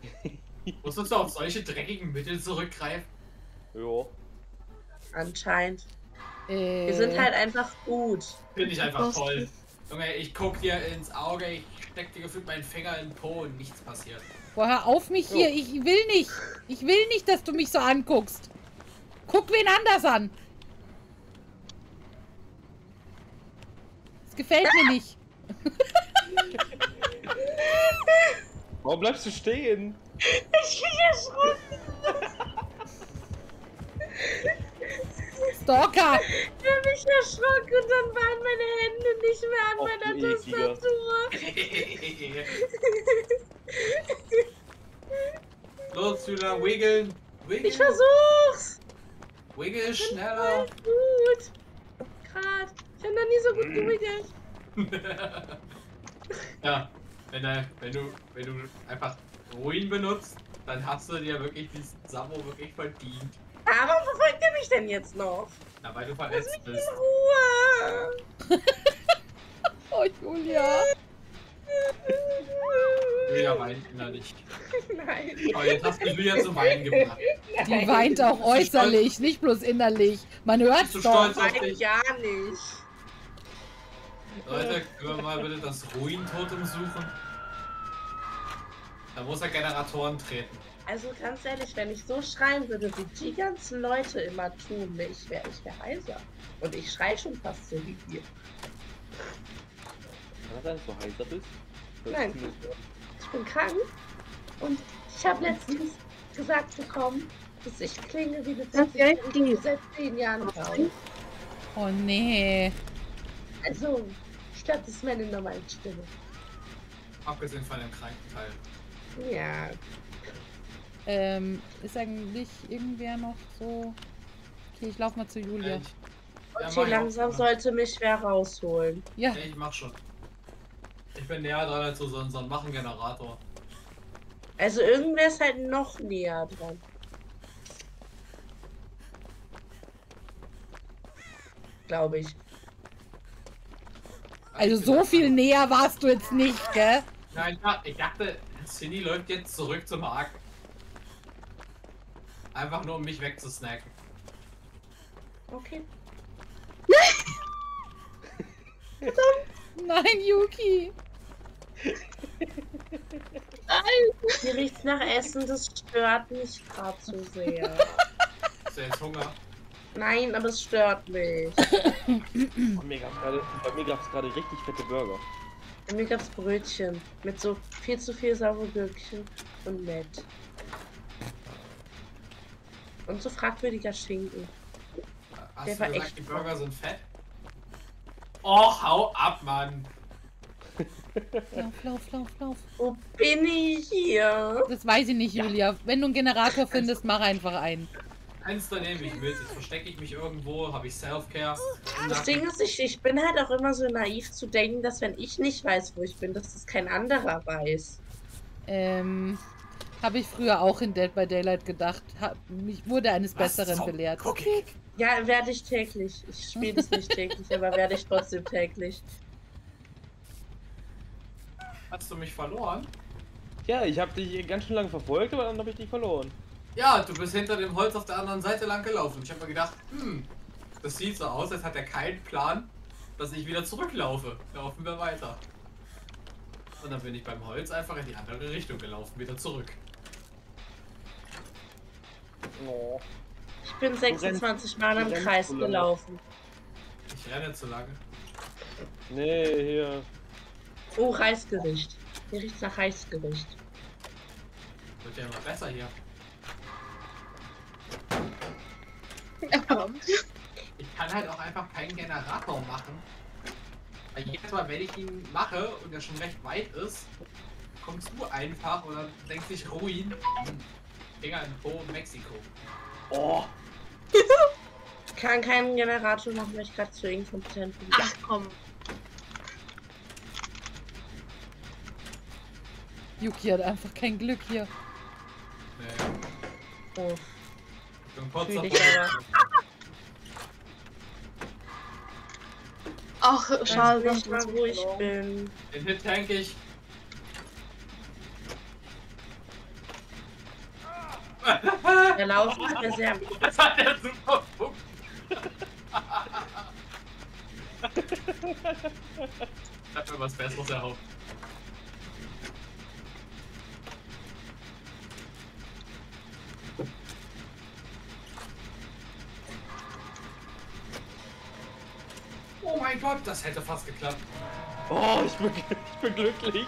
*laughs* *laughs* Musstest du auf solche dreckigen Mittel zurückgreifen? Ja. Anscheinend. Äh, Wir sind halt einfach gut. Finde ich einfach toll. Junge, ich guck dir ins Auge, ich steck dir gefühlt meinen Finger in den Po und nichts passiert. Boah, hör auf mich hier. Ich will nicht. Ich will nicht, dass du mich so anguckst. Guck wen anders an. Das gefällt mir nicht. *laughs* Warum bleibst du stehen? Ich bin erschrocken. Stalker. Der habe mich erschrocken und dann waren meine Hände nicht mehr an Och, meiner. Tastatur. Los, Schüler, wiggeln. Wiggeln. Ich versuch's. Wiggle schneller. Gut. Grad. Ich habe noch nie so gut gewiggelt. *laughs* ja, wenn, wenn, du, wenn du einfach Ruin benutzt, dann hast du dir wirklich diesen Sabo wirklich verdient. Aber warum verfolgt er mich denn jetzt noch? Na, weil du Lass verletzt mich in bist. Ruhe. *laughs* Oh, Julia. Julia weint innerlich. *laughs* Nein. Aber jetzt hast du Julia zum Weinen gebracht. Die weint auch äußerlich, nicht bloß innerlich. Man Bist du doch. stolz auf dich? gar nicht. Leute, können wir mal bitte das Ruin-Totem suchen? Da muss er Generatoren treten. Also ganz ehrlich, wenn ich so schreien würde, wie die ganzen Leute immer tun, ich wäre ich wär heiser. Und ich schrei schon fast so wie ihr. Kann das sein, dass du heiser bist? Hört Nein. Ich bin krank und ich habe letztens gesagt bekommen, dass ich klinge wie eine Das Geld 40-Jährige, die seit zehn Jahren raucht. Oh nee. Also, statt ist meine normale Stimme. Abgesehen von dem kranken Teil. Ja, Ähm, ist eigentlich irgendwer noch so. Okay, ich lauf mal zu Julia. Ich, ja, okay, langsam sollte mich wer rausholen. Ja, Ja, ich mach schon. Ich bin näher dran als so, so, ein Machengenerator. Also irgendwer ist halt noch näher dran. Glaube ich. also so viel näher warst du jetzt nicht, gell? Nein, ich dachte, Cindy läuft jetzt zurück zum Ark. Einfach nur um mich wegzusnacken. Okay. *laughs* Nein, Yuki. *laughs* Hier riecht's nach Essen, das stört mich gerade so sehr. *laughs* Ist ja jetzt Hunger? Nein, aber es stört mich. Bei mir gab's gerade- bei mir gab es gerade richtig fette Burger. Bei mir gab's Brötchen mit so viel zu viel saure Gürkchen und nett. Und so fragwürdiger Schinken. Hast Der du war gesagt, echt die Burger sind fett? Och, hau ab, Mann! Lauf, lauf, lauf, lauf. Wo bin ich hier? Das weiß ich nicht, Julia. Wenn du einen Generator findest, mach einfach einen. Eins da nehme ich mit. Jetzt verstecke ich mich irgendwo, habe ich Self-Care. Das. Ding ist, ich, ich bin halt auch immer so naiv zu denken, dass wenn ich nicht weiß, wo ich bin, dass das kein anderer weiß. Ähm, habe ich früher auch in Dead by Daylight gedacht. Hab, mich wurde eines Was Besseren belehrt. Ja, werde ich täglich. Ich spiele es nicht täglich, *laughs* aber werde ich trotzdem täglich. Hast du mich verloren? Ja, ich habe dich ganz schön lange verfolgt, aber dann habe ich dich verloren. Ja, du bist hinter dem Holz auf der anderen Seite lang gelaufen. Ich habe mir gedacht, hm, das sieht so aus, als hat er keinen Plan, dass ich wieder zurücklaufe. Laufen wir weiter. Und dann bin ich beim Holz einfach in die andere Richtung gelaufen, wieder zurück. Oh. Ich bin 26 Mal rennst Kreis gelaufen. Ich renne zu lange. Nee, hier. Oh, Reisgericht. Hier riecht's nach Reisgericht. Wird ja immer besser hier. Er kommt. Ich kann halt auch einfach keinen Generator machen. Weil jedes Mal, wenn ich ihn mache und er schon recht weit ist, kommst du einfach und dann denkt sich Ruin. Finger in Po Mexiko. Oh, Ich kann keinen Generator machen, weil ich gerade zu inkompetent bin. Ach komm. Yuki hat einfach kein Glück hier. Nee, Oh. Ich dich aber. Ach, Ich schade, dass nicht du mal, wo ich bin. Den Hit tank ich. *laughs* Der Lauf ist mir sehr. *laughs* Das hat der super Punkt. *laughs* Ich hab mir was Besseres erhofft. Oh mein Gott, das hätte fast geklappt. oh ich, bin, ich bin glücklich.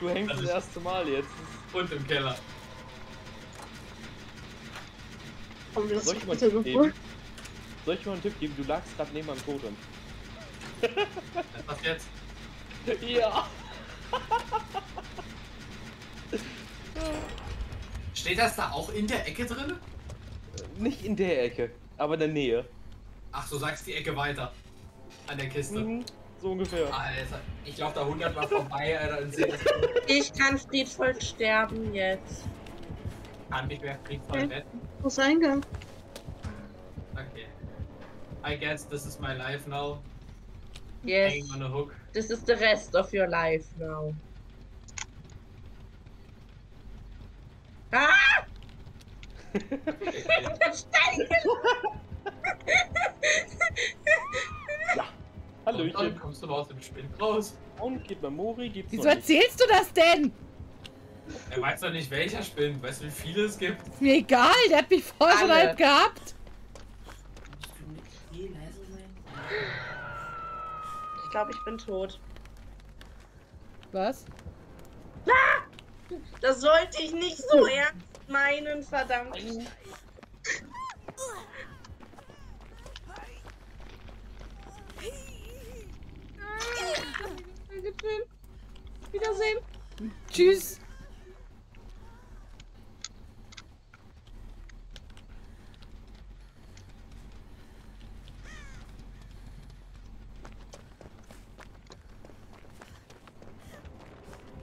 Du hängst Das das erste Mal jetzt. Und im Keller. Soll ich. Soll ich mal einen Tipp geben? Du lagst gerade neben meinem Totem. Was jetzt? *laughs* Ja. Steht das da auch in der Ecke drin? Nicht in der Ecke, aber in der Nähe. Ach, du sagst die Ecke weiter. An der Kiste. Mhm, so ungefähr. Alter, ich laufe da 100 Mal vorbei, Alter. Ich kann friedvoll sterben jetzt. Kann mich wer kriegt voll Okay. retten. Wo ist der Eingang? Okay. I guess this is my life now. Yes. Hanging on a hook. This is the rest of your life now. Ah! *laughs* Stein! *laughs* Und dann Hallöchen. kommst du mal aus dem Spind raus. Und geht bei Mori, gibt's Wieso erzählst du das denn? Er weiß doch nicht, welcher Spind. Weißt du, wie viele es gibt? Ist mir egal, der hat mich vorher schon halb gehabt. Ich glaube, ich bin tot. Was? Das sollte ich nicht so ernst meinen, verdammt. Wiedersehen. Tschüss.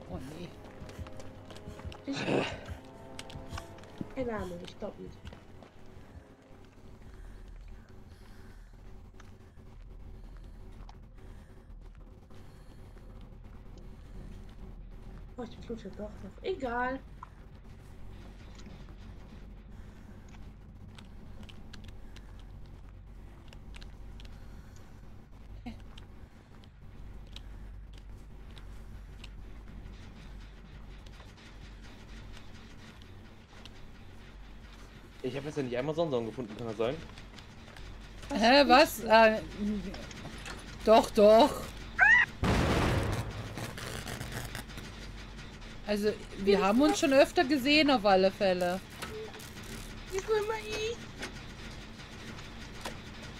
Oh nee. Ich, keine Ahnung, ich glaube nicht. Oh, ich blute doch noch. Egal. Ich habe jetzt ja nicht Amazon gefunden, kann das sein? Hä, was? Äh, doch, doch. Also, wir haben uns schon öfter gesehen, auf alle Fälle. Wieso immer ich?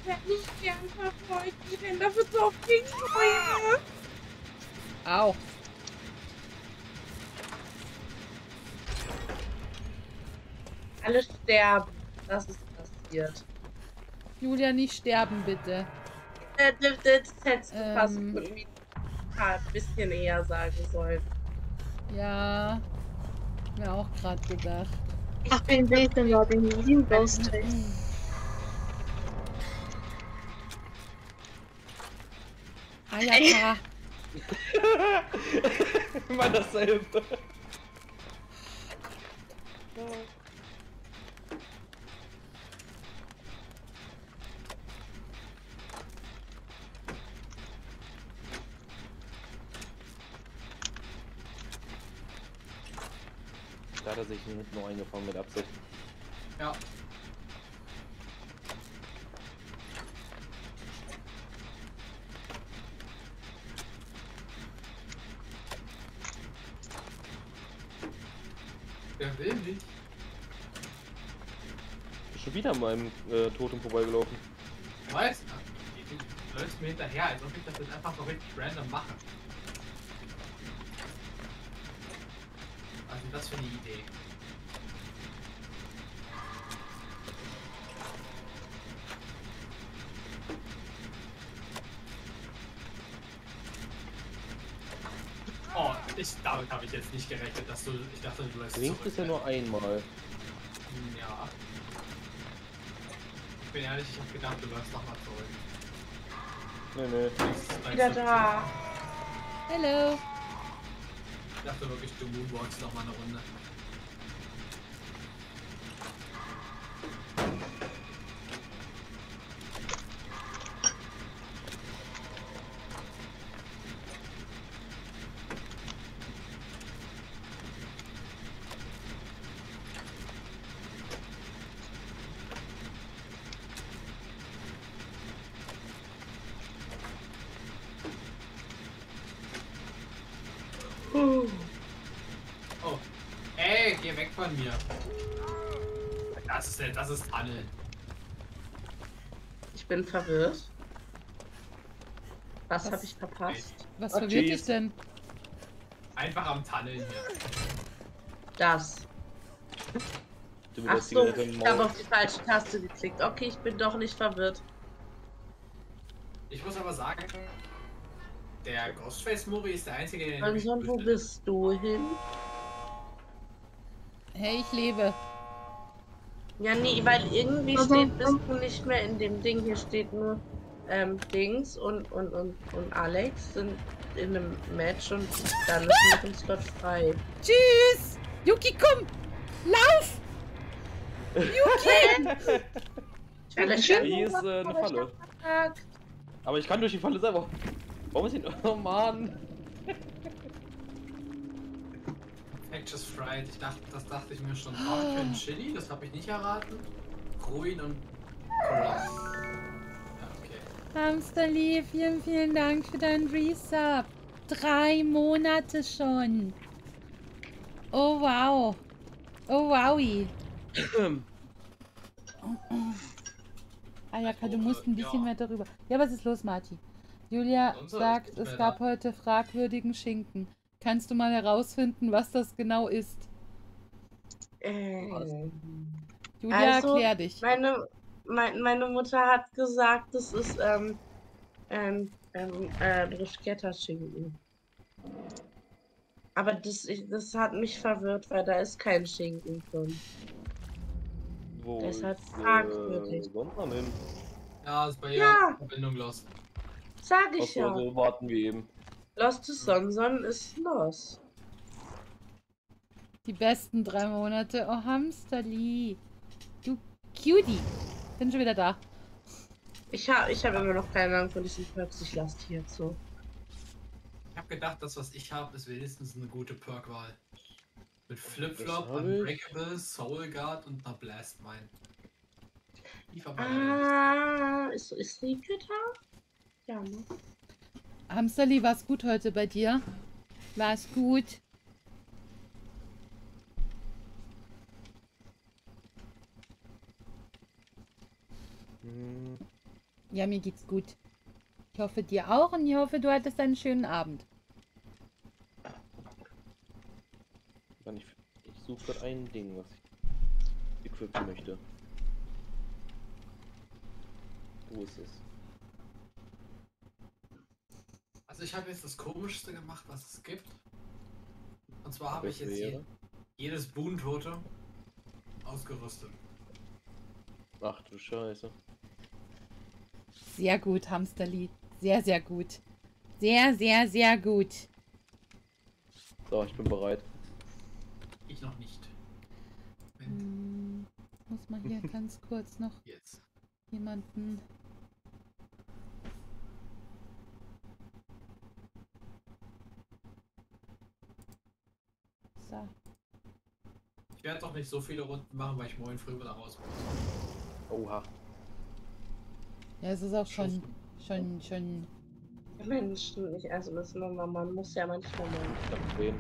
Ich werd nicht gern verfolgt. Ich renn dafür so auf Gegensteuer. Au. Alle sterben. Das ist passiert. Julia, nicht sterben, bitte. Äh, Das, hättest du fast Ähm. ein bisschen eher sagen sollen. Ja. Mir auch gerade gedacht. Ich bin Nathan war den lieben Ghost Face. Ah ja, *laughs* Immer dasselbe. Hat er sich hinten noch eingefangen mit Absicht. Ja. Wer will nicht? Ist schon wieder an meinem äh, Totem vorbeigelaufen. Weißt du? Du läufst mir hinterher, als ob ich das jetzt einfach so richtig random mache. Was für eine Idee? Oh, ich, damit habe ich jetzt nicht gerechnet, dass du. Ich dachte, du läufst Links zurück. ist ja nur einmal. Hm, Ja. Ich bin ehrlich, ich habe gedacht, du läufst nochmal zurück. Nee, nee. Wieder da. Hello. Ich dachte wirklich, du moonwalkst noch mal eine Runde. Oh. Ey, geh weg von mir. Das ist, das ist Tunnel. Ich bin verwirrt. Was, Was? habe ich verpasst? Was Ah, verwirrt dich denn? Einfach am Tunneln hier. Das. Du Ach so, ich habe auf die falsche Taste geklickt. Okay, ich bin doch nicht verwirrt. Ich muss aber sagen, der Ghostface Muri ist der einzige, der Anson, wo bist du hin? Hey, ich lebe. Ja, nee, weil irgendwie Also, steht, bist du nicht mehr in dem Ding. Hier steht nur ähm, Dings und, und, und, und Alex sind in einem Match und dann ist noch ein Slot frei. Tschüss! Yuki, komm! Lauf! Yuki! *laughs* Ich werde Hier ist äh, eine Falle. Aber ich kann durch die Falle selber. Warum ist die... *laughs* Oh Mann. Factious Fried. Ich dachte, das dachte ich mir schon. Pumpkin Chili, das habe ich nicht erraten. Ruin und. Ja, okay. Hamsterli, vielen, vielen Dank für deinen Resub. Drei Monate schon. Oh, wow. Oh, wowi. Ayaka, du musst ein bisschen Ja. mehr darüber. Ja, was ist los, Marti? Julia sagt, es gab heute fragwürdigen Schinken. Kannst du mal herausfinden, was das genau ist? Ähm, Julia, Also, erklär dich. meine, mein, meine Mutter hat gesagt, das ist ähm, ähm, ähm, äh, Bruschetta-Schinken. Aber das, ich, das hat mich verwirrt, weil da ist kein Schinken drin. Wo Das ist ist, fragwürdig. Äh. Ja, ist bei ihr Ja. Verbindung los. Sag ich Achso, ja. so warten wir eben. Lost to Sonson ist los. Die besten drei Monate. Oh, Hamsterli. Du Cutie. Bin schon wieder da. Ich habe ich hab immer noch keine Ahnung von diesen Perks. Ich lasse die jetzt so. Ich habe gedacht, das, was ich habe, ist wenigstens eine gute Perk-Wahl. Mit Flip-Flop. Unbreakable, Soul Guard und einer Blast Mine. Die. Ah, ist, ist Rike da? Ja, ne? Hamsterli, war's gut heute bei dir? War's gut? Hm, Ja, mir geht's gut. Ich hoffe dir auch und ich hoffe, du hattest einen schönen Abend. Mann, ich ich suche gerade ein Ding, was ich equippen möchte. Wo ist es? Also ich habe jetzt das komischste gemacht, was es gibt. Und zwar habe ich jetzt je, jedes Boon-Tote ausgerüstet. Ach du Scheiße. Sehr gut, Hamsterli. Sehr, sehr gut. Sehr, sehr, sehr gut. So, ich bin bereit. Ich noch nicht. Wenn Hm, muss man hier *laughs* ganz kurz noch jetzt. jemanden. So. Ich werde doch nicht so viele Runden machen, weil ich morgen früh wieder raus muss. Oha. Ja, es ist auch schon, schon, schon. Menschen nicht essen müssen, aber man muss ja manchmal mal. Ich hab gesehen.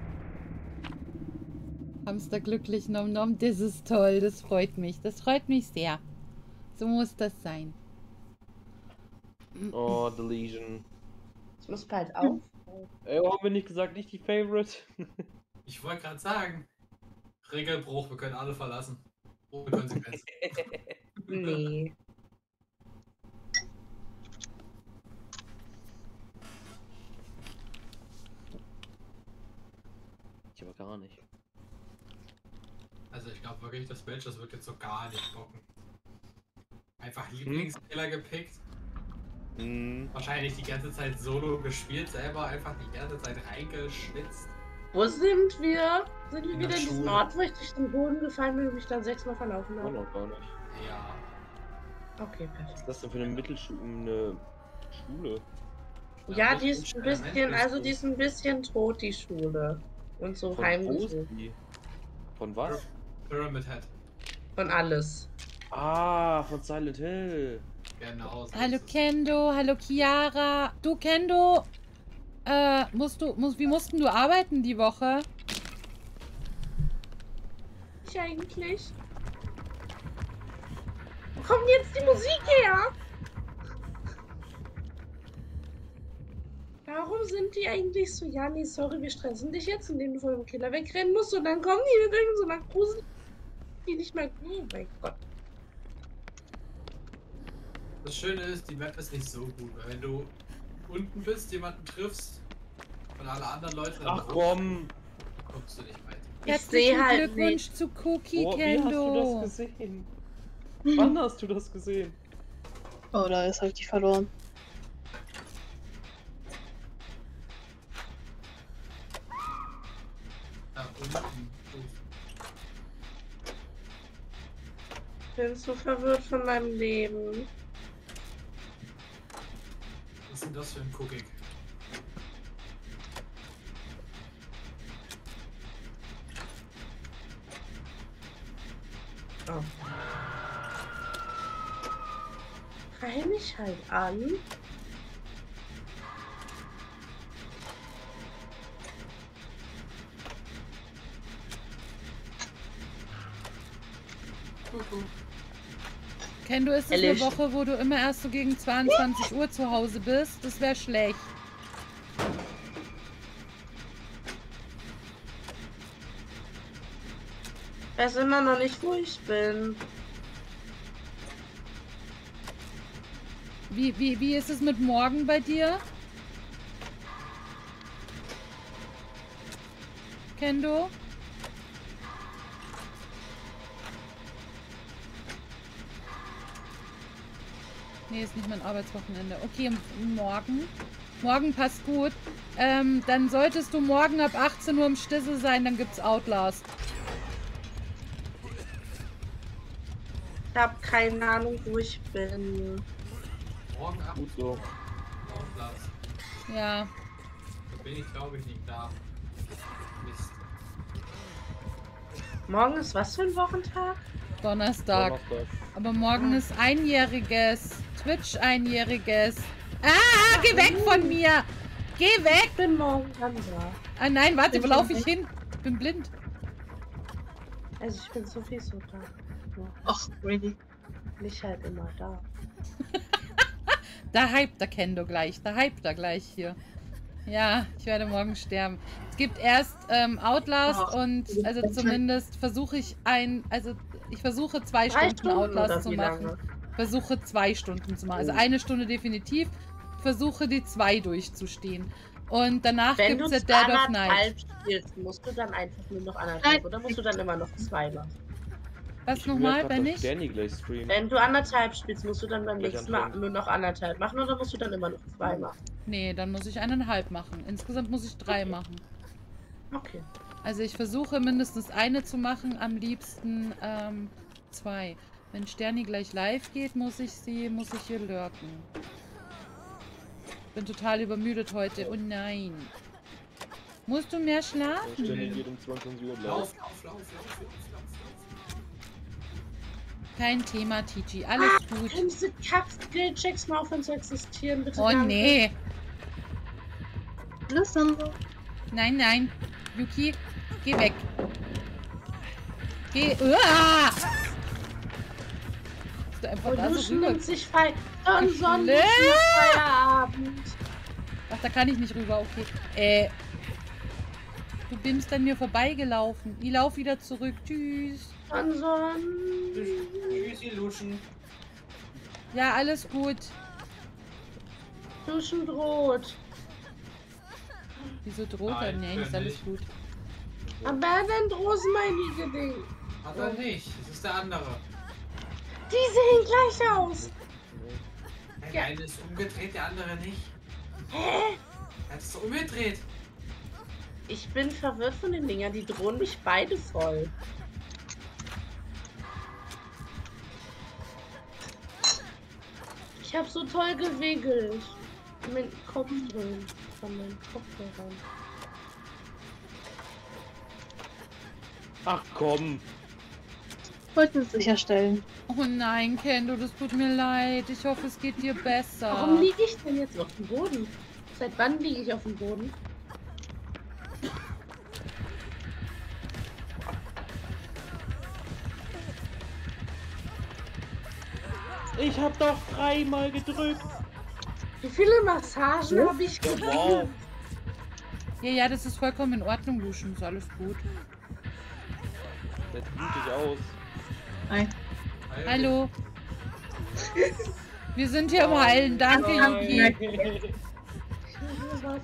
Hamster glücklich, nom nom. Das ist toll, das freut mich. Das freut mich sehr. So muss das sein. Oh, The Legion. Ich muss bald auf. Ey, warum bin ich gesagt, nicht die Favorite? *laughs* Ich wollte gerade sagen, Regelbruch, wir können alle verlassen. Ohne Konsequenzen. *laughs* Nee. Ich aber gar nicht. Also ich glaube wirklich, das Match, das wird jetzt so gar nicht bocken. Einfach Lieblingskiller gepickt. Hm. Wahrscheinlich die ganze Zeit solo gespielt, selber einfach die ganze Zeit reingeschnitzt. Wo sind wir? Sind wir In wieder der in diesem. Ort, wo ich durch den Boden gefallen bin und mich dann sechsmal verlaufen Oh, habe? noch gar nicht. Ja. Okay, Was perfekt. ist das denn für eine Mittelschule? Eine Schule? Ja, muss die ist ein bisschen, also die ist ein bisschen tot, die Schule. Und so heimgesucht. Von was? Pyramid Head. Von alles. Ah, von Silent Hill. Genau. so Hallo. Kendo, hallo Chiara. Du Kendo, äh, musst du, musst, wie mussten du arbeiten die Woche? Ich eigentlich. Wo kommt jetzt die Musik her? Warum sind die eigentlich so, ja, nee, sorry, wir stressen dich jetzt, indem du von dem Killer wegrennen musst und dann kommen die mit irgend so einer Grusel, die nicht mal, oh mein Gott. Das Schöne ist, die Map ist nicht so gut, weil wenn du unten bist, jemanden triffst und alle anderen Leute dann Ach komm! kommst du nicht weiter. Ich Herzlichen sehe halt Glückwunsch nicht. zu Cookie Oh, wie hast du Kendo. das gesehen? Wann *laughs* hast du das gesehen? Oh, da ist halt die verloren. Da unten. Ich bin so verwirrt von meinem Leben. Denn das für ein Cookie? Oh. Reih mich halt an. Kendo, ist es eine? Woche, wo du immer erst so gegen 22 Uhr zu Hause bist? Das wäre schlecht. Ich weiß immer noch nicht, wo ich bin. Wie, wie, wie ist es mit morgen bei dir? Kendo? Nee, ist nicht mein Arbeitswochenende. Okay, morgen. Morgen passt gut. Ähm, dann solltest du morgen ab 18 Uhr im Stissel sein, dann gibt's Outlast. Ich habe keine Ahnung, wo ich bin. Morgen ab Gut so. Outlast. Ja. Da bin ich glaube ich nicht da. Mist. Morgen ist was für ein Wochentag? Donnerstag. Donnerstag. Aber morgen ist einjähriges. Twitch einjähriges. Ah, geh weg von mir! Geh weg! Ich bin morgen dran da. Ah nein, warte, wo laufe ich hin? Ich bin blind. Also ich bin sowieso da. Nur Ach, really? nicht halt immer da. *laughs* Da hypt der Kendo gleich. Da hypt er gleich hier. Ja, ich werde morgen sterben. Es gibt erst ähm, Outlast Ach, und also zumindest versuche ich ein, also ich versuche zwei Drei Stunden Stunden Outlast zu machen. lange? Versuche zwei Stunden zu machen. Also Oh. eine Stunde definitiv. Versuche die zwei durchzustehen. Und danach gibt du es Dead of Night. anderthalb spielst, musst du dann einfach nur noch anderthalb oder musst du dann immer noch zwei machen? Was nochmal, wenn ich? Danny gleich streamt. Wenn du anderthalb spielst, musst du dann beim nächsten Mal nur noch anderthalb machen oder musst du dann immer noch zwei machen? Nee, dann muss ich eineinhalb machen. Insgesamt muss ich drei Okay. machen. Okay. Also ich versuche mindestens eine zu machen, am liebsten ähm, zwei. Wenn Sterni gleich live geht, muss ich sie, muss ich hier lurken. Bin total übermüdet heute. Oh nein. Musst du mehr schlafen? Danny geht um 22 Uhr live. Lauf, lauf, lauf, lauf, lauf, lauf, lauf. Kein Thema, TG. Alles gut. Können diese Kack-Skillchecks mal aufhören zu existieren, bitte? Oh danke? nee. Alles Sandra. Nein, nein. Yuki, geh weg. Geh. Uah! Bist du einfach Und da so rüber? und sich feiern. Und Feierabend. Ach, da kann ich nicht rüber, okay. Äh. Du bist an mir vorbeigelaufen. Ich lauf wieder zurück. Tschüss. Und Sonnen. Tschüssi, Luschen. Ja, alles gut. Duschen droht. Wieso droht er? Nein, Nee, ist alles nicht. gut. Aber dann droht mein Ding. Hat er nicht. Das ist der andere. Die sehen gleich aus. Der Ja. eine ist umgedreht, der andere nicht. Hä? Er hat so umgedreht. Ich bin verwirrt von den Dingern. Die drohen mich beide voll. Ich habe so toll gewiggelt. Mein Kopf drin. Von meinem Kopfhörern. Ach komm. Wollten es sicherstellen. Oh nein, Kendo, das tut mir leid. Ich hoffe, es geht dir besser. Warum liege ich denn jetzt auf dem Boden? Seit wann liege ich auf dem Boden? Ich hab doch dreimal gedrückt. Wie viele Massagen habe ich Wow. gemacht? Ja, ja, das ist vollkommen in Ordnung, Luschen. Ist alles gut. Jetzt blutig aus. Hi. Hallo. *laughs* Wir sind hier um Heilen. Danke, Yuki.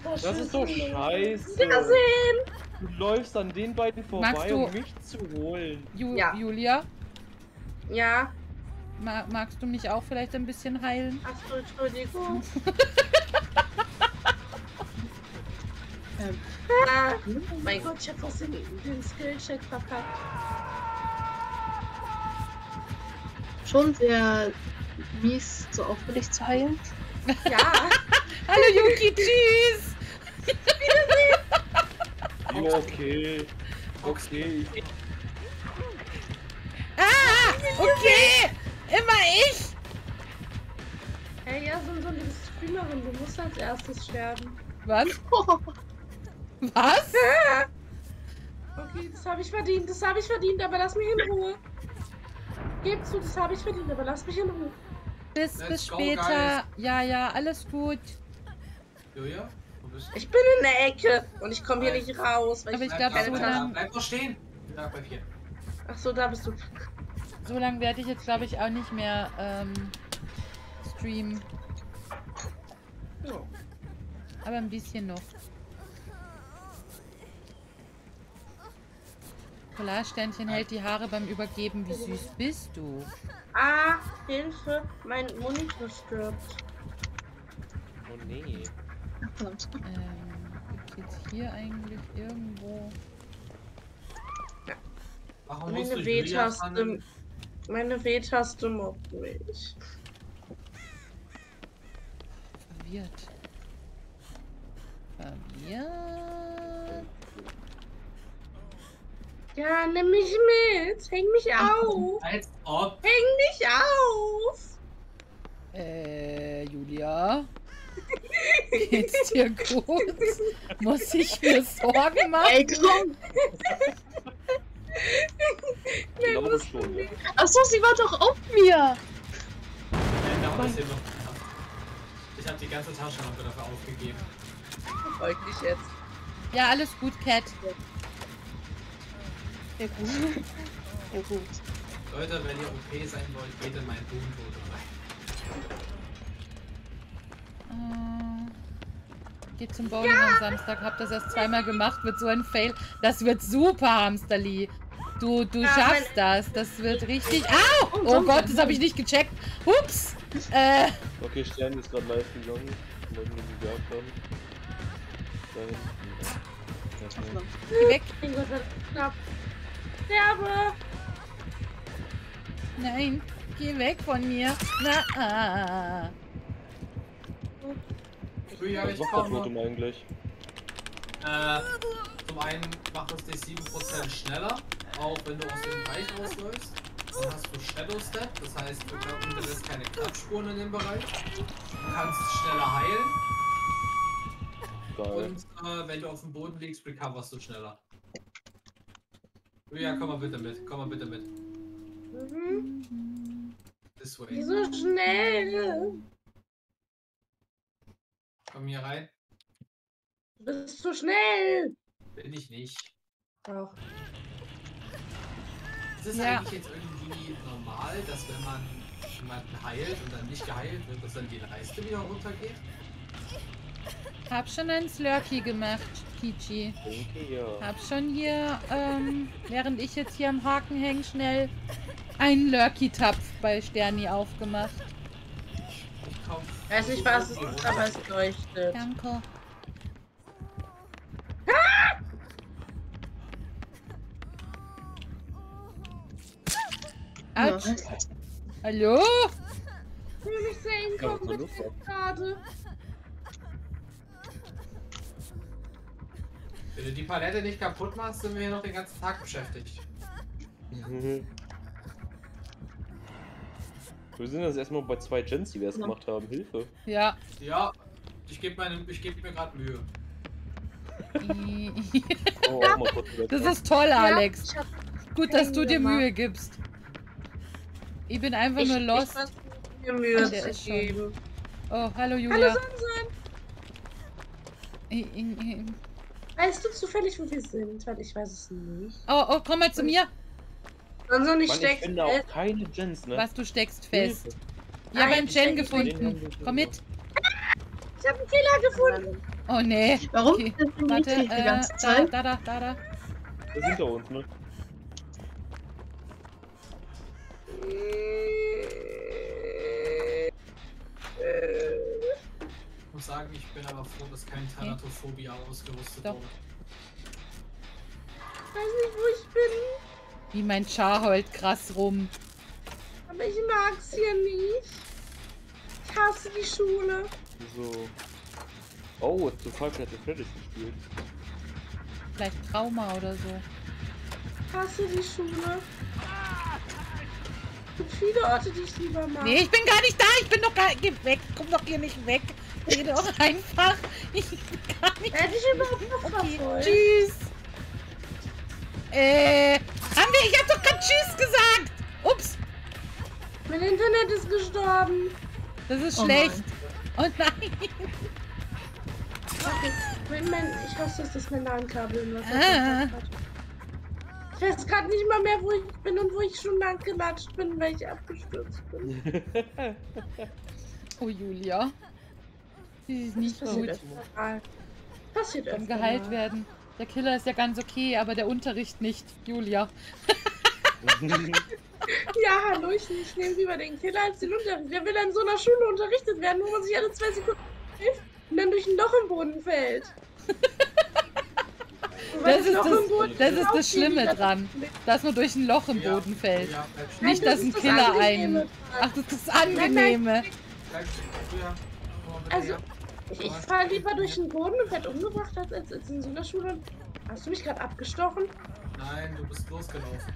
Das ist so scheiße. Wiedersehen! Du läufst an den beiden Magst vorbei, du- um mich zu holen. Ju Ja. Julia, Ja. ma magst du mich auch vielleicht ein bisschen heilen? Ach so, Entschuldigung. *laughs* Ähm. Ah, mein Gott, ich hab was in den Skillcheck verpackt. Schon sehr mies, so auffällig zu heilen. Ja. *laughs* Hallo, Yuki. Tschüss. *laughs* Jo, okay. Okay. Ah, okay. Immer ich. Hey, ja, so, so eine Streamerin, du musst als erstes sterben. Was? *laughs* Was? Okay, das habe ich verdient, das habe ich verdient, aber lass mich in Ruhe. Gib zu, das habe ich verdient, aber lass mich in Ruhe. Bis, Let's bis später. guys. Ja, ja, alles gut. Julia, wo bist du? Ich bin in der Ecke und ich komme hier nicht raus, weil Aber ich, ich Bleib glaub, da, so bleib lang- Bleib doch stehen. Ich sag bei vier. Ach so, da bist du. So lange werde ich jetzt, glaube ich, auch nicht mehr ähm, streamen. Ja. Aber ein bisschen noch. Polarsternchen hält die Haare beim Übergeben. Wie süß bist du? Ah, Hilfe, mein Monitor stirbt. Oh nee. Ähm, gibt's jetzt hier eigentlich irgendwo... Warum Meine W-Taste, meine W-Taste mobbt mich. Verwirrt. Verwirrt. Ja, nimm mich mit, häng mich auf, Als ob. häng mich auf. Äh, Julia? Geht's dir gut? Muss ich mir Sorgen machen? Ey, komm! Ich glaube schon. Ja. Achso, sie war doch auf mir! Ja, hier noch. Ich habe die ganze Taschenlampe dafür aufgegeben. Freut mich jetzt. Ja, alles gut, Cat. Ja, gut. Ja, gut. Leute, wenn ihr OP sein wollt, geht in meinen Boomtote rein. Äh, Geht zum Bowling am Samstag. Hab das erst zweimal gemacht. Wird so ein Fail. Das wird super, Hamsterli. Du, du Ja, schaffst das. Das wird richtig. Au! Oh Gott, das habe ich nicht gecheckt. Ups. Äh, Okay, Stern ist gerade live gegangen. Wollten wir die gejagt haben. Da hinten. Ja. Ja, geh weg. Sterbe! Nein, geh weg von mir. Na, ah. Was ich komme. Eigentlich? Äh, zum einen macht es dich 7% schneller, auch wenn du aus dem Bereich ausläufst. Dann hast du Shadow Step, das heißt, du hinterlässt keine Kratzspuren in dem Bereich. Du kannst schneller heilen Geil. und äh, wenn du auf dem Boden liegst, recoverst du schneller. Julia, komm mal bitte mit, komm mal bitte mit. Mhm. This way. Wieso schnell? Komm hier rein. Du bist zu schnell. Bin ich nicht. Doch. Ist es Ja. eigentlich jetzt irgendwie normal, dass wenn man jemanden heilt und dann nicht geheilt wird, dass dann die Leiste wieder runtergeht? Hab schon einen Slurpee gemacht, Peachy. Denke ja. Hab schon hier, ähm, während ich jetzt hier am Haken hänge, schnell einen Lurky-Tapf bei Sterni aufgemacht. Ich. Weiß nicht, was es ist, aber es leuchtet. Danke. Ja, Autsch. Hallo? Ich will mich da los? gerade. Wenn du die Palette nicht kaputt machst, sind wir hier noch den ganzen Tag beschäftigt. Wir sind jetzt erstmal bei zwei Gens, die wir erst gemacht haben. Hilfe. Ja. Ja, ich gebe ich gebe mir gerade Mühe. *laughs* Oh, auch mal kurz wieder Das dran. ist toll, Alex. ich hab Gut, dass du dir gemacht. Mühe gibst. Ich bin einfach ich, nur ich lost. versuche mir Mühe Der zu geben. Oh, hallo Hallo Julia. Ich- ich- ich- Weißt du zufällig, wo wir sind? Weil ich weiß es nicht. Oh, oh, komm mal zu mir. Und so nicht Mann, ich finde auch keine Gens, ne? Was, du steckst fest. Hilfe. Ich Den haben gefunden. wir schon Komm mit. Ich habe einen Fehler gefunden. Oh, nee. Warum Okay, sind wir Warte, äh, da, da, da, da, da. Das ist hinter uns, ne? Ich muss sagen, ich bin aber froh, dass kein Thanatophobie ausgerüstet Doch. wurde. Ich weiß nicht, wo ich bin. Wie mein Char heult krass rum. Aber ich mag's hier nicht. Ich hasse die Schule. So. Oh, zu Five Nights at Freddy's gespielt. Vielleicht Trauma oder so. Ich hasse die Schule. Es gibt viele Orte, die ich lieber mag. Nee, ich bin gar nicht da. Ich bin doch gar Geh weg. Komm doch hier nicht weg. Geh doch einfach. *laughs* Ich gar nicht. Hätte ich überhaupt noch Okay, tschüss. Äh, haben wir, ich hab doch gerade Tschüss gesagt. Ups, Mein Internet ist gestorben. das ist Oh schlecht. Oh nein. Okay. Mein, mein, ich hasse es, dass mein LAN-Kabel im Wasser Ah. hat. Ich weiß gerade nicht mal mehr, wo ich bin und wo ich schon lang gelatscht bin, weil ich abgestürzt bin. *laughs* Oh, Julia. Das ist nicht Das gut. passiert mal. Passiert öfter mal. werden. Der Killer ist ja ganz okay, aber der Unterricht nicht. Julia. *laughs* Ja, hallo, ich, ich nehme lieber den Killer als den Unterricht. Wer will an so einer Schule unterrichtet werden, wo man sich alle zwei Sekunden hilft und dann durch ein Loch im Boden fällt? *laughs* Das ist das- das ist das Schlimme dran. Dass man durch ein Loch im Ja, Boden fällt. Ja, Nein, Nicht, das dass ein das Killer Angenehme einen. Ach, das ist das Angenehme. mal bitte Also. Ich, ich fahre lieber durch den Boden und werde umgebracht, als, als, als in so einer Schule. Hast du mich gerade abgestochen? Nein, du bist losgelaufen.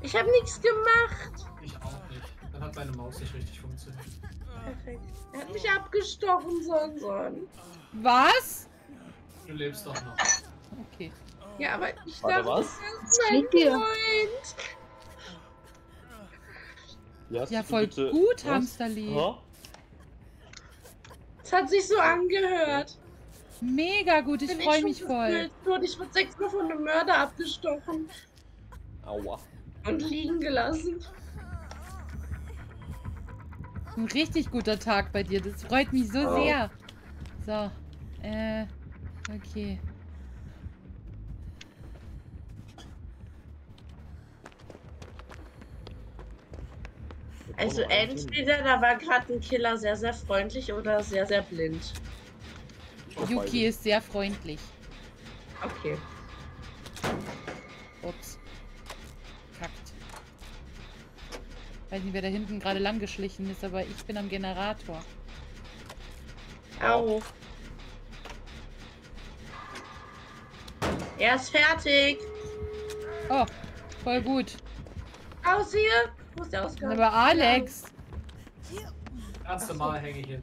Ich habe nichts gemacht. Ich auch nicht. Dann hat deine Maus nicht richtig funktioniert. Perfekt. Er hat mich abgestochen, Sonson. Was? Du lebst doch noch. Okay. Ja, aber ich Warte, dachte, was? das ist mein. Freund. Ja, Ja, voll gut, Hamsterli. Ha? Es hat sich so angehört. Mega gut, ich freue mich voll. Und ich wurde sechsmal von einem Mörder abgestochen Aua. und liegen gelassen. Ein richtig guter Tag bei dir. Das freut mich so Oh. sehr. So. Äh. Okay. Also entweder da war gerade ein Killer sehr, sehr freundlich oder sehr, sehr blind. Yuki ist sehr freundlich. Okay. Ups. Kackt. Weiß nicht, wer da hinten gerade lang geschlichen ist, aber ich bin am Generator. Au. Er ist fertig. Oh, voll gut. Aus hier. Wo ist der Ausgang? Aber Alex, Erste Mal hänge ich hier.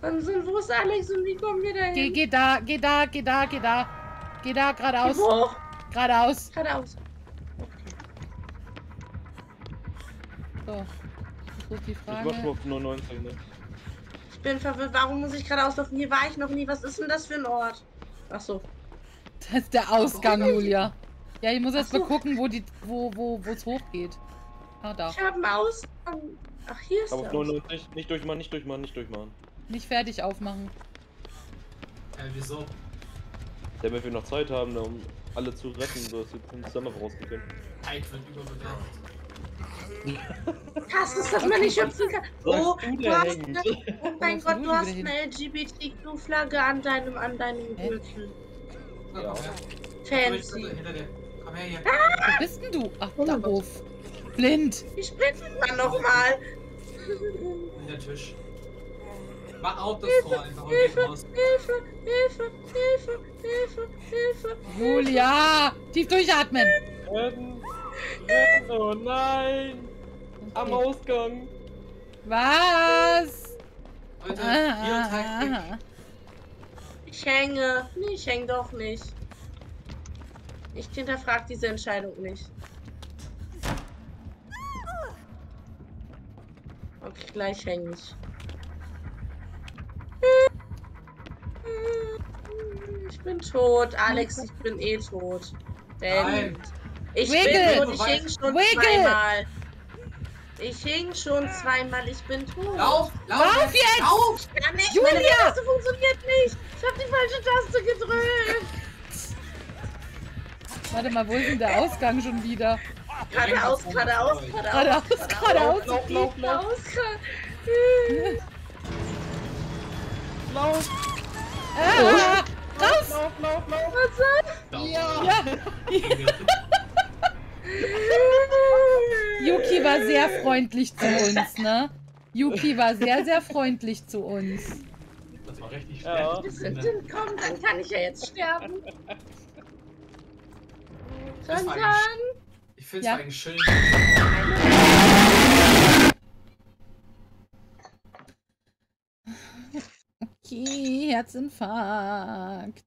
Sonst, wo ist Alex und wie kommen wir da geh, hin? geh da, geh da, geh da, geh da. Geh da, geradeaus, Wo? geradeaus. Geradeaus. So. Das ist die Ich war Frage. schon auf 99, ne? Ich bin verwirrt. Warum muss ich geradeaus laufen? Hier war ich noch nie. Was ist denn das für ein Ort? Ach so. Das ist der Ausgang, Julia. Ja, ich muss erst Ach so. mal gucken, wo die, wo, wo, wo es hochgeht. Ah, da. Ich habe einen Ausgang. Ach, hier ist Aber der auf 99, nicht durchmachen, nicht durchmachen, nicht durchmachen. Nicht fertig aufmachen. Äh, wieso? Damit wir noch Zeit haben, um alle zu retten, sodass wir zum Zusammen rausgehen können. Zeit wird überbewertet. Hass es, dass man nicht hüpfen kann. Oh, du hast eine, oh *laughs* mein Gott, du hast eine LGBTQ-Flagge an deinem, an deinem? Gürtel. Ja. Fancy. Komm her hier. Wo bist denn du? Ach, da auf. Blind. Wie sprintet man nochmal? In der Tisch. Mach auf das Tor einfach Hilfe, raus. Hilfe, Hilfe, Hilfe, Hilfe, Hilfe. Julia! Tief durchatmen. Retten! Retten! Oh nein! Am Okay. Ausgang! Was? Leute, Ah, hier ah, ah. Ich hänge. Nee, ich hänge doch nicht. Ich hinterfrage diese Entscheidung nicht. Okay, gleich hänge ich. Ich bin tot. Alex, ich bin eh tot. Nein. Verdammt. Ich Wiggle. bin tot. Ich hing schon Wiggle. zweimal. Ich hing schon zweimal. Ich bin tot. Lauf, lauf, Lauf jetzt! Lauf! Ja, nicht. Julia! Meine Taste funktioniert nicht. Ich habe die falsche Taste gedrückt. Warte mal, wo ist denn der Ausgang schon wieder? Geradeaus, geradeaus, geradeaus. Geradeaus, geradeaus. Lauf, lauf, lauf, Geradeaus, geradeaus. lauf, Ah, raus! lauf, lauf, lauf. Was? Ja. Ja, *laughs* Yuki war sehr freundlich zu uns, ne? Yuki war sehr, sehr freundlich zu uns. Das war richtig Ja. Bis es hinkommt, dann kann ich ja jetzt sterben. War dann. Ich finde es Ja. eigentlich schön. Okay, Herzinfarkt.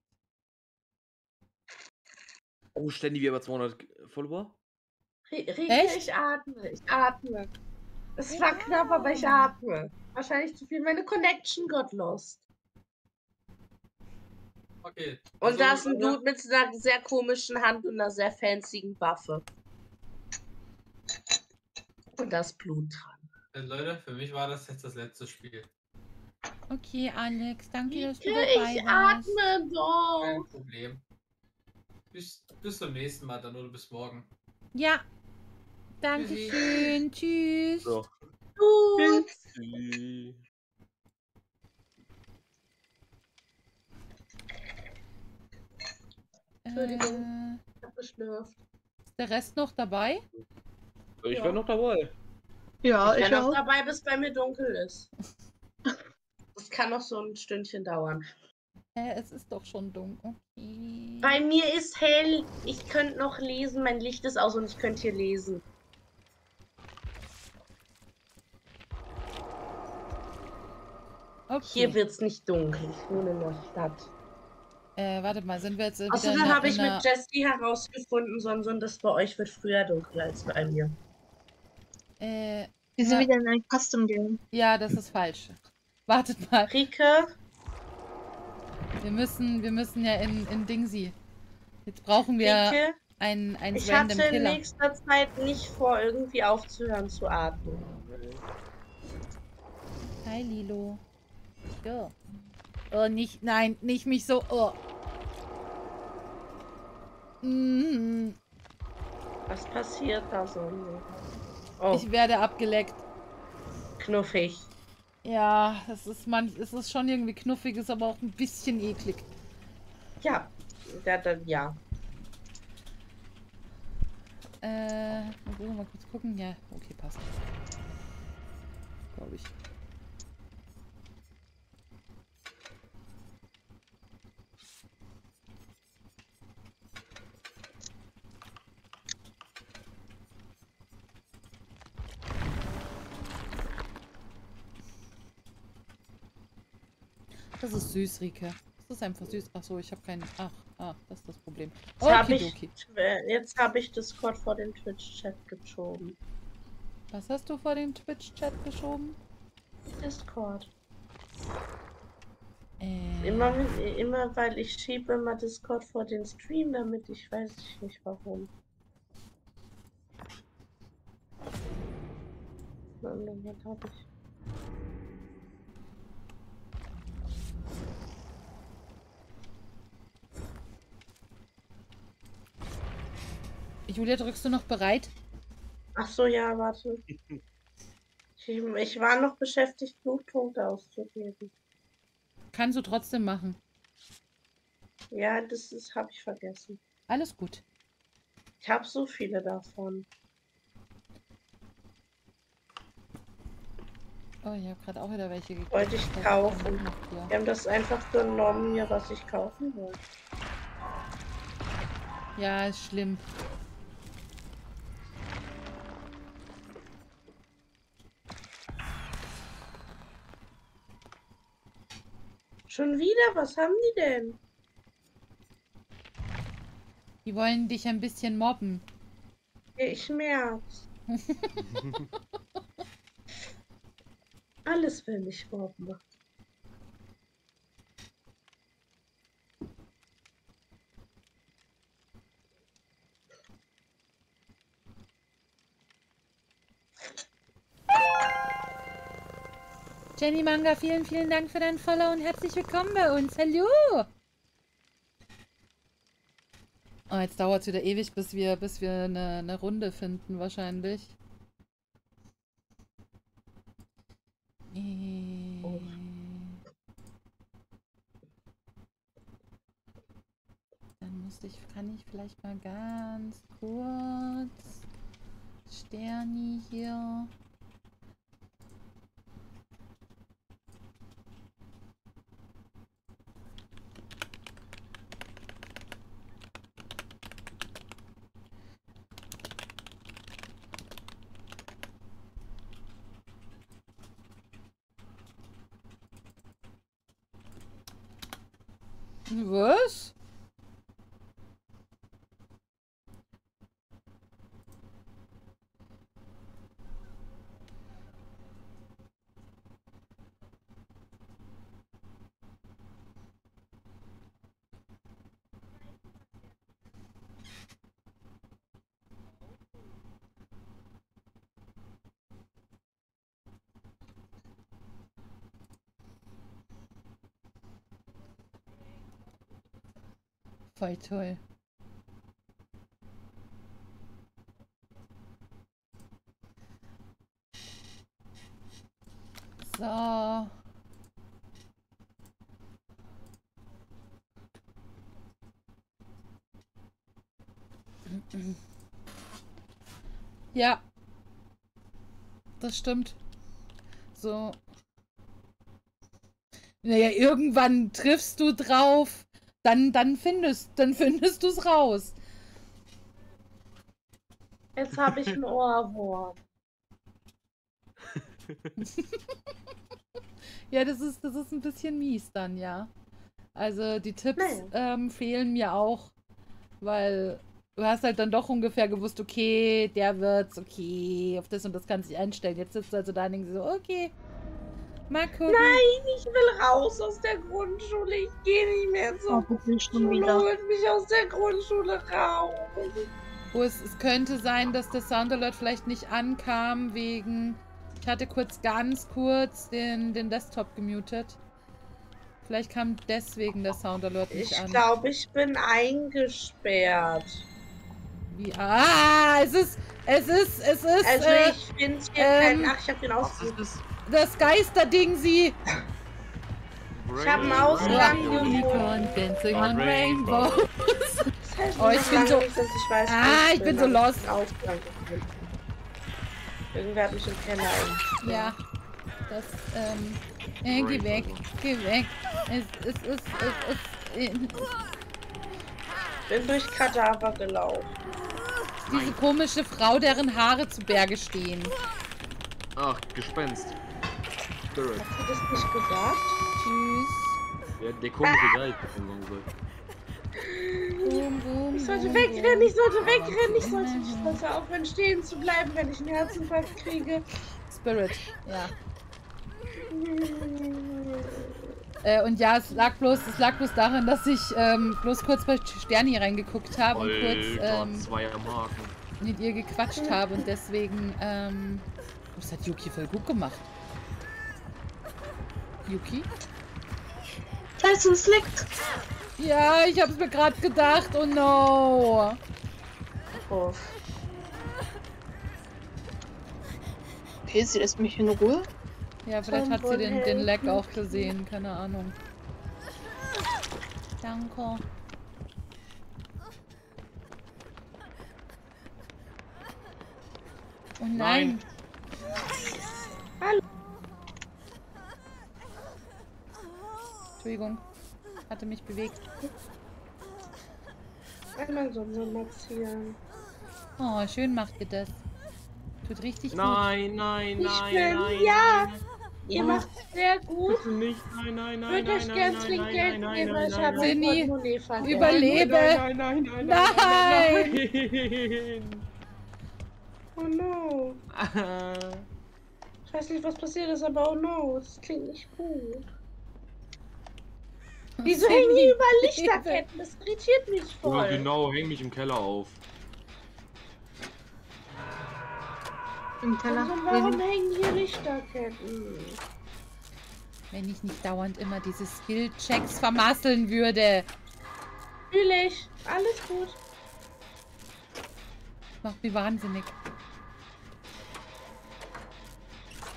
Oh, ständig wir über 200 Follower. Rike, Echt? ich atme, ich atme. Es war knapp, aber ich atme. Wahrscheinlich zu viel. Meine Connection got lost. Okay. Und Also, da ist ein Dude mit einer sehr komischen Hand und einer sehr fancyen Waffe. Und da ist Blut dran. äh, Leute, für mich war das jetzt das letzte Spiel. Okay, Alex, danke, dass du dabei ich warst. atme doch. Kein Problem. Bis, bis zum nächsten Mal dann oder bis morgen. Ja. Dankeschön. Tschüss. So. Gut. Tschüssi. Äh, Ich hab geschlürft. ist der Rest noch dabei? Ich Ja. war noch dabei. Ja, Ich ich bin noch dabei, bis bei mir dunkel ist. Das kann noch so ein Stündchen dauern. Äh, es ist doch schon dunkel. Okay. Bei mir ist hell. Ich könnte noch lesen. Mein Licht ist aus und ich könnte hier lesen. Okay. Hier wird's nicht dunkel. Ich wohne in der Stadt. Äh, warte mal, sind wir jetzt Außerdem habe ich mit Jessie herausgefunden, sondern das bei euch wird früher dunkel als bei mir. äh, Wir sind Ja. wieder in einem Custom Game. Ja, das ist falsch. Wartet mal. Rike, Wir müssen, wir müssen ja in, in Dingsy. Jetzt brauchen wir Rike, einen, einen ich random hatte in Killer. nächster Zeit nicht vor, irgendwie aufzuhören zu atmen. Hi, Lilo. Ja. Oh, nicht, nein, nicht mich so. Oh. Mhm. Was passiert da so? Oh, Ich werde abgeleckt. knuffig. Ja, es ist man, es ist schon irgendwie knuffig, ist aber auch ein bisschen eklig. Ja, ja, dann, ja. Äh, mal gucken, mal kurz gucken. Ja, okay, passt. Glaube ich. Das ist süß, Rike. Das ist einfach süß. Ach so, ich habe keinen. Ach, ah, das ist das Problem. Jetzt habe ich, jetzt hab ich Discord vor den Twitch-Chat geschoben. Was hast du vor den Twitch-Chat geschoben? Discord. Äh, Immer, immer weil ich schiebe immer Discord vor den Stream, damit ich weiß ich nicht warum. Warte, Was hab ich? Julia, drückst du noch bereit? Ach so, ja, warte. Ich, ich war noch beschäftigt, Blutpunkte auszugeben. Kannst du trotzdem machen. Ja, das ist, habe ich vergessen. Alles gut. Ich habe so viele davon. Oh, ich habe gerade auch wieder welche gekriegt. Wollte ich Das kaufen. Wir haben das einfach genommen, hier, was ich kaufen wollte. Ja, ist schlimm. Schon wieder? Was haben die denn? Die wollen dich ein bisschen mobben. Ich merk's. *laughs* Alles will mich mobben. Jenny Manga, vielen, vielen Dank für dein Follow und herzlich willkommen bei uns. Hallo! Oh, jetzt dauert es wieder ewig, bis wir, bis wir eine, eine Runde finden, wahrscheinlich. Dann muss ich, kann ich vielleicht mal ganz kurz Sterni hier. Was? Voll toll. So. Ja. Das stimmt. So. Naja, irgendwann triffst du drauf. Dann, dann findest, dann *laughs* findest du es raus. Jetzt habe ich einen Ohrwurm. *laughs* Ja, das ist, das ist ein bisschen mies dann, ja. Also die Tipps ähm, fehlen mir auch, weil du hast halt dann doch ungefähr gewusst, okay, der wird's, okay, auf das und das kannst du dich einstellen. Jetzt sitzt du also da und denkst so, okay, mal gucken. Nein, ich will raus aus der Grundschule. Ich gehe nicht mehr Oh, zur bitte schon Schule. wieder. Holt mich aus der Grundschule raus. Wo es, es könnte sein, dass der Soundalert vielleicht nicht ankam wegen. Ich hatte kurz ganz kurz den, den Desktop gemutet. Vielleicht kam deswegen der Soundalert nicht Ich an. glaube, ich bin eingesperrt. Wie, ah, es ist, es ist, es ist Also äh, ich finde hier ähm, kein... Ach, ich habe den ausgesucht. Ist das? Geisterding, sie. Ich hab einen Ausgang Unicorn dancing on Rainbow. Rainbow. Das *laughs* heißt, Oh, ich bin so- Ah, ich bin so lost. Irgendwer hat mich im Keller. Ja, das, ähm, äh, geh weg, geh weg. Es, es ist, es ist, Bin durch Kadaver gelaufen. diese komische Frau, deren Haare zu Berge stehen. Ach, Gespenst. Spirit. Hast du das nicht gesagt? Tschüss. Ja, der komische Geist. irgendwann gesagt. Boom, boom, Ich sollte wegrennen, ich sollte wegrennen, ich sollte, ich sollte aufhören stehen zu bleiben, wenn ich einen Herzinfarkt kriege. Spirit, ja. Äh, und ja, es lag bloß, es lag bloß daran, dass ich ähm, bloß kurz bei Sterni reingeguckt habe und kurz ähm, mit ihr gequatscht habe und deswegen, ähm, das hat Yuki voll gut gemacht. Yuki? Da ist ein Slick. Ja, ich hab's mir gerade gedacht, oh no. Oh, Okay, sie lässt mich in Ruhe. Ja, vielleicht hat sie den, den Leck auch gesehen, keine Ahnung. Danke. Oh nein. Nein. Hallo. Entschuldigung. Hatte mich bewegt. einmal so marzieren. Oh, schön macht ihr das. Tut richtig Nein, nein, Ich nein, bin- nein. ja. nein. Ihr Oh. macht sehr gut. Bitte nicht. Nein, nein, nein, Würde nein, euch nein, gern nein, Trinkgeld nein, geben, nein, weil ich nein, habe nein, vergessen. überlebe. Nein, nein, nein, nein, nein, nein, nein. Oh no. nein. *laughs* Ich weiß nicht, was passiert ist, aber oh no, das klingt nicht gut. Wieso hängen hier überall Lichterketten? Das irritiert mich Ja, voll. genau, häng mich im Keller auf. Im Keller. Also warum hängen hier Lichterketten? Wenn ich nicht dauernd immer diese Skill-Checks vermasseln würde. Fühl ich. Alles gut. Macht mich wahnsinnig.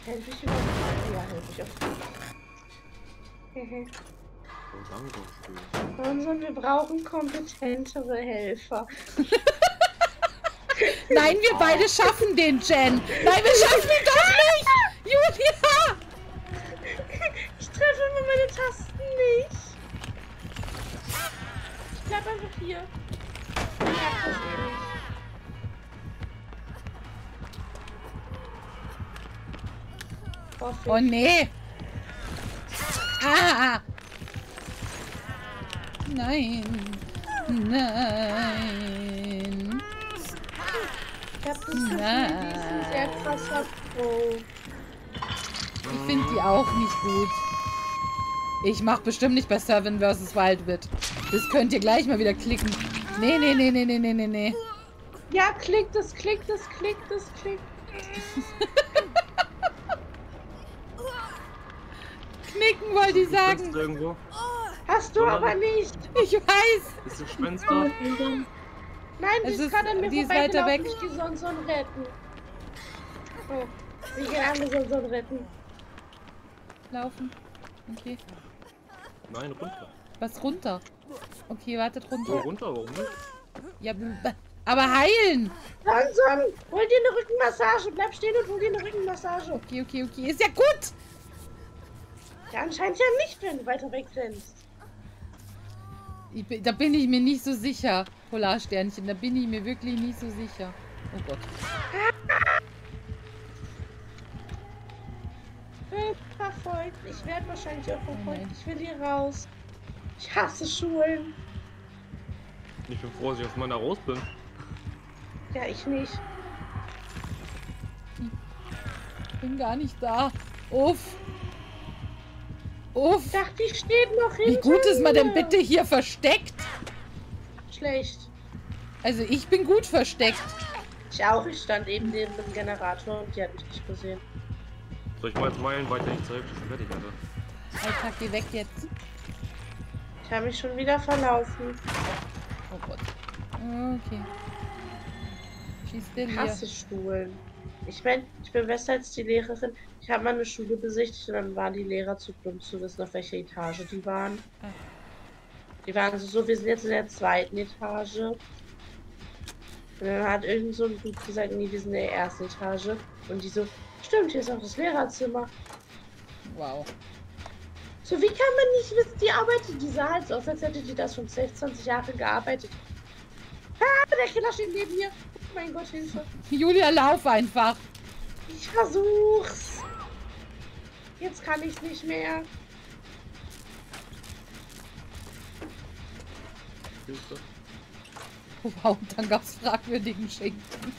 Helf ich überhaupt? Ja, helf ich auch. Oh, langsam spielen. Wahnsinn, wir brauchen kompetentere Helfer. *laughs* Nein, wir beide schaffen den, Jen. Nein, wir schaffen ihn doch nicht. Julia! Ich treffe immer meine Tasten nicht. Ich bleib einfach hier. Oh nee. Ah. Nein. Nein. Ich hab das Gefühl, die ist sehr krasser Pro. Ich finde die auch nicht gut. Ich mach bestimmt nicht bei Seven vs. Wildwood. Das könnt ihr gleich mal wieder klicken. Nee, nee, nee, nee, nee, nee, nee, nee. Ja, klickt es, klickt es, klickt es, klickt. *laughs* Knicken wollte ich sagen. irgendwo? Hast du Sondern- aber nicht. Ich weiß. Ist ein Gespenster? Nein, die Es ist gerade an mir die ist weiter vorbeigelaufen. weg. Ich gehe sonst so retten. Oh, wir gehen an, so retten. Laufen. Okay. Nein, runter. Was runter? Okay, wartet runter. runter, warum nicht? Ja, b- aber heilen. Langsam, hol dir eine Rückenmassage. Bleib stehen und hol dir eine Rückenmassage. Okay, okay, okay. Ist ja gut. Ja, anscheinend ja nicht, wenn du weiter wegrennst. Ich, da bin ich mir nicht so sicher. Polarsternchen, da bin ich mir wirklich nicht so sicher. Oh Gott. Verfolgt. Ich werde wahrscheinlich auch verfolgt. Ich will hier raus. Ich hasse Schulen. Ich bin froh, dass ich aus meiner raus bin. Ja, ich nicht. Bin gar nicht da. Uff. Uff. Ich dachte, ich steht noch Wie hinter gut ist man denn bitte hier versteckt? Schlecht. Also ich bin gut versteckt. Ich auch. Ich stand eben neben dem Generator und die hat mich nicht gesehen. Soll ich mal jetzt meilen weiter nicht zur Hälfte schon fertig, Alter? Alter, geh weg jetzt. Ich habe mich schon wieder verlaufen. Oh Gott. Okay. Schieß den Ich hier. hasse Schulen. Ich mein, ich bin besser als die Lehrerin. Ich habe mal eine Schule besichtigt und dann waren die Lehrer zu dumm zu wissen, auf welcher Etage die waren. Die waren so, so, wir sind jetzt in der zweiten Etage. Und dann hat irgend so ein Dude gesagt, nee, wir sind in der ersten Etage. Und die so, stimmt, hier ist auch das Lehrerzimmer. Wow. So, wie kann man nicht wissen, die arbeitet, die sah halt so aus, als hätte die das schon 16, 20 Jahre gearbeitet. Ah, der Killer steht neben mir. Oh mein Gott, Hilfe. Julia, lauf einfach. Ich versuch's. Jetzt kann ich's nicht mehr. Hilfe. Oh, wow, dann gab's fragwürdigen Schinken. *laughs*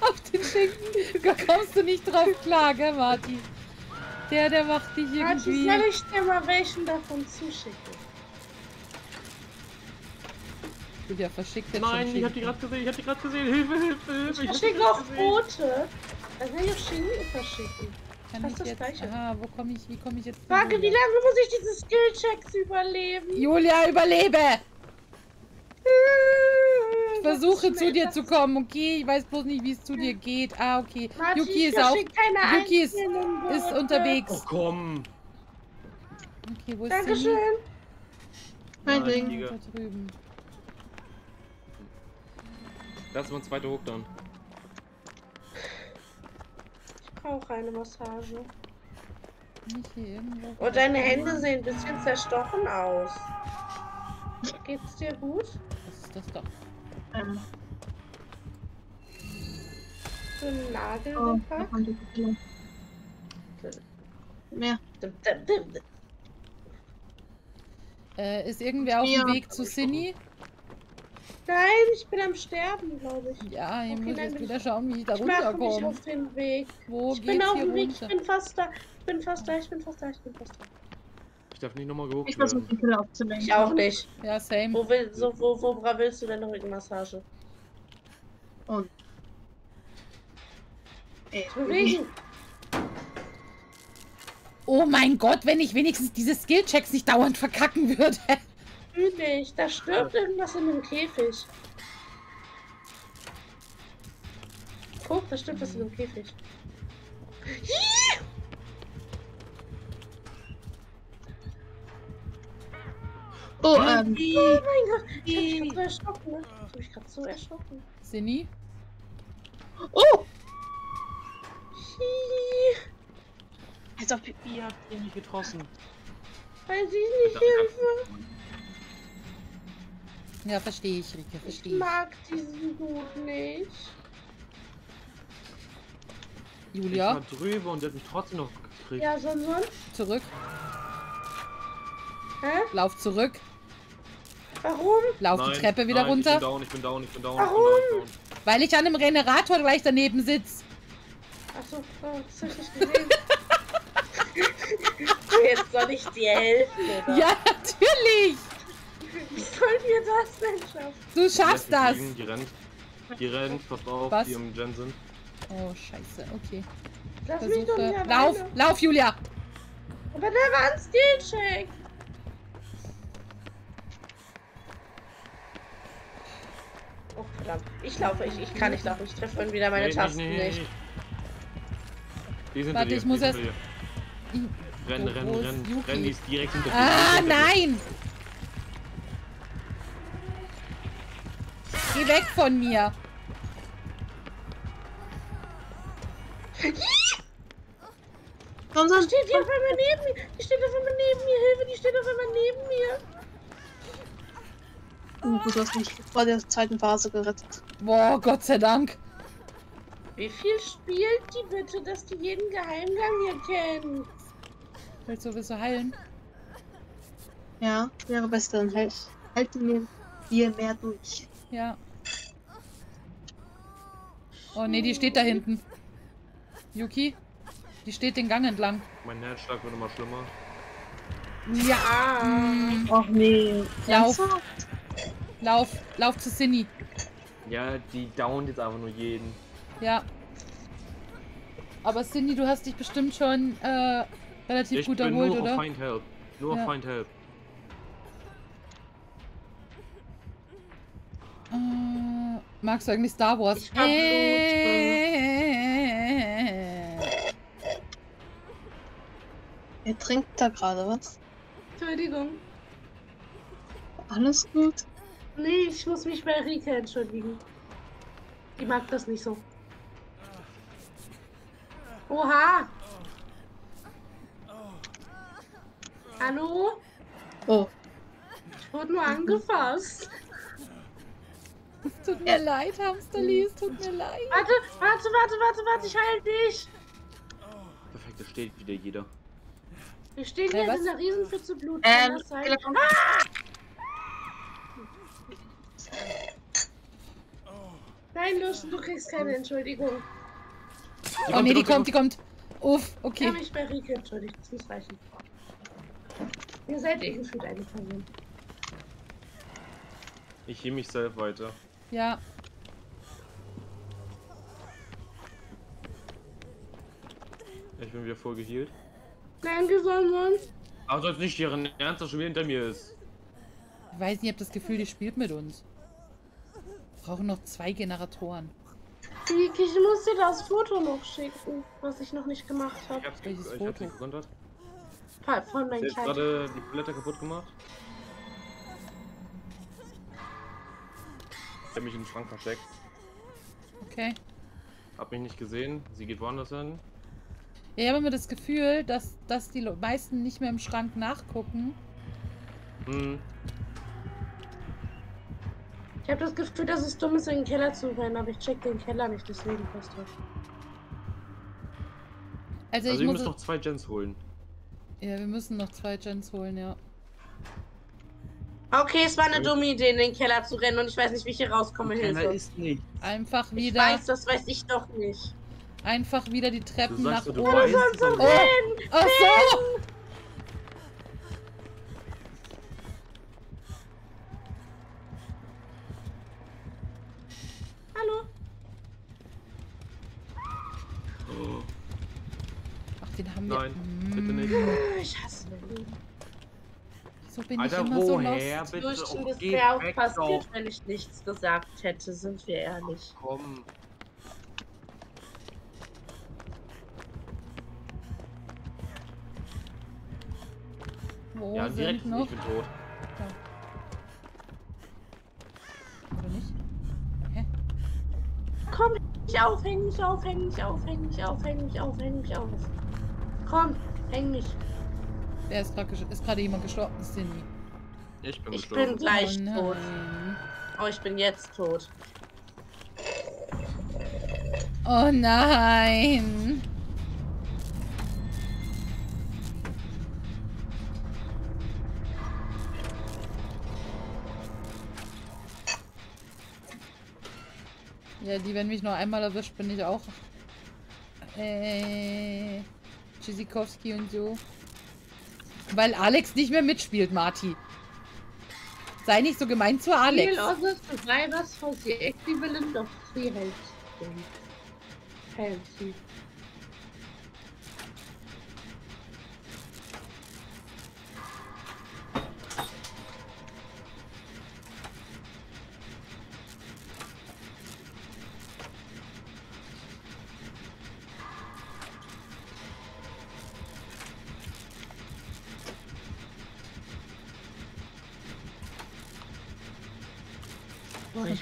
Auf den Schinken da kommst du nicht drauf klar, gell, Martin? Der, der macht dich irgendwie... soll ich dir mal welchen davon zuschicken? Julia verschickt jetzt schon Nein, ich hab die gerade gesehen, ich hab die gerade gesehen. Hilfe, Hilfe, Hilfe. Ich hab die verschicke gesehen. rote. Dann kann ich auch Schinken verschicken. Kann fast ich das jetzt... Gleiche. Ah, wo komme ich... Wie komme ich jetzt... Frage, wie lange muss ich diese Skill-Checks überleben? Julia, überlebe! Ich Ich versuche zu dir zu kommen, okay? Ich weiß bloß nicht, wie es zu dir geht. Ah, okay. Yuki ist auch... Keine Yuki ist, ist unterwegs. Oh komm. Okay, wo ist Dankeschön. Nein, Ding. Tiger. Da drüben. Das ist mein zweiter Hook dann. Ich brauche eine Massage. Nicht hier irgendwo. Und deine Hände sehen ein bisschen zerstochen aus. Geht's dir gut? Was ist das doch? Ähm, So ein Nagel oh, da gepackt? Mehr. Äh, ist irgendwer auf dem. Weg zu Cindy? Nein, ich bin am Sterben, glaube ich. Ja, ich Okay, muss jetzt bin wieder schauen, wie ich da Ich mache mich runterkomme. auf den Weg. Wo Ich bin auf dem Weg, ich bin fast da. Ich bin fast da, ich bin fast da, ich bin fast da. Ich darf nicht nochmal gehuckt Ich versuche werden. die Killer aufzulenken. Ich auch nicht. Ja, same. Wo, will, so, wo, wo willst du denn eine Rückenmassage? Und. Ey, Bewegen! Oh mein Gott, wenn ich wenigstens diese Skillchecks nicht dauernd verkacken würde. Natürlich, da stirbt irgendwas in dem Käfig. Guck, da stirbt was in dem Käfig. Oh, ähm, Oh mein Gott, ich hab mich gerade so erschrocken. ne? Ich hab mich gerade so erschrocken. Sinni? oh! Hi, Als ob Ihr habt ihn nicht getroffen. Weil sie nicht Hilfe. Ja, verstehe ich, Rike, Ich verstehe ich. mag diesen Hut nicht. Ich Julia, war drüber und der hat mich trotzdem noch gekriegt. Ja, sonst sonst? zurück. Hä? Lauf zurück. Warum? Lauf Nein, die Treppe wieder nein, runter. Ich bin down, ich bin down, ich bin down. Warum? Ich bin down, ich bin down. Weil ich an einem Generator gleich daneben sitze. Achso, oh, das hab ich nicht gesehen. *laughs* Jetzt soll ich dir helfen, oder? Ja, natürlich. Wie sollen wir das denn schaffen? Du Die schaffst mich das. Die rennt. Die rennt, pass auf, Was? die im Gen sind. Oh, scheiße. Okay. Lass mich doch nicht Versuche. alleine. Lauf, lauf, Julia. Aber der war ein Skillcheck. Oh verdammt. Ich laufe, ich, ich kann nicht laufen. Ich treffe vorhin wieder meine Nee, Tasten nee, nee, nicht. Die sind Warte, dir, ich die muss erst- ist rennen. Yuki? Rennen, die ist direkt hinter dir. Ah, hinter dir. nein. Geh weg von mir. Die schon. steht hier auf einmal neben mir. Die steht auf einmal neben mir. Hilfe, die steht auf einmal neben mir. Uh, gut, du hast mich vor der zweiten Phase gerettet. Boah, Gott sei Dank. Wie viel spielt die bitte, dass die jeden Geheimgang hier kennen? Willst du, willst du heilen? Ja, wäre besser, dann hält, halten wir hier mehr durch. Ja. Oh nee, die steht da hinten. Yuki? Die steht den Gang entlang. Mein Herzschlag wird immer schlimmer. Ja. Ah. Ach nee. Lauf. Lauf, lauf zu Cindy. Ja, die downt jetzt einfach nur jeden. Ja. Aber Cindy, du hast dich bestimmt schon äh, relativ Ich gut bin erholt, nur oder? auf Find Help. Nur Ja. auf Find Help. Äh, magst du eigentlich Star Wars? Ich hab Äh, Er trinkt da gerade was. Entschuldigung. Alles gut? Nee, ich muss mich bei Rike entschuldigen. Die mag das nicht so. Oha! Hallo? Oh, Ich wurde nur angefasst. Es tut mir leid, Hamsterli, es tut mir leid. Warte, warte, warte, warte, warte, ich heil dich. Perfekt, da steht wieder jeder. Wir stehen Äh, hier in einer Riesenpfütze Blut. Ähm, kommt- Nein, Luschen, du kriegst keine Entschuldigung. Oh nee, die kommt, die kommt. Uff, Ich okay. habe mich bei Rike entschuldigt. Das muss reichen. Ihr seid eh gefühlt eine Person. Ich hehe mich selbst weiter. Ja. Ich bin wieder voll geheilt. Danke, Sonson. Aber soll nicht ihren Ernst, dass schon wieder hinter mir ist. Ich weiß nicht, ich habe das Gefühl, die spielt mit uns. Wir brauchen noch zwei Generatoren. Ich muss dir das Foto noch schicken, was ich noch nicht gemacht Ich habe. hab's, Welches ich Foto? hab's nicht gekontert. Von meinem Kleid. gerade die Blätter kaputt gemacht. Ich hab mich im Schrank versteckt. Okay. Hab mich nicht gesehen. Sie geht woanders hin. Ja, ich habe immer das Gefühl, dass, dass die meisten nicht mehr im Schrank nachgucken. Hm. Ich habe das Gefühl, dass es dumm ist, in den Keller zu rennen, aber ich check den Keller nicht, deswegen passt das. Also, Also ich ihr muss. müsst noch zwei Gens holen. Ja, wir müssen noch zwei Gens holen, ja. Okay, es war eine dumme Idee, in den Keller zu rennen und ich weiß nicht, wie ich hier rauskomme, Keller Hilfe. ist nicht. Einfach Ich wieder, weiß, das weiß ich doch nicht. einfach wieder die Du Treppen nach du oben. es, aber Oh, ach so! Alter, ich immer so woher lost? bitte? Oh, das wäre auch passiert, doch. wenn ich nichts gesagt hätte, sind wir ehrlich. Komm. Wo ja, direkt. sind noch? Ich bin tot. Oder nicht? Komm, häng mich auf, häng mich auf, häng mich auf, häng mich auf, häng mich auf, häng mich auf. Komm, häng mich. Wer ist gerade ist gerade jemand gestorben? Cindy. Ich bin Ich gestorben. bin gleich oh, tot. Oh, ich bin jetzt tot. Oh nein. Ja, die, wenn mich noch einmal erwischt, bin ich auch. Äh. Tschüssikowski und so. Weil Alex nicht mehr mitspielt, Marty. Sei nicht so gemein zu Alex. Spiel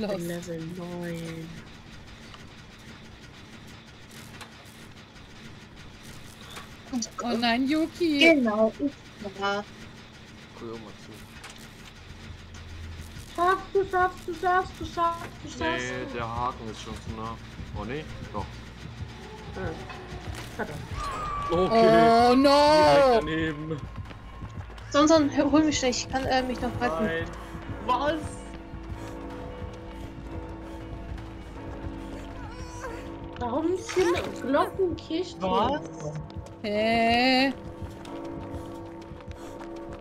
Oh, ich Los. bin Level 9. Oh nein, Yuki. Genau, ich war. Guck mal zu. Schaffst du, schaffst du, schaffst du, schaffst du, schaffst Nee, du. der Haken ist schon zu nah. Oh nee, doch. Hm. Verdammt. Oh Direkt no. daneben. Sonst hol mich schnell, ich kann äh, mich noch retten. Nein. Was? Warum ist hier eine Glockenkirche? Was? Hä?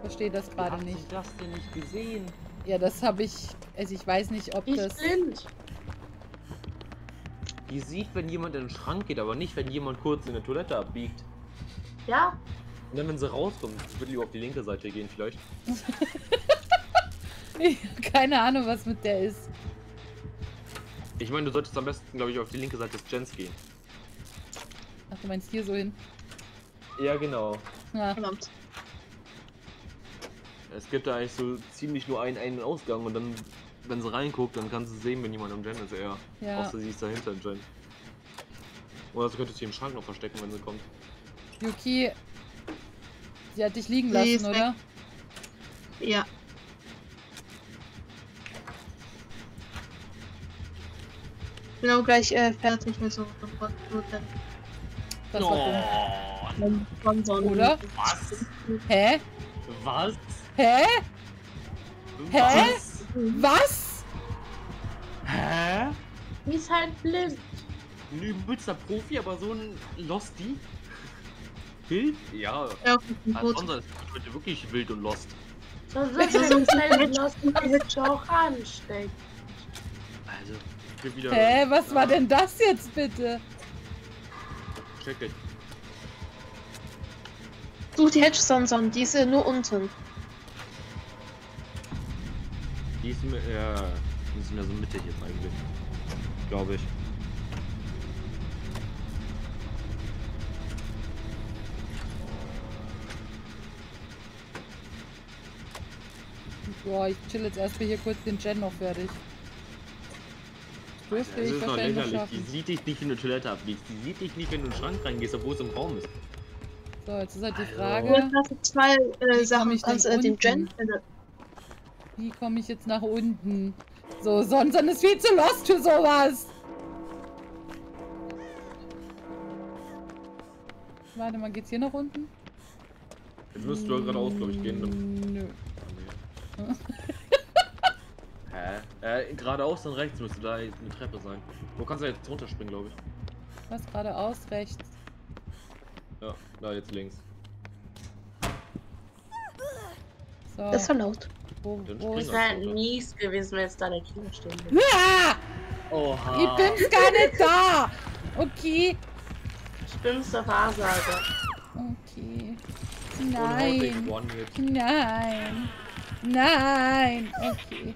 Verstehe das gerade nicht. sie das denn nicht gesehen? Ja, das habe ich. Also ich weiß nicht, ob Ich das. blind. Die sieht, wenn jemand in den Schrank geht, aber nicht, wenn jemand kurz in der Toilette abbiegt. Ja, Und dann, wenn sie rauskommt, wird lieber auf die linke Seite gehen vielleicht. *laughs* Keine Ahnung, was mit der ist. Ich meine, du solltest am besten, glaube ich, auf die linke Seite des Gens gehen. Ach, du meinst hier so hin? Ja, genau. Ja. Verdammt. Es gibt da eigentlich so ziemlich nur einen Ein- und Ausgang und dann, wenn sie reinguckt, dann kann sie sehen, wenn jemand am Gen ist, eher. ja. Außer sie ist dahinter im Gen. Oder sie könnte sich im Schrank noch verstecken, wenn sie kommt. Yuki. Sie hat dich liegen Sie lassen, weg. oder? Ja. Bin auch gleich äh, fertig mit so einem Das war dumm. Sponsor. Oder? Was? Hä? Was? Hä? Hä? Was? Was? Hä? ist halt blind. Ein übelster Profi, aber so ein Losty? Wild? Ja. Ja, Also heute wirklich wild und lost. Sonst wird So schnell lassen, das ist auch anstecken. Also, wieder. Hä? Was war Ja, denn das jetzt bitte? Check it. Such die Hedge Samson, die ist nur unten. Die ist mir. Ja. Die ist mir so mittig jetzt eigentlich. Glaube ich. Boah, ich chill jetzt erstmal hier kurz den Gen noch fertig. Dürfte Das ich ist doch noch lächerlich. Die sieht dich nicht, wenn du Toilette abbiegst. Die sieht dich nicht, wenn du in den Schrank reingehst, obwohl es im Raum ist. So, jetzt ist halt die Frage, Und hast du zwei äh, Sachen. ich denn äh, den unten? Gen. Wie komme ich jetzt nach unten? So, sonst ist viel zu lost für sowas. Warte mal, geht's hier nach unten? Jetzt müsstest du ja geradeaus, glaube ich, gehen. Dann... Nö. Hä? *laughs* Äh, geradeaus, dann rechts müsste da eine Treppe sein. Du kannst ja jetzt runterspringen, glaube ich. Was geradeaus, rechts? Ja, da jetzt links. So, Das war laut. wo, wo ist... Wäre mies gewesen, wenn jetzt da der Kino stehen würde. Ah! Oha! Ich bin's gar nicht da! Okay. Stimmt's der Wahrsager. Okay. Und Nein. One-Hit. Nein. Nein. Okay.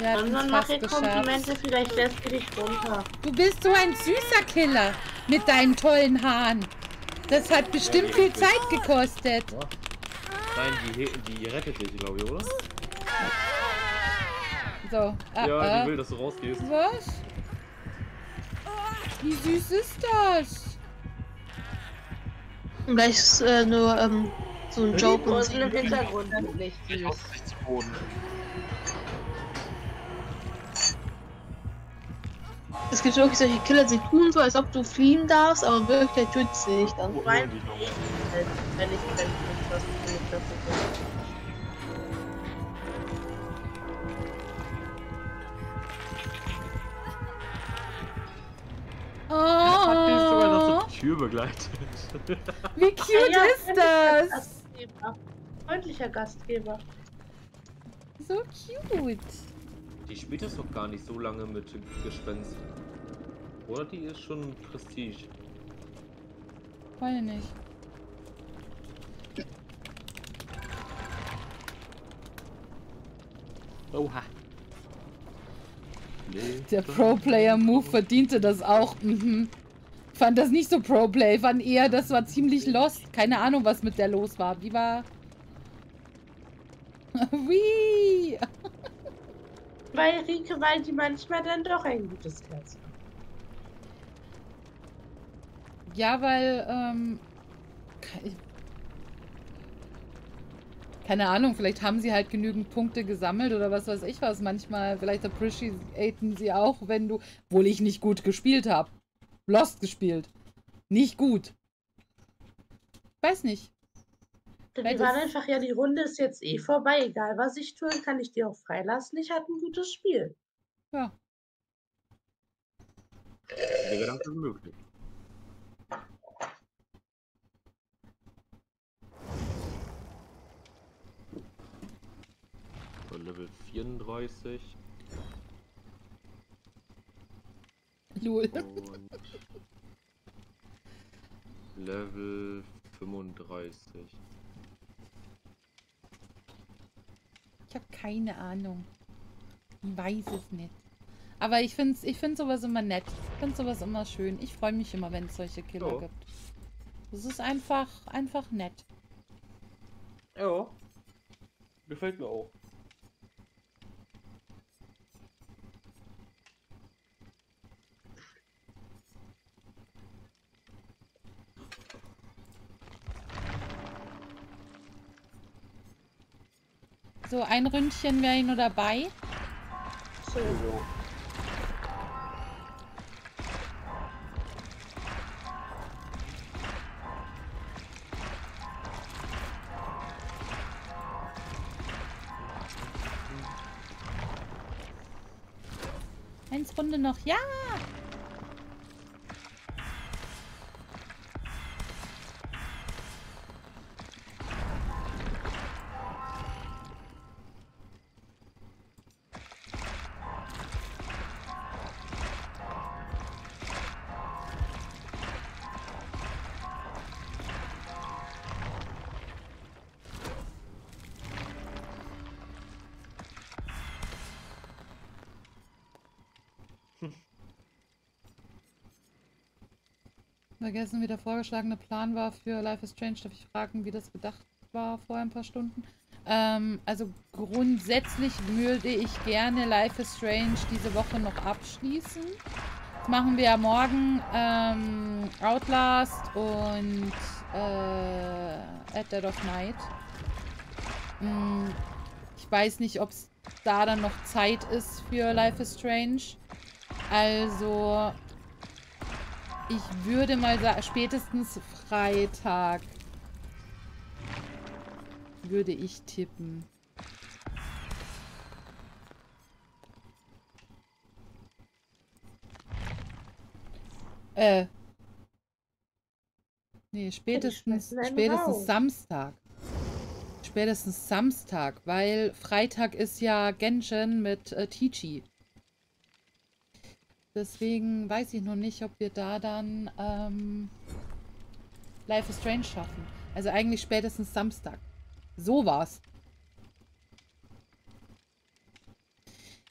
Dann es mach geschafft. Komplimente, vielleicht lässt sie dich runter. Du bist so ein süßer Killer mit deinen tollen Haaren. Das hat bestimmt viel Zeit gekostet. Nein, die, die rettet dich, glaube ich, oder? So. Ah, ja, ah. die will, dass du rausgehst. Was? Wie süß ist das? Vielleicht ist es äh, nur ähm, so ein Joke und im Hintergrund nicht süß. Es gibt wirklich solche Killer, die tun so, als ob du fliehen darfst, aber in Wirklichkeit tötet sie dich dann. Wo noch? wenn ich ich was ist Hat die sogar noch Oh, zur Tür begleitet. Wie cute Ja, ist das? Gastgeber. Freundlicher Gastgeber. So cute. Die spielt das doch gar nicht so lange mit Gespenst. Oder die ist schon Prestige. Weiß nicht. Oha. Der Pro-Player-Move verdiente das auch. Mhm. Fand das nicht so Pro-Play, fand eher, das war ziemlich lost. Keine Ahnung, was mit der los war. Wie war... *laughs* Wie? Weil Rike, weil die manchmal dann doch ein gutes Herz. Ja, weil, ähm... ke- Keine Ahnung, vielleicht haben sie halt genügend Punkte gesammelt oder was weiß ich was. Manchmal, vielleicht appreciaten sie auch, wenn du... Obwohl ich nicht gut gespielt habe. Lost gespielt. Nicht gut. Weiß nicht. Denn Weil die waren das- einfach, ja, die Runde ist jetzt eh vorbei. Egal, was ich tue, kann ich die auch freilassen. Ich hatte ein gutes Spiel. Ja. Der Gedanke ist möglich. Level 34 Lul. und Level 35. Ich habe keine Ahnung. Ich weiß es nicht. Aber ich finde ich find sowas immer nett. Ich finde sowas immer schön. Ich freue mich immer, wenn es solche Killer Ja. gibt. Das ist einfach, einfach nett. Ja. Gefällt mir auch. So, ein Ründchen wäre nur dabei. So. Eins Runde noch. Ja! Vergessen, wie der vorgeschlagene Plan war für Life is Strange. Darf ich fragen, wie das gedacht war vor ein paar Stunden? Ähm, also grundsätzlich würde ich gerne Life is Strange diese Woche noch abschließen. Jetzt machen wir ja morgen ähm, Outlast und äh, At Dead of Night. Hm, ich weiß nicht, ob es da dann noch Zeit ist für Life is Strange. Also ich würde mal sagen, spätestens Freitag würde ich tippen. Äh. Nee, spätestens, spätestens. Samstag. Spätestens Samstag, weil Freitag ist ja Genshin mit äh, Tichi. Deswegen weiß ich noch nicht, ob wir da dann ähm, Life is Strange schaffen. Also eigentlich spätestens Samstag. So war's.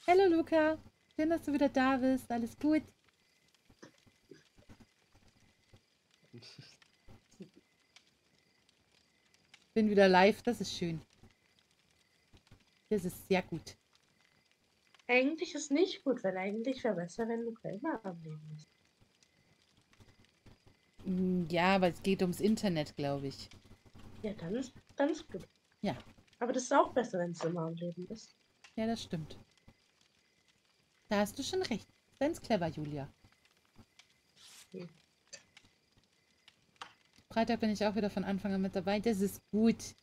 Hallo Luca. Schön, dass du wieder da bist. Alles gut? Bin wieder live. Das ist schön. Das ist sehr gut. Eigentlich ist nicht gut, weil eigentlich wäre besser, wenn du immer am Leben bist. Mm, Ja, aber es geht ums Internet, glaube ich. Ja, dann ist, ist gut. Ja. Aber das ist auch besser, wenn es immer am Leben ist. Ja, das stimmt. Da hast du schon recht. Ganz clever, Julia. Hm. Freitag bin ich auch wieder von Anfang an mit dabei. Das ist gut.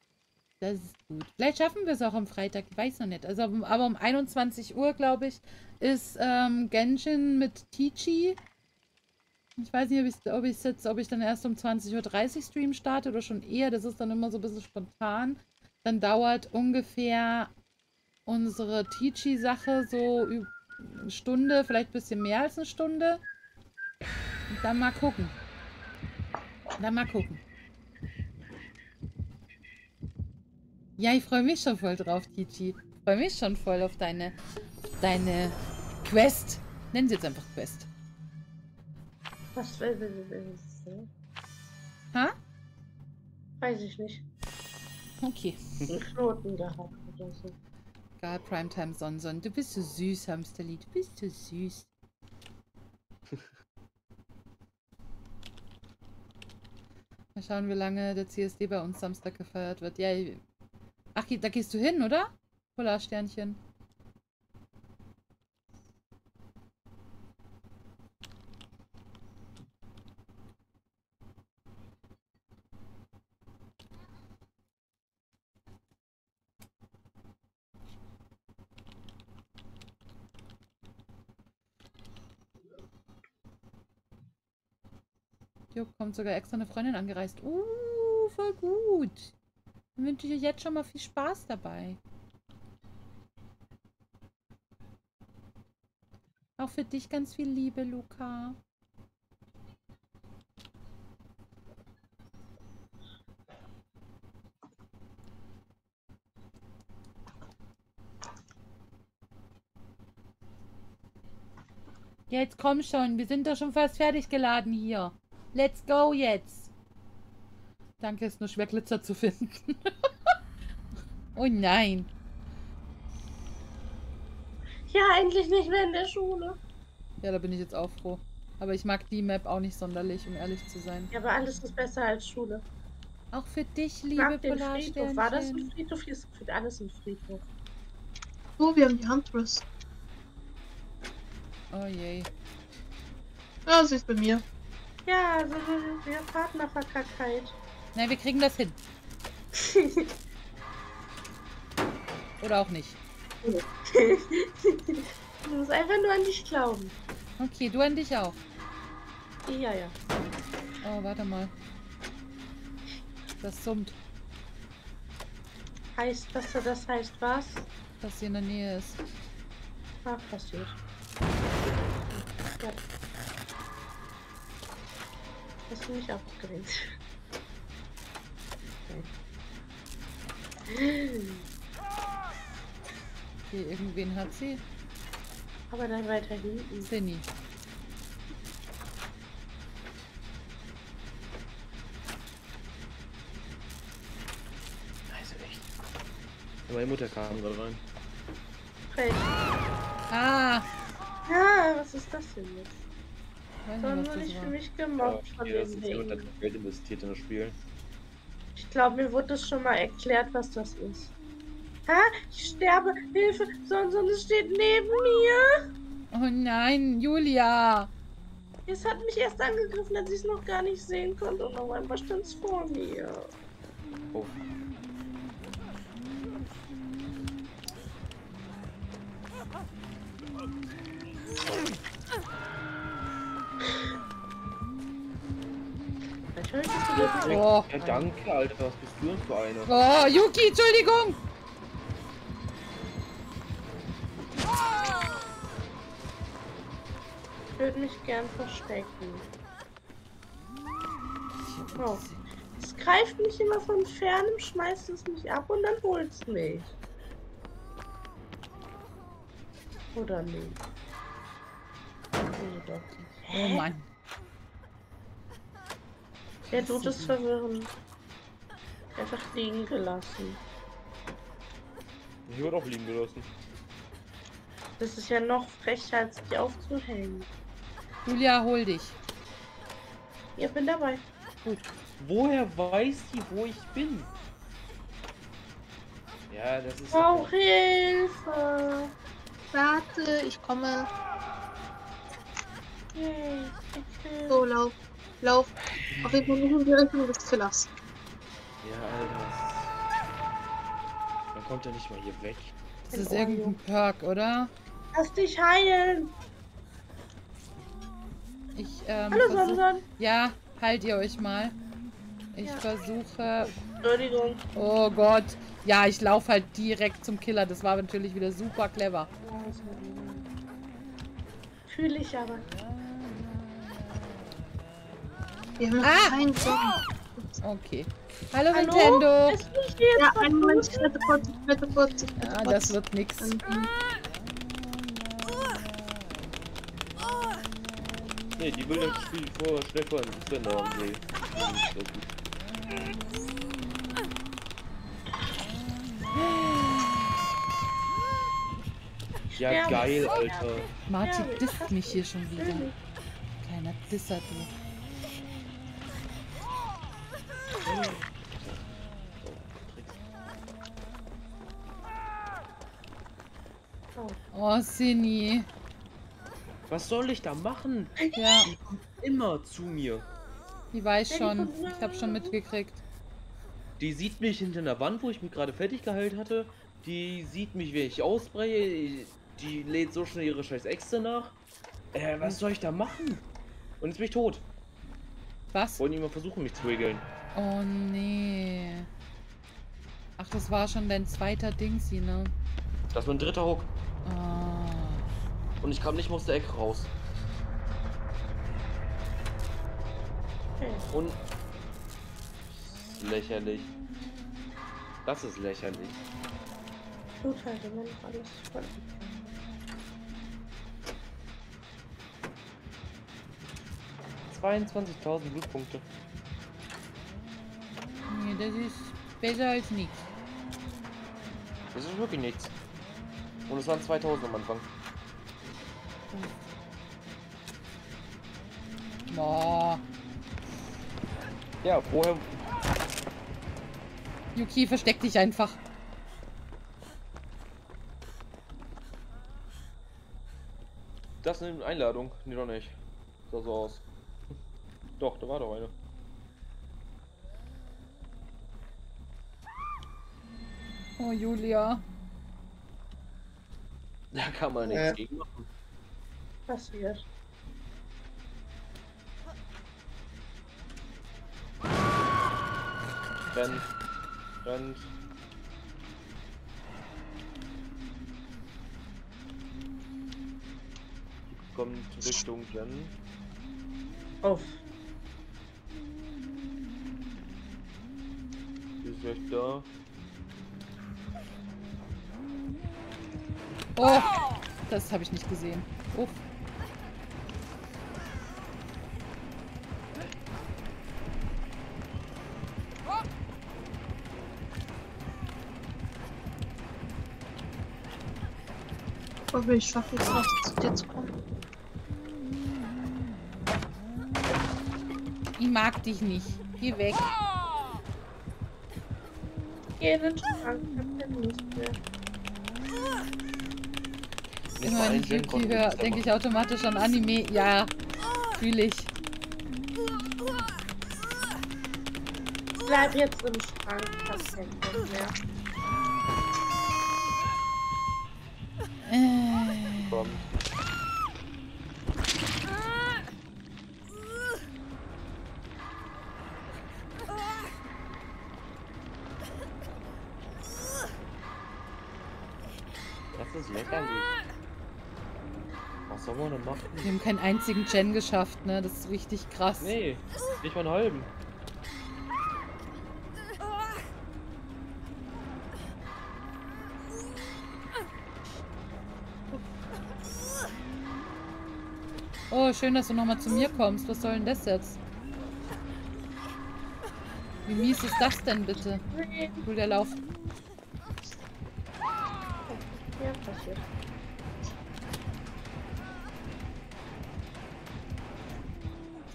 Das ist gut. Vielleicht schaffen wir es auch am Freitag. Ich weiß noch nicht. Also, aber um 21 Uhr, glaube ich, ist ähm, Genshin mit Tichi. Ich weiß nicht, ob ich, ob ich jetzt, ob ich dann erst um 20.30 Uhr Stream starte oder schon eher. Das ist dann immer so ein bisschen spontan. Dann dauert ungefähr unsere Tichi-Sache so eine Stunde, vielleicht ein bisschen mehr als eine Stunde. Und dann mal gucken. Dann mal gucken. Ja, ich freue mich schon voll drauf, Tichi. Ich freue mich schon voll auf deine, deine Quest. Nennen sie jetzt einfach Quest. Was will, will, will, will, will. Ha? Weiß ich nicht. Okay. Einen Knoten gehabt oder so. Egal, Primetime Sonson. Du bist so süß, Hamsterli. Du bist so süß. *laughs* Mal schauen, wie lange der CSD bei uns Samstag gefeiert wird. Ja, ich- ach, da gehst du hin, oder? Polarsternchen. Jo, kommt sogar extra eine Freundin angereist. Uh, voll gut. Dann wünsche ich euch jetzt schon mal viel Spaß dabei. Auch für dich ganz viel Liebe, Luca. Jetzt komm schon, wir sind doch schon fast fertig geladen hier. Let's go jetzt. Danke, ist nur schwer Glitzer zu finden. *laughs* oh nein. Ja, eigentlich nicht mehr in der Schule. Ja, da bin ich jetzt auch froh. Aber ich mag die Map auch nicht sonderlich, um ehrlich zu sein. Ja, aber alles ist besser als Schule. Auch für dich, Ich liebe mag den Friedhof. War das ein. Friedhof? Hier ist alles ein Friedhof. Oh, wir haben die Huntress. Oh je. Ja, sie ist bei mir. Ja, also wir haben Partnerverkackheit. Nein, wir kriegen das hin. *laughs* Oder auch nicht. *laughs* Du musst einfach nur an dich glauben. Okay, du an dich auch. Ja, ja. Oh, warte mal. Das summt, Heißt, was das heißt, was? dass sie in der Nähe ist. Ah, passiert. Ja. Hast du mich abgelenkt? Okay, irgendwen hat sie. Aber dann weiter hinten. Cindy. Also echt. Meine Mutter kam gerade rein. Feld. Ah! Ja, was ist das denn jetzt? Was wurde ich für mich gemobbt von hier, das dem ist jemand, der Ding? Geld investiert in das Spiel. Ich glaube, mir wurde das schon mal erklärt, was das ist. Ha, ich sterbe, Hilfe, sonst es steht neben mir. Oh nein, Julia! Es hat mich erst angegriffen, als ich es noch gar nicht sehen konnte und auf einmal stand es vor mir. Oh. Oh, Ja, danke, Alter. Was bist du denn für eine? oh Yuki, Entschuldigung! würde mich gern verstecken. Oh. Es greift mich immer von fernem, schmeißt es mich ab und dann holt es mich. Oder nicht? Nee, doch nicht. Oh? Mann. Der Tod ist verwirrend. Einfach liegen gelassen. Ich wurde auch liegen gelassen. Das ist ja noch frecher, als die aufzuhängen. Julia, hol dich. Ich bin dabei. Woher weiß die, wo ich bin? Ja, das ist. Brauch Hilfe! Warte, ich komme. Yay. So, lauf. Lauf. Auf jeden Fall nicht in die Richtung des Killers. Ja, Alter. Man kommt ja nicht mal hier weg. Das ist irgendein Perk, oder? Lass dich heilen! Ich, ähm, Hallo, Samson! Ja, halt ihr euch mal. Ich Ja. versuche. Entschuldigung. Oh Gott. Ja, ich laufe halt direkt zum Killer. Das war natürlich wieder super clever. Fühle ich aber. Wir haben Ah! keinen. Okay. Hallo, Hallo? Nintendo. Es liegt hier Ja, einen Moment, ich werde kurz, ich werde kurz. Ja. Ah, das wird nix. Ähm, Nee, die will das Spiel vor den Sender haben. Ist. Ja, sterbe. geil, Alter. Martin Ja, disst mich hier schon wieder. Natürlich. Kleiner Disser, Oh, Sini. Was soll ich da machen? Ja, Immer zu mir. die weiß schon. Ich habe schon mitgekriegt. Die sieht mich hinter der Wand, wo ich mich gerade fertig geheilt hatte. Die sieht mich, wenn ich ausbreche. Die lädt so schnell ihre scheiß Äxte nach. Äh, was soll ich da machen? Und jetzt bin ich tot. Was? Wollen die mal versuchen, mich zu regeln. Oh, nee. Ach, das war schon dein zweiter Dingsi, ne? Das ist mein dritter Hook. Ah. Und ich kam nicht mehr aus der Ecke raus. Okay. Und. Lächerlich. Das ist lächerlich. Gut, halt immer noch alles voll. 22.000 Blutpunkte. Das ist besser als nichts. Das ist wirklich nichts. Und es waren 2000 am Anfang. Boah. Ja, vorher. Yuki, versteck dich einfach. Das ist eine Einladung. Nee, doch nicht. Sah so aus. Doch, da war doch eine. Oh, Julia. Da kann man nichts Äh. gegen machen. Passiert. Rennt. Rennt. Kommt Richtung Jen. Auf. Die ist gleich da. Oh, das habe ich nicht gesehen. Uff. Oh, will ich schaffe es noch zu dir zu kommen. Ich mag dich nicht. Geh weg. Geh in den Schrank. Ich hab keine Lust mehr. Nicht Immer mal wenn ich Yuki höre, denke ich automatisch an Anime. Ja, fühle ich. Bleib jetzt im Schrank. Ich hab einzigen Gen geschafft, ne? Das ist richtig krass. Nee, nicht mal einen halben. Oh, schön, dass du nochmal zu mir kommst. Was soll denn das jetzt? Wie mies ist das denn bitte? Will der Lauf?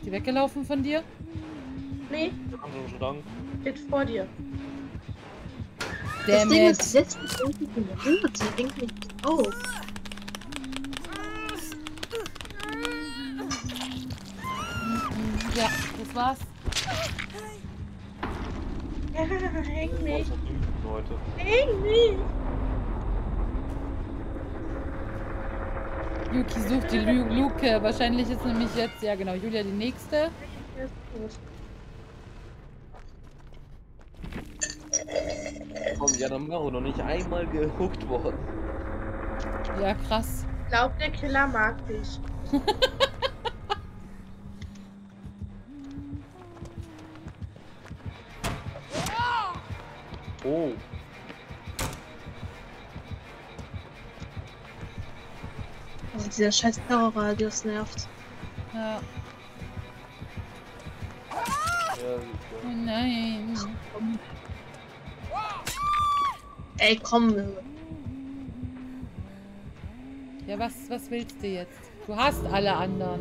Die weggelaufen von dir? Nee, Also schon Dank. steht vor dir. Das Damn Ding ist, sie setzt mich irgendwie Ruhe. Sie denkt nicht auf. Ja, das war's. Ja, *laughs* häng mich. das. Häng mich. Yuki sucht die Lu Luke. Wahrscheinlich ist nämlich jetzt, ja genau, Julia die nächste. Komm, Janamaru noch nicht einmal gehuckt worden. Ja, krass. Ich glaube, der Killer mag dich. *laughs* dieser scheiß Terrorradius nervt. Ja. Ja, Oh nein. Ey, komm. Ja, was, was willst du jetzt? Du hast alle anderen.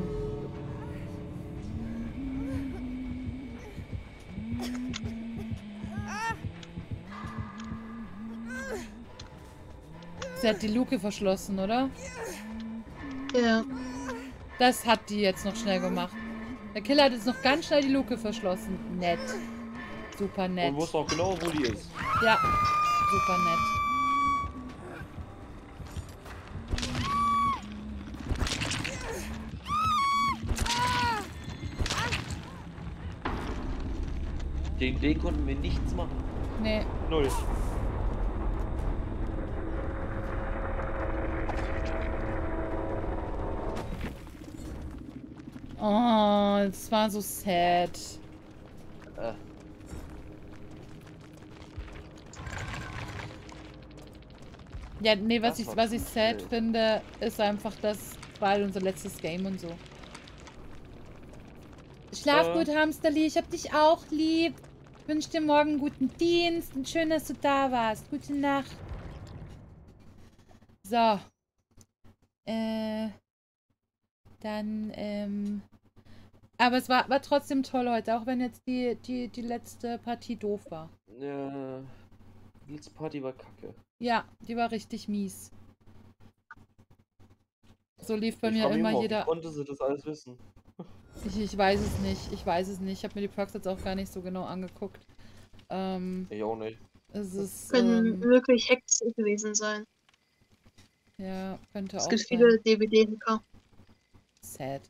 Sie hat die Luke verschlossen, oder? Ja. Das hat die jetzt noch schnell gemacht. Der Killer hat jetzt noch ganz schnell die Luke verschlossen. Nett. Super nett. Und wusste auch genau, wo die ist. Ja, super nett. Gegen den konnten wir nichts machen. Nee. Null. Das war so sad. Äh, Ja, nee, was Das ich, was ich sad schnell. finde, ist einfach, das war halt unser letztes Game und so. Schlaf Äh. gut, Hamsterli. Ich hab dich auch lieb. Ich wünsche dir morgen einen guten Dienst und schön, dass du da warst. Gute Nacht. So. Äh. Dann, ähm. Aber es war, war trotzdem toll heute, auch wenn jetzt die, die, die letzte Partie doof war. äh, die letzte Party war kacke. Ja, die war richtig mies. So lief bei Ich mir immer jeder. Wie konnte sie das alles wissen? Ich, ich weiß es nicht. Ich weiß es nicht. Ich habe mir die Perks jetzt auch gar nicht so genau angeguckt. Ähm, Ich auch nicht. es ist. Können Ähm, wirklich Hacks gewesen sein. ja, könnte Es auch gibt sein. viele DVD-Hacker. Sad.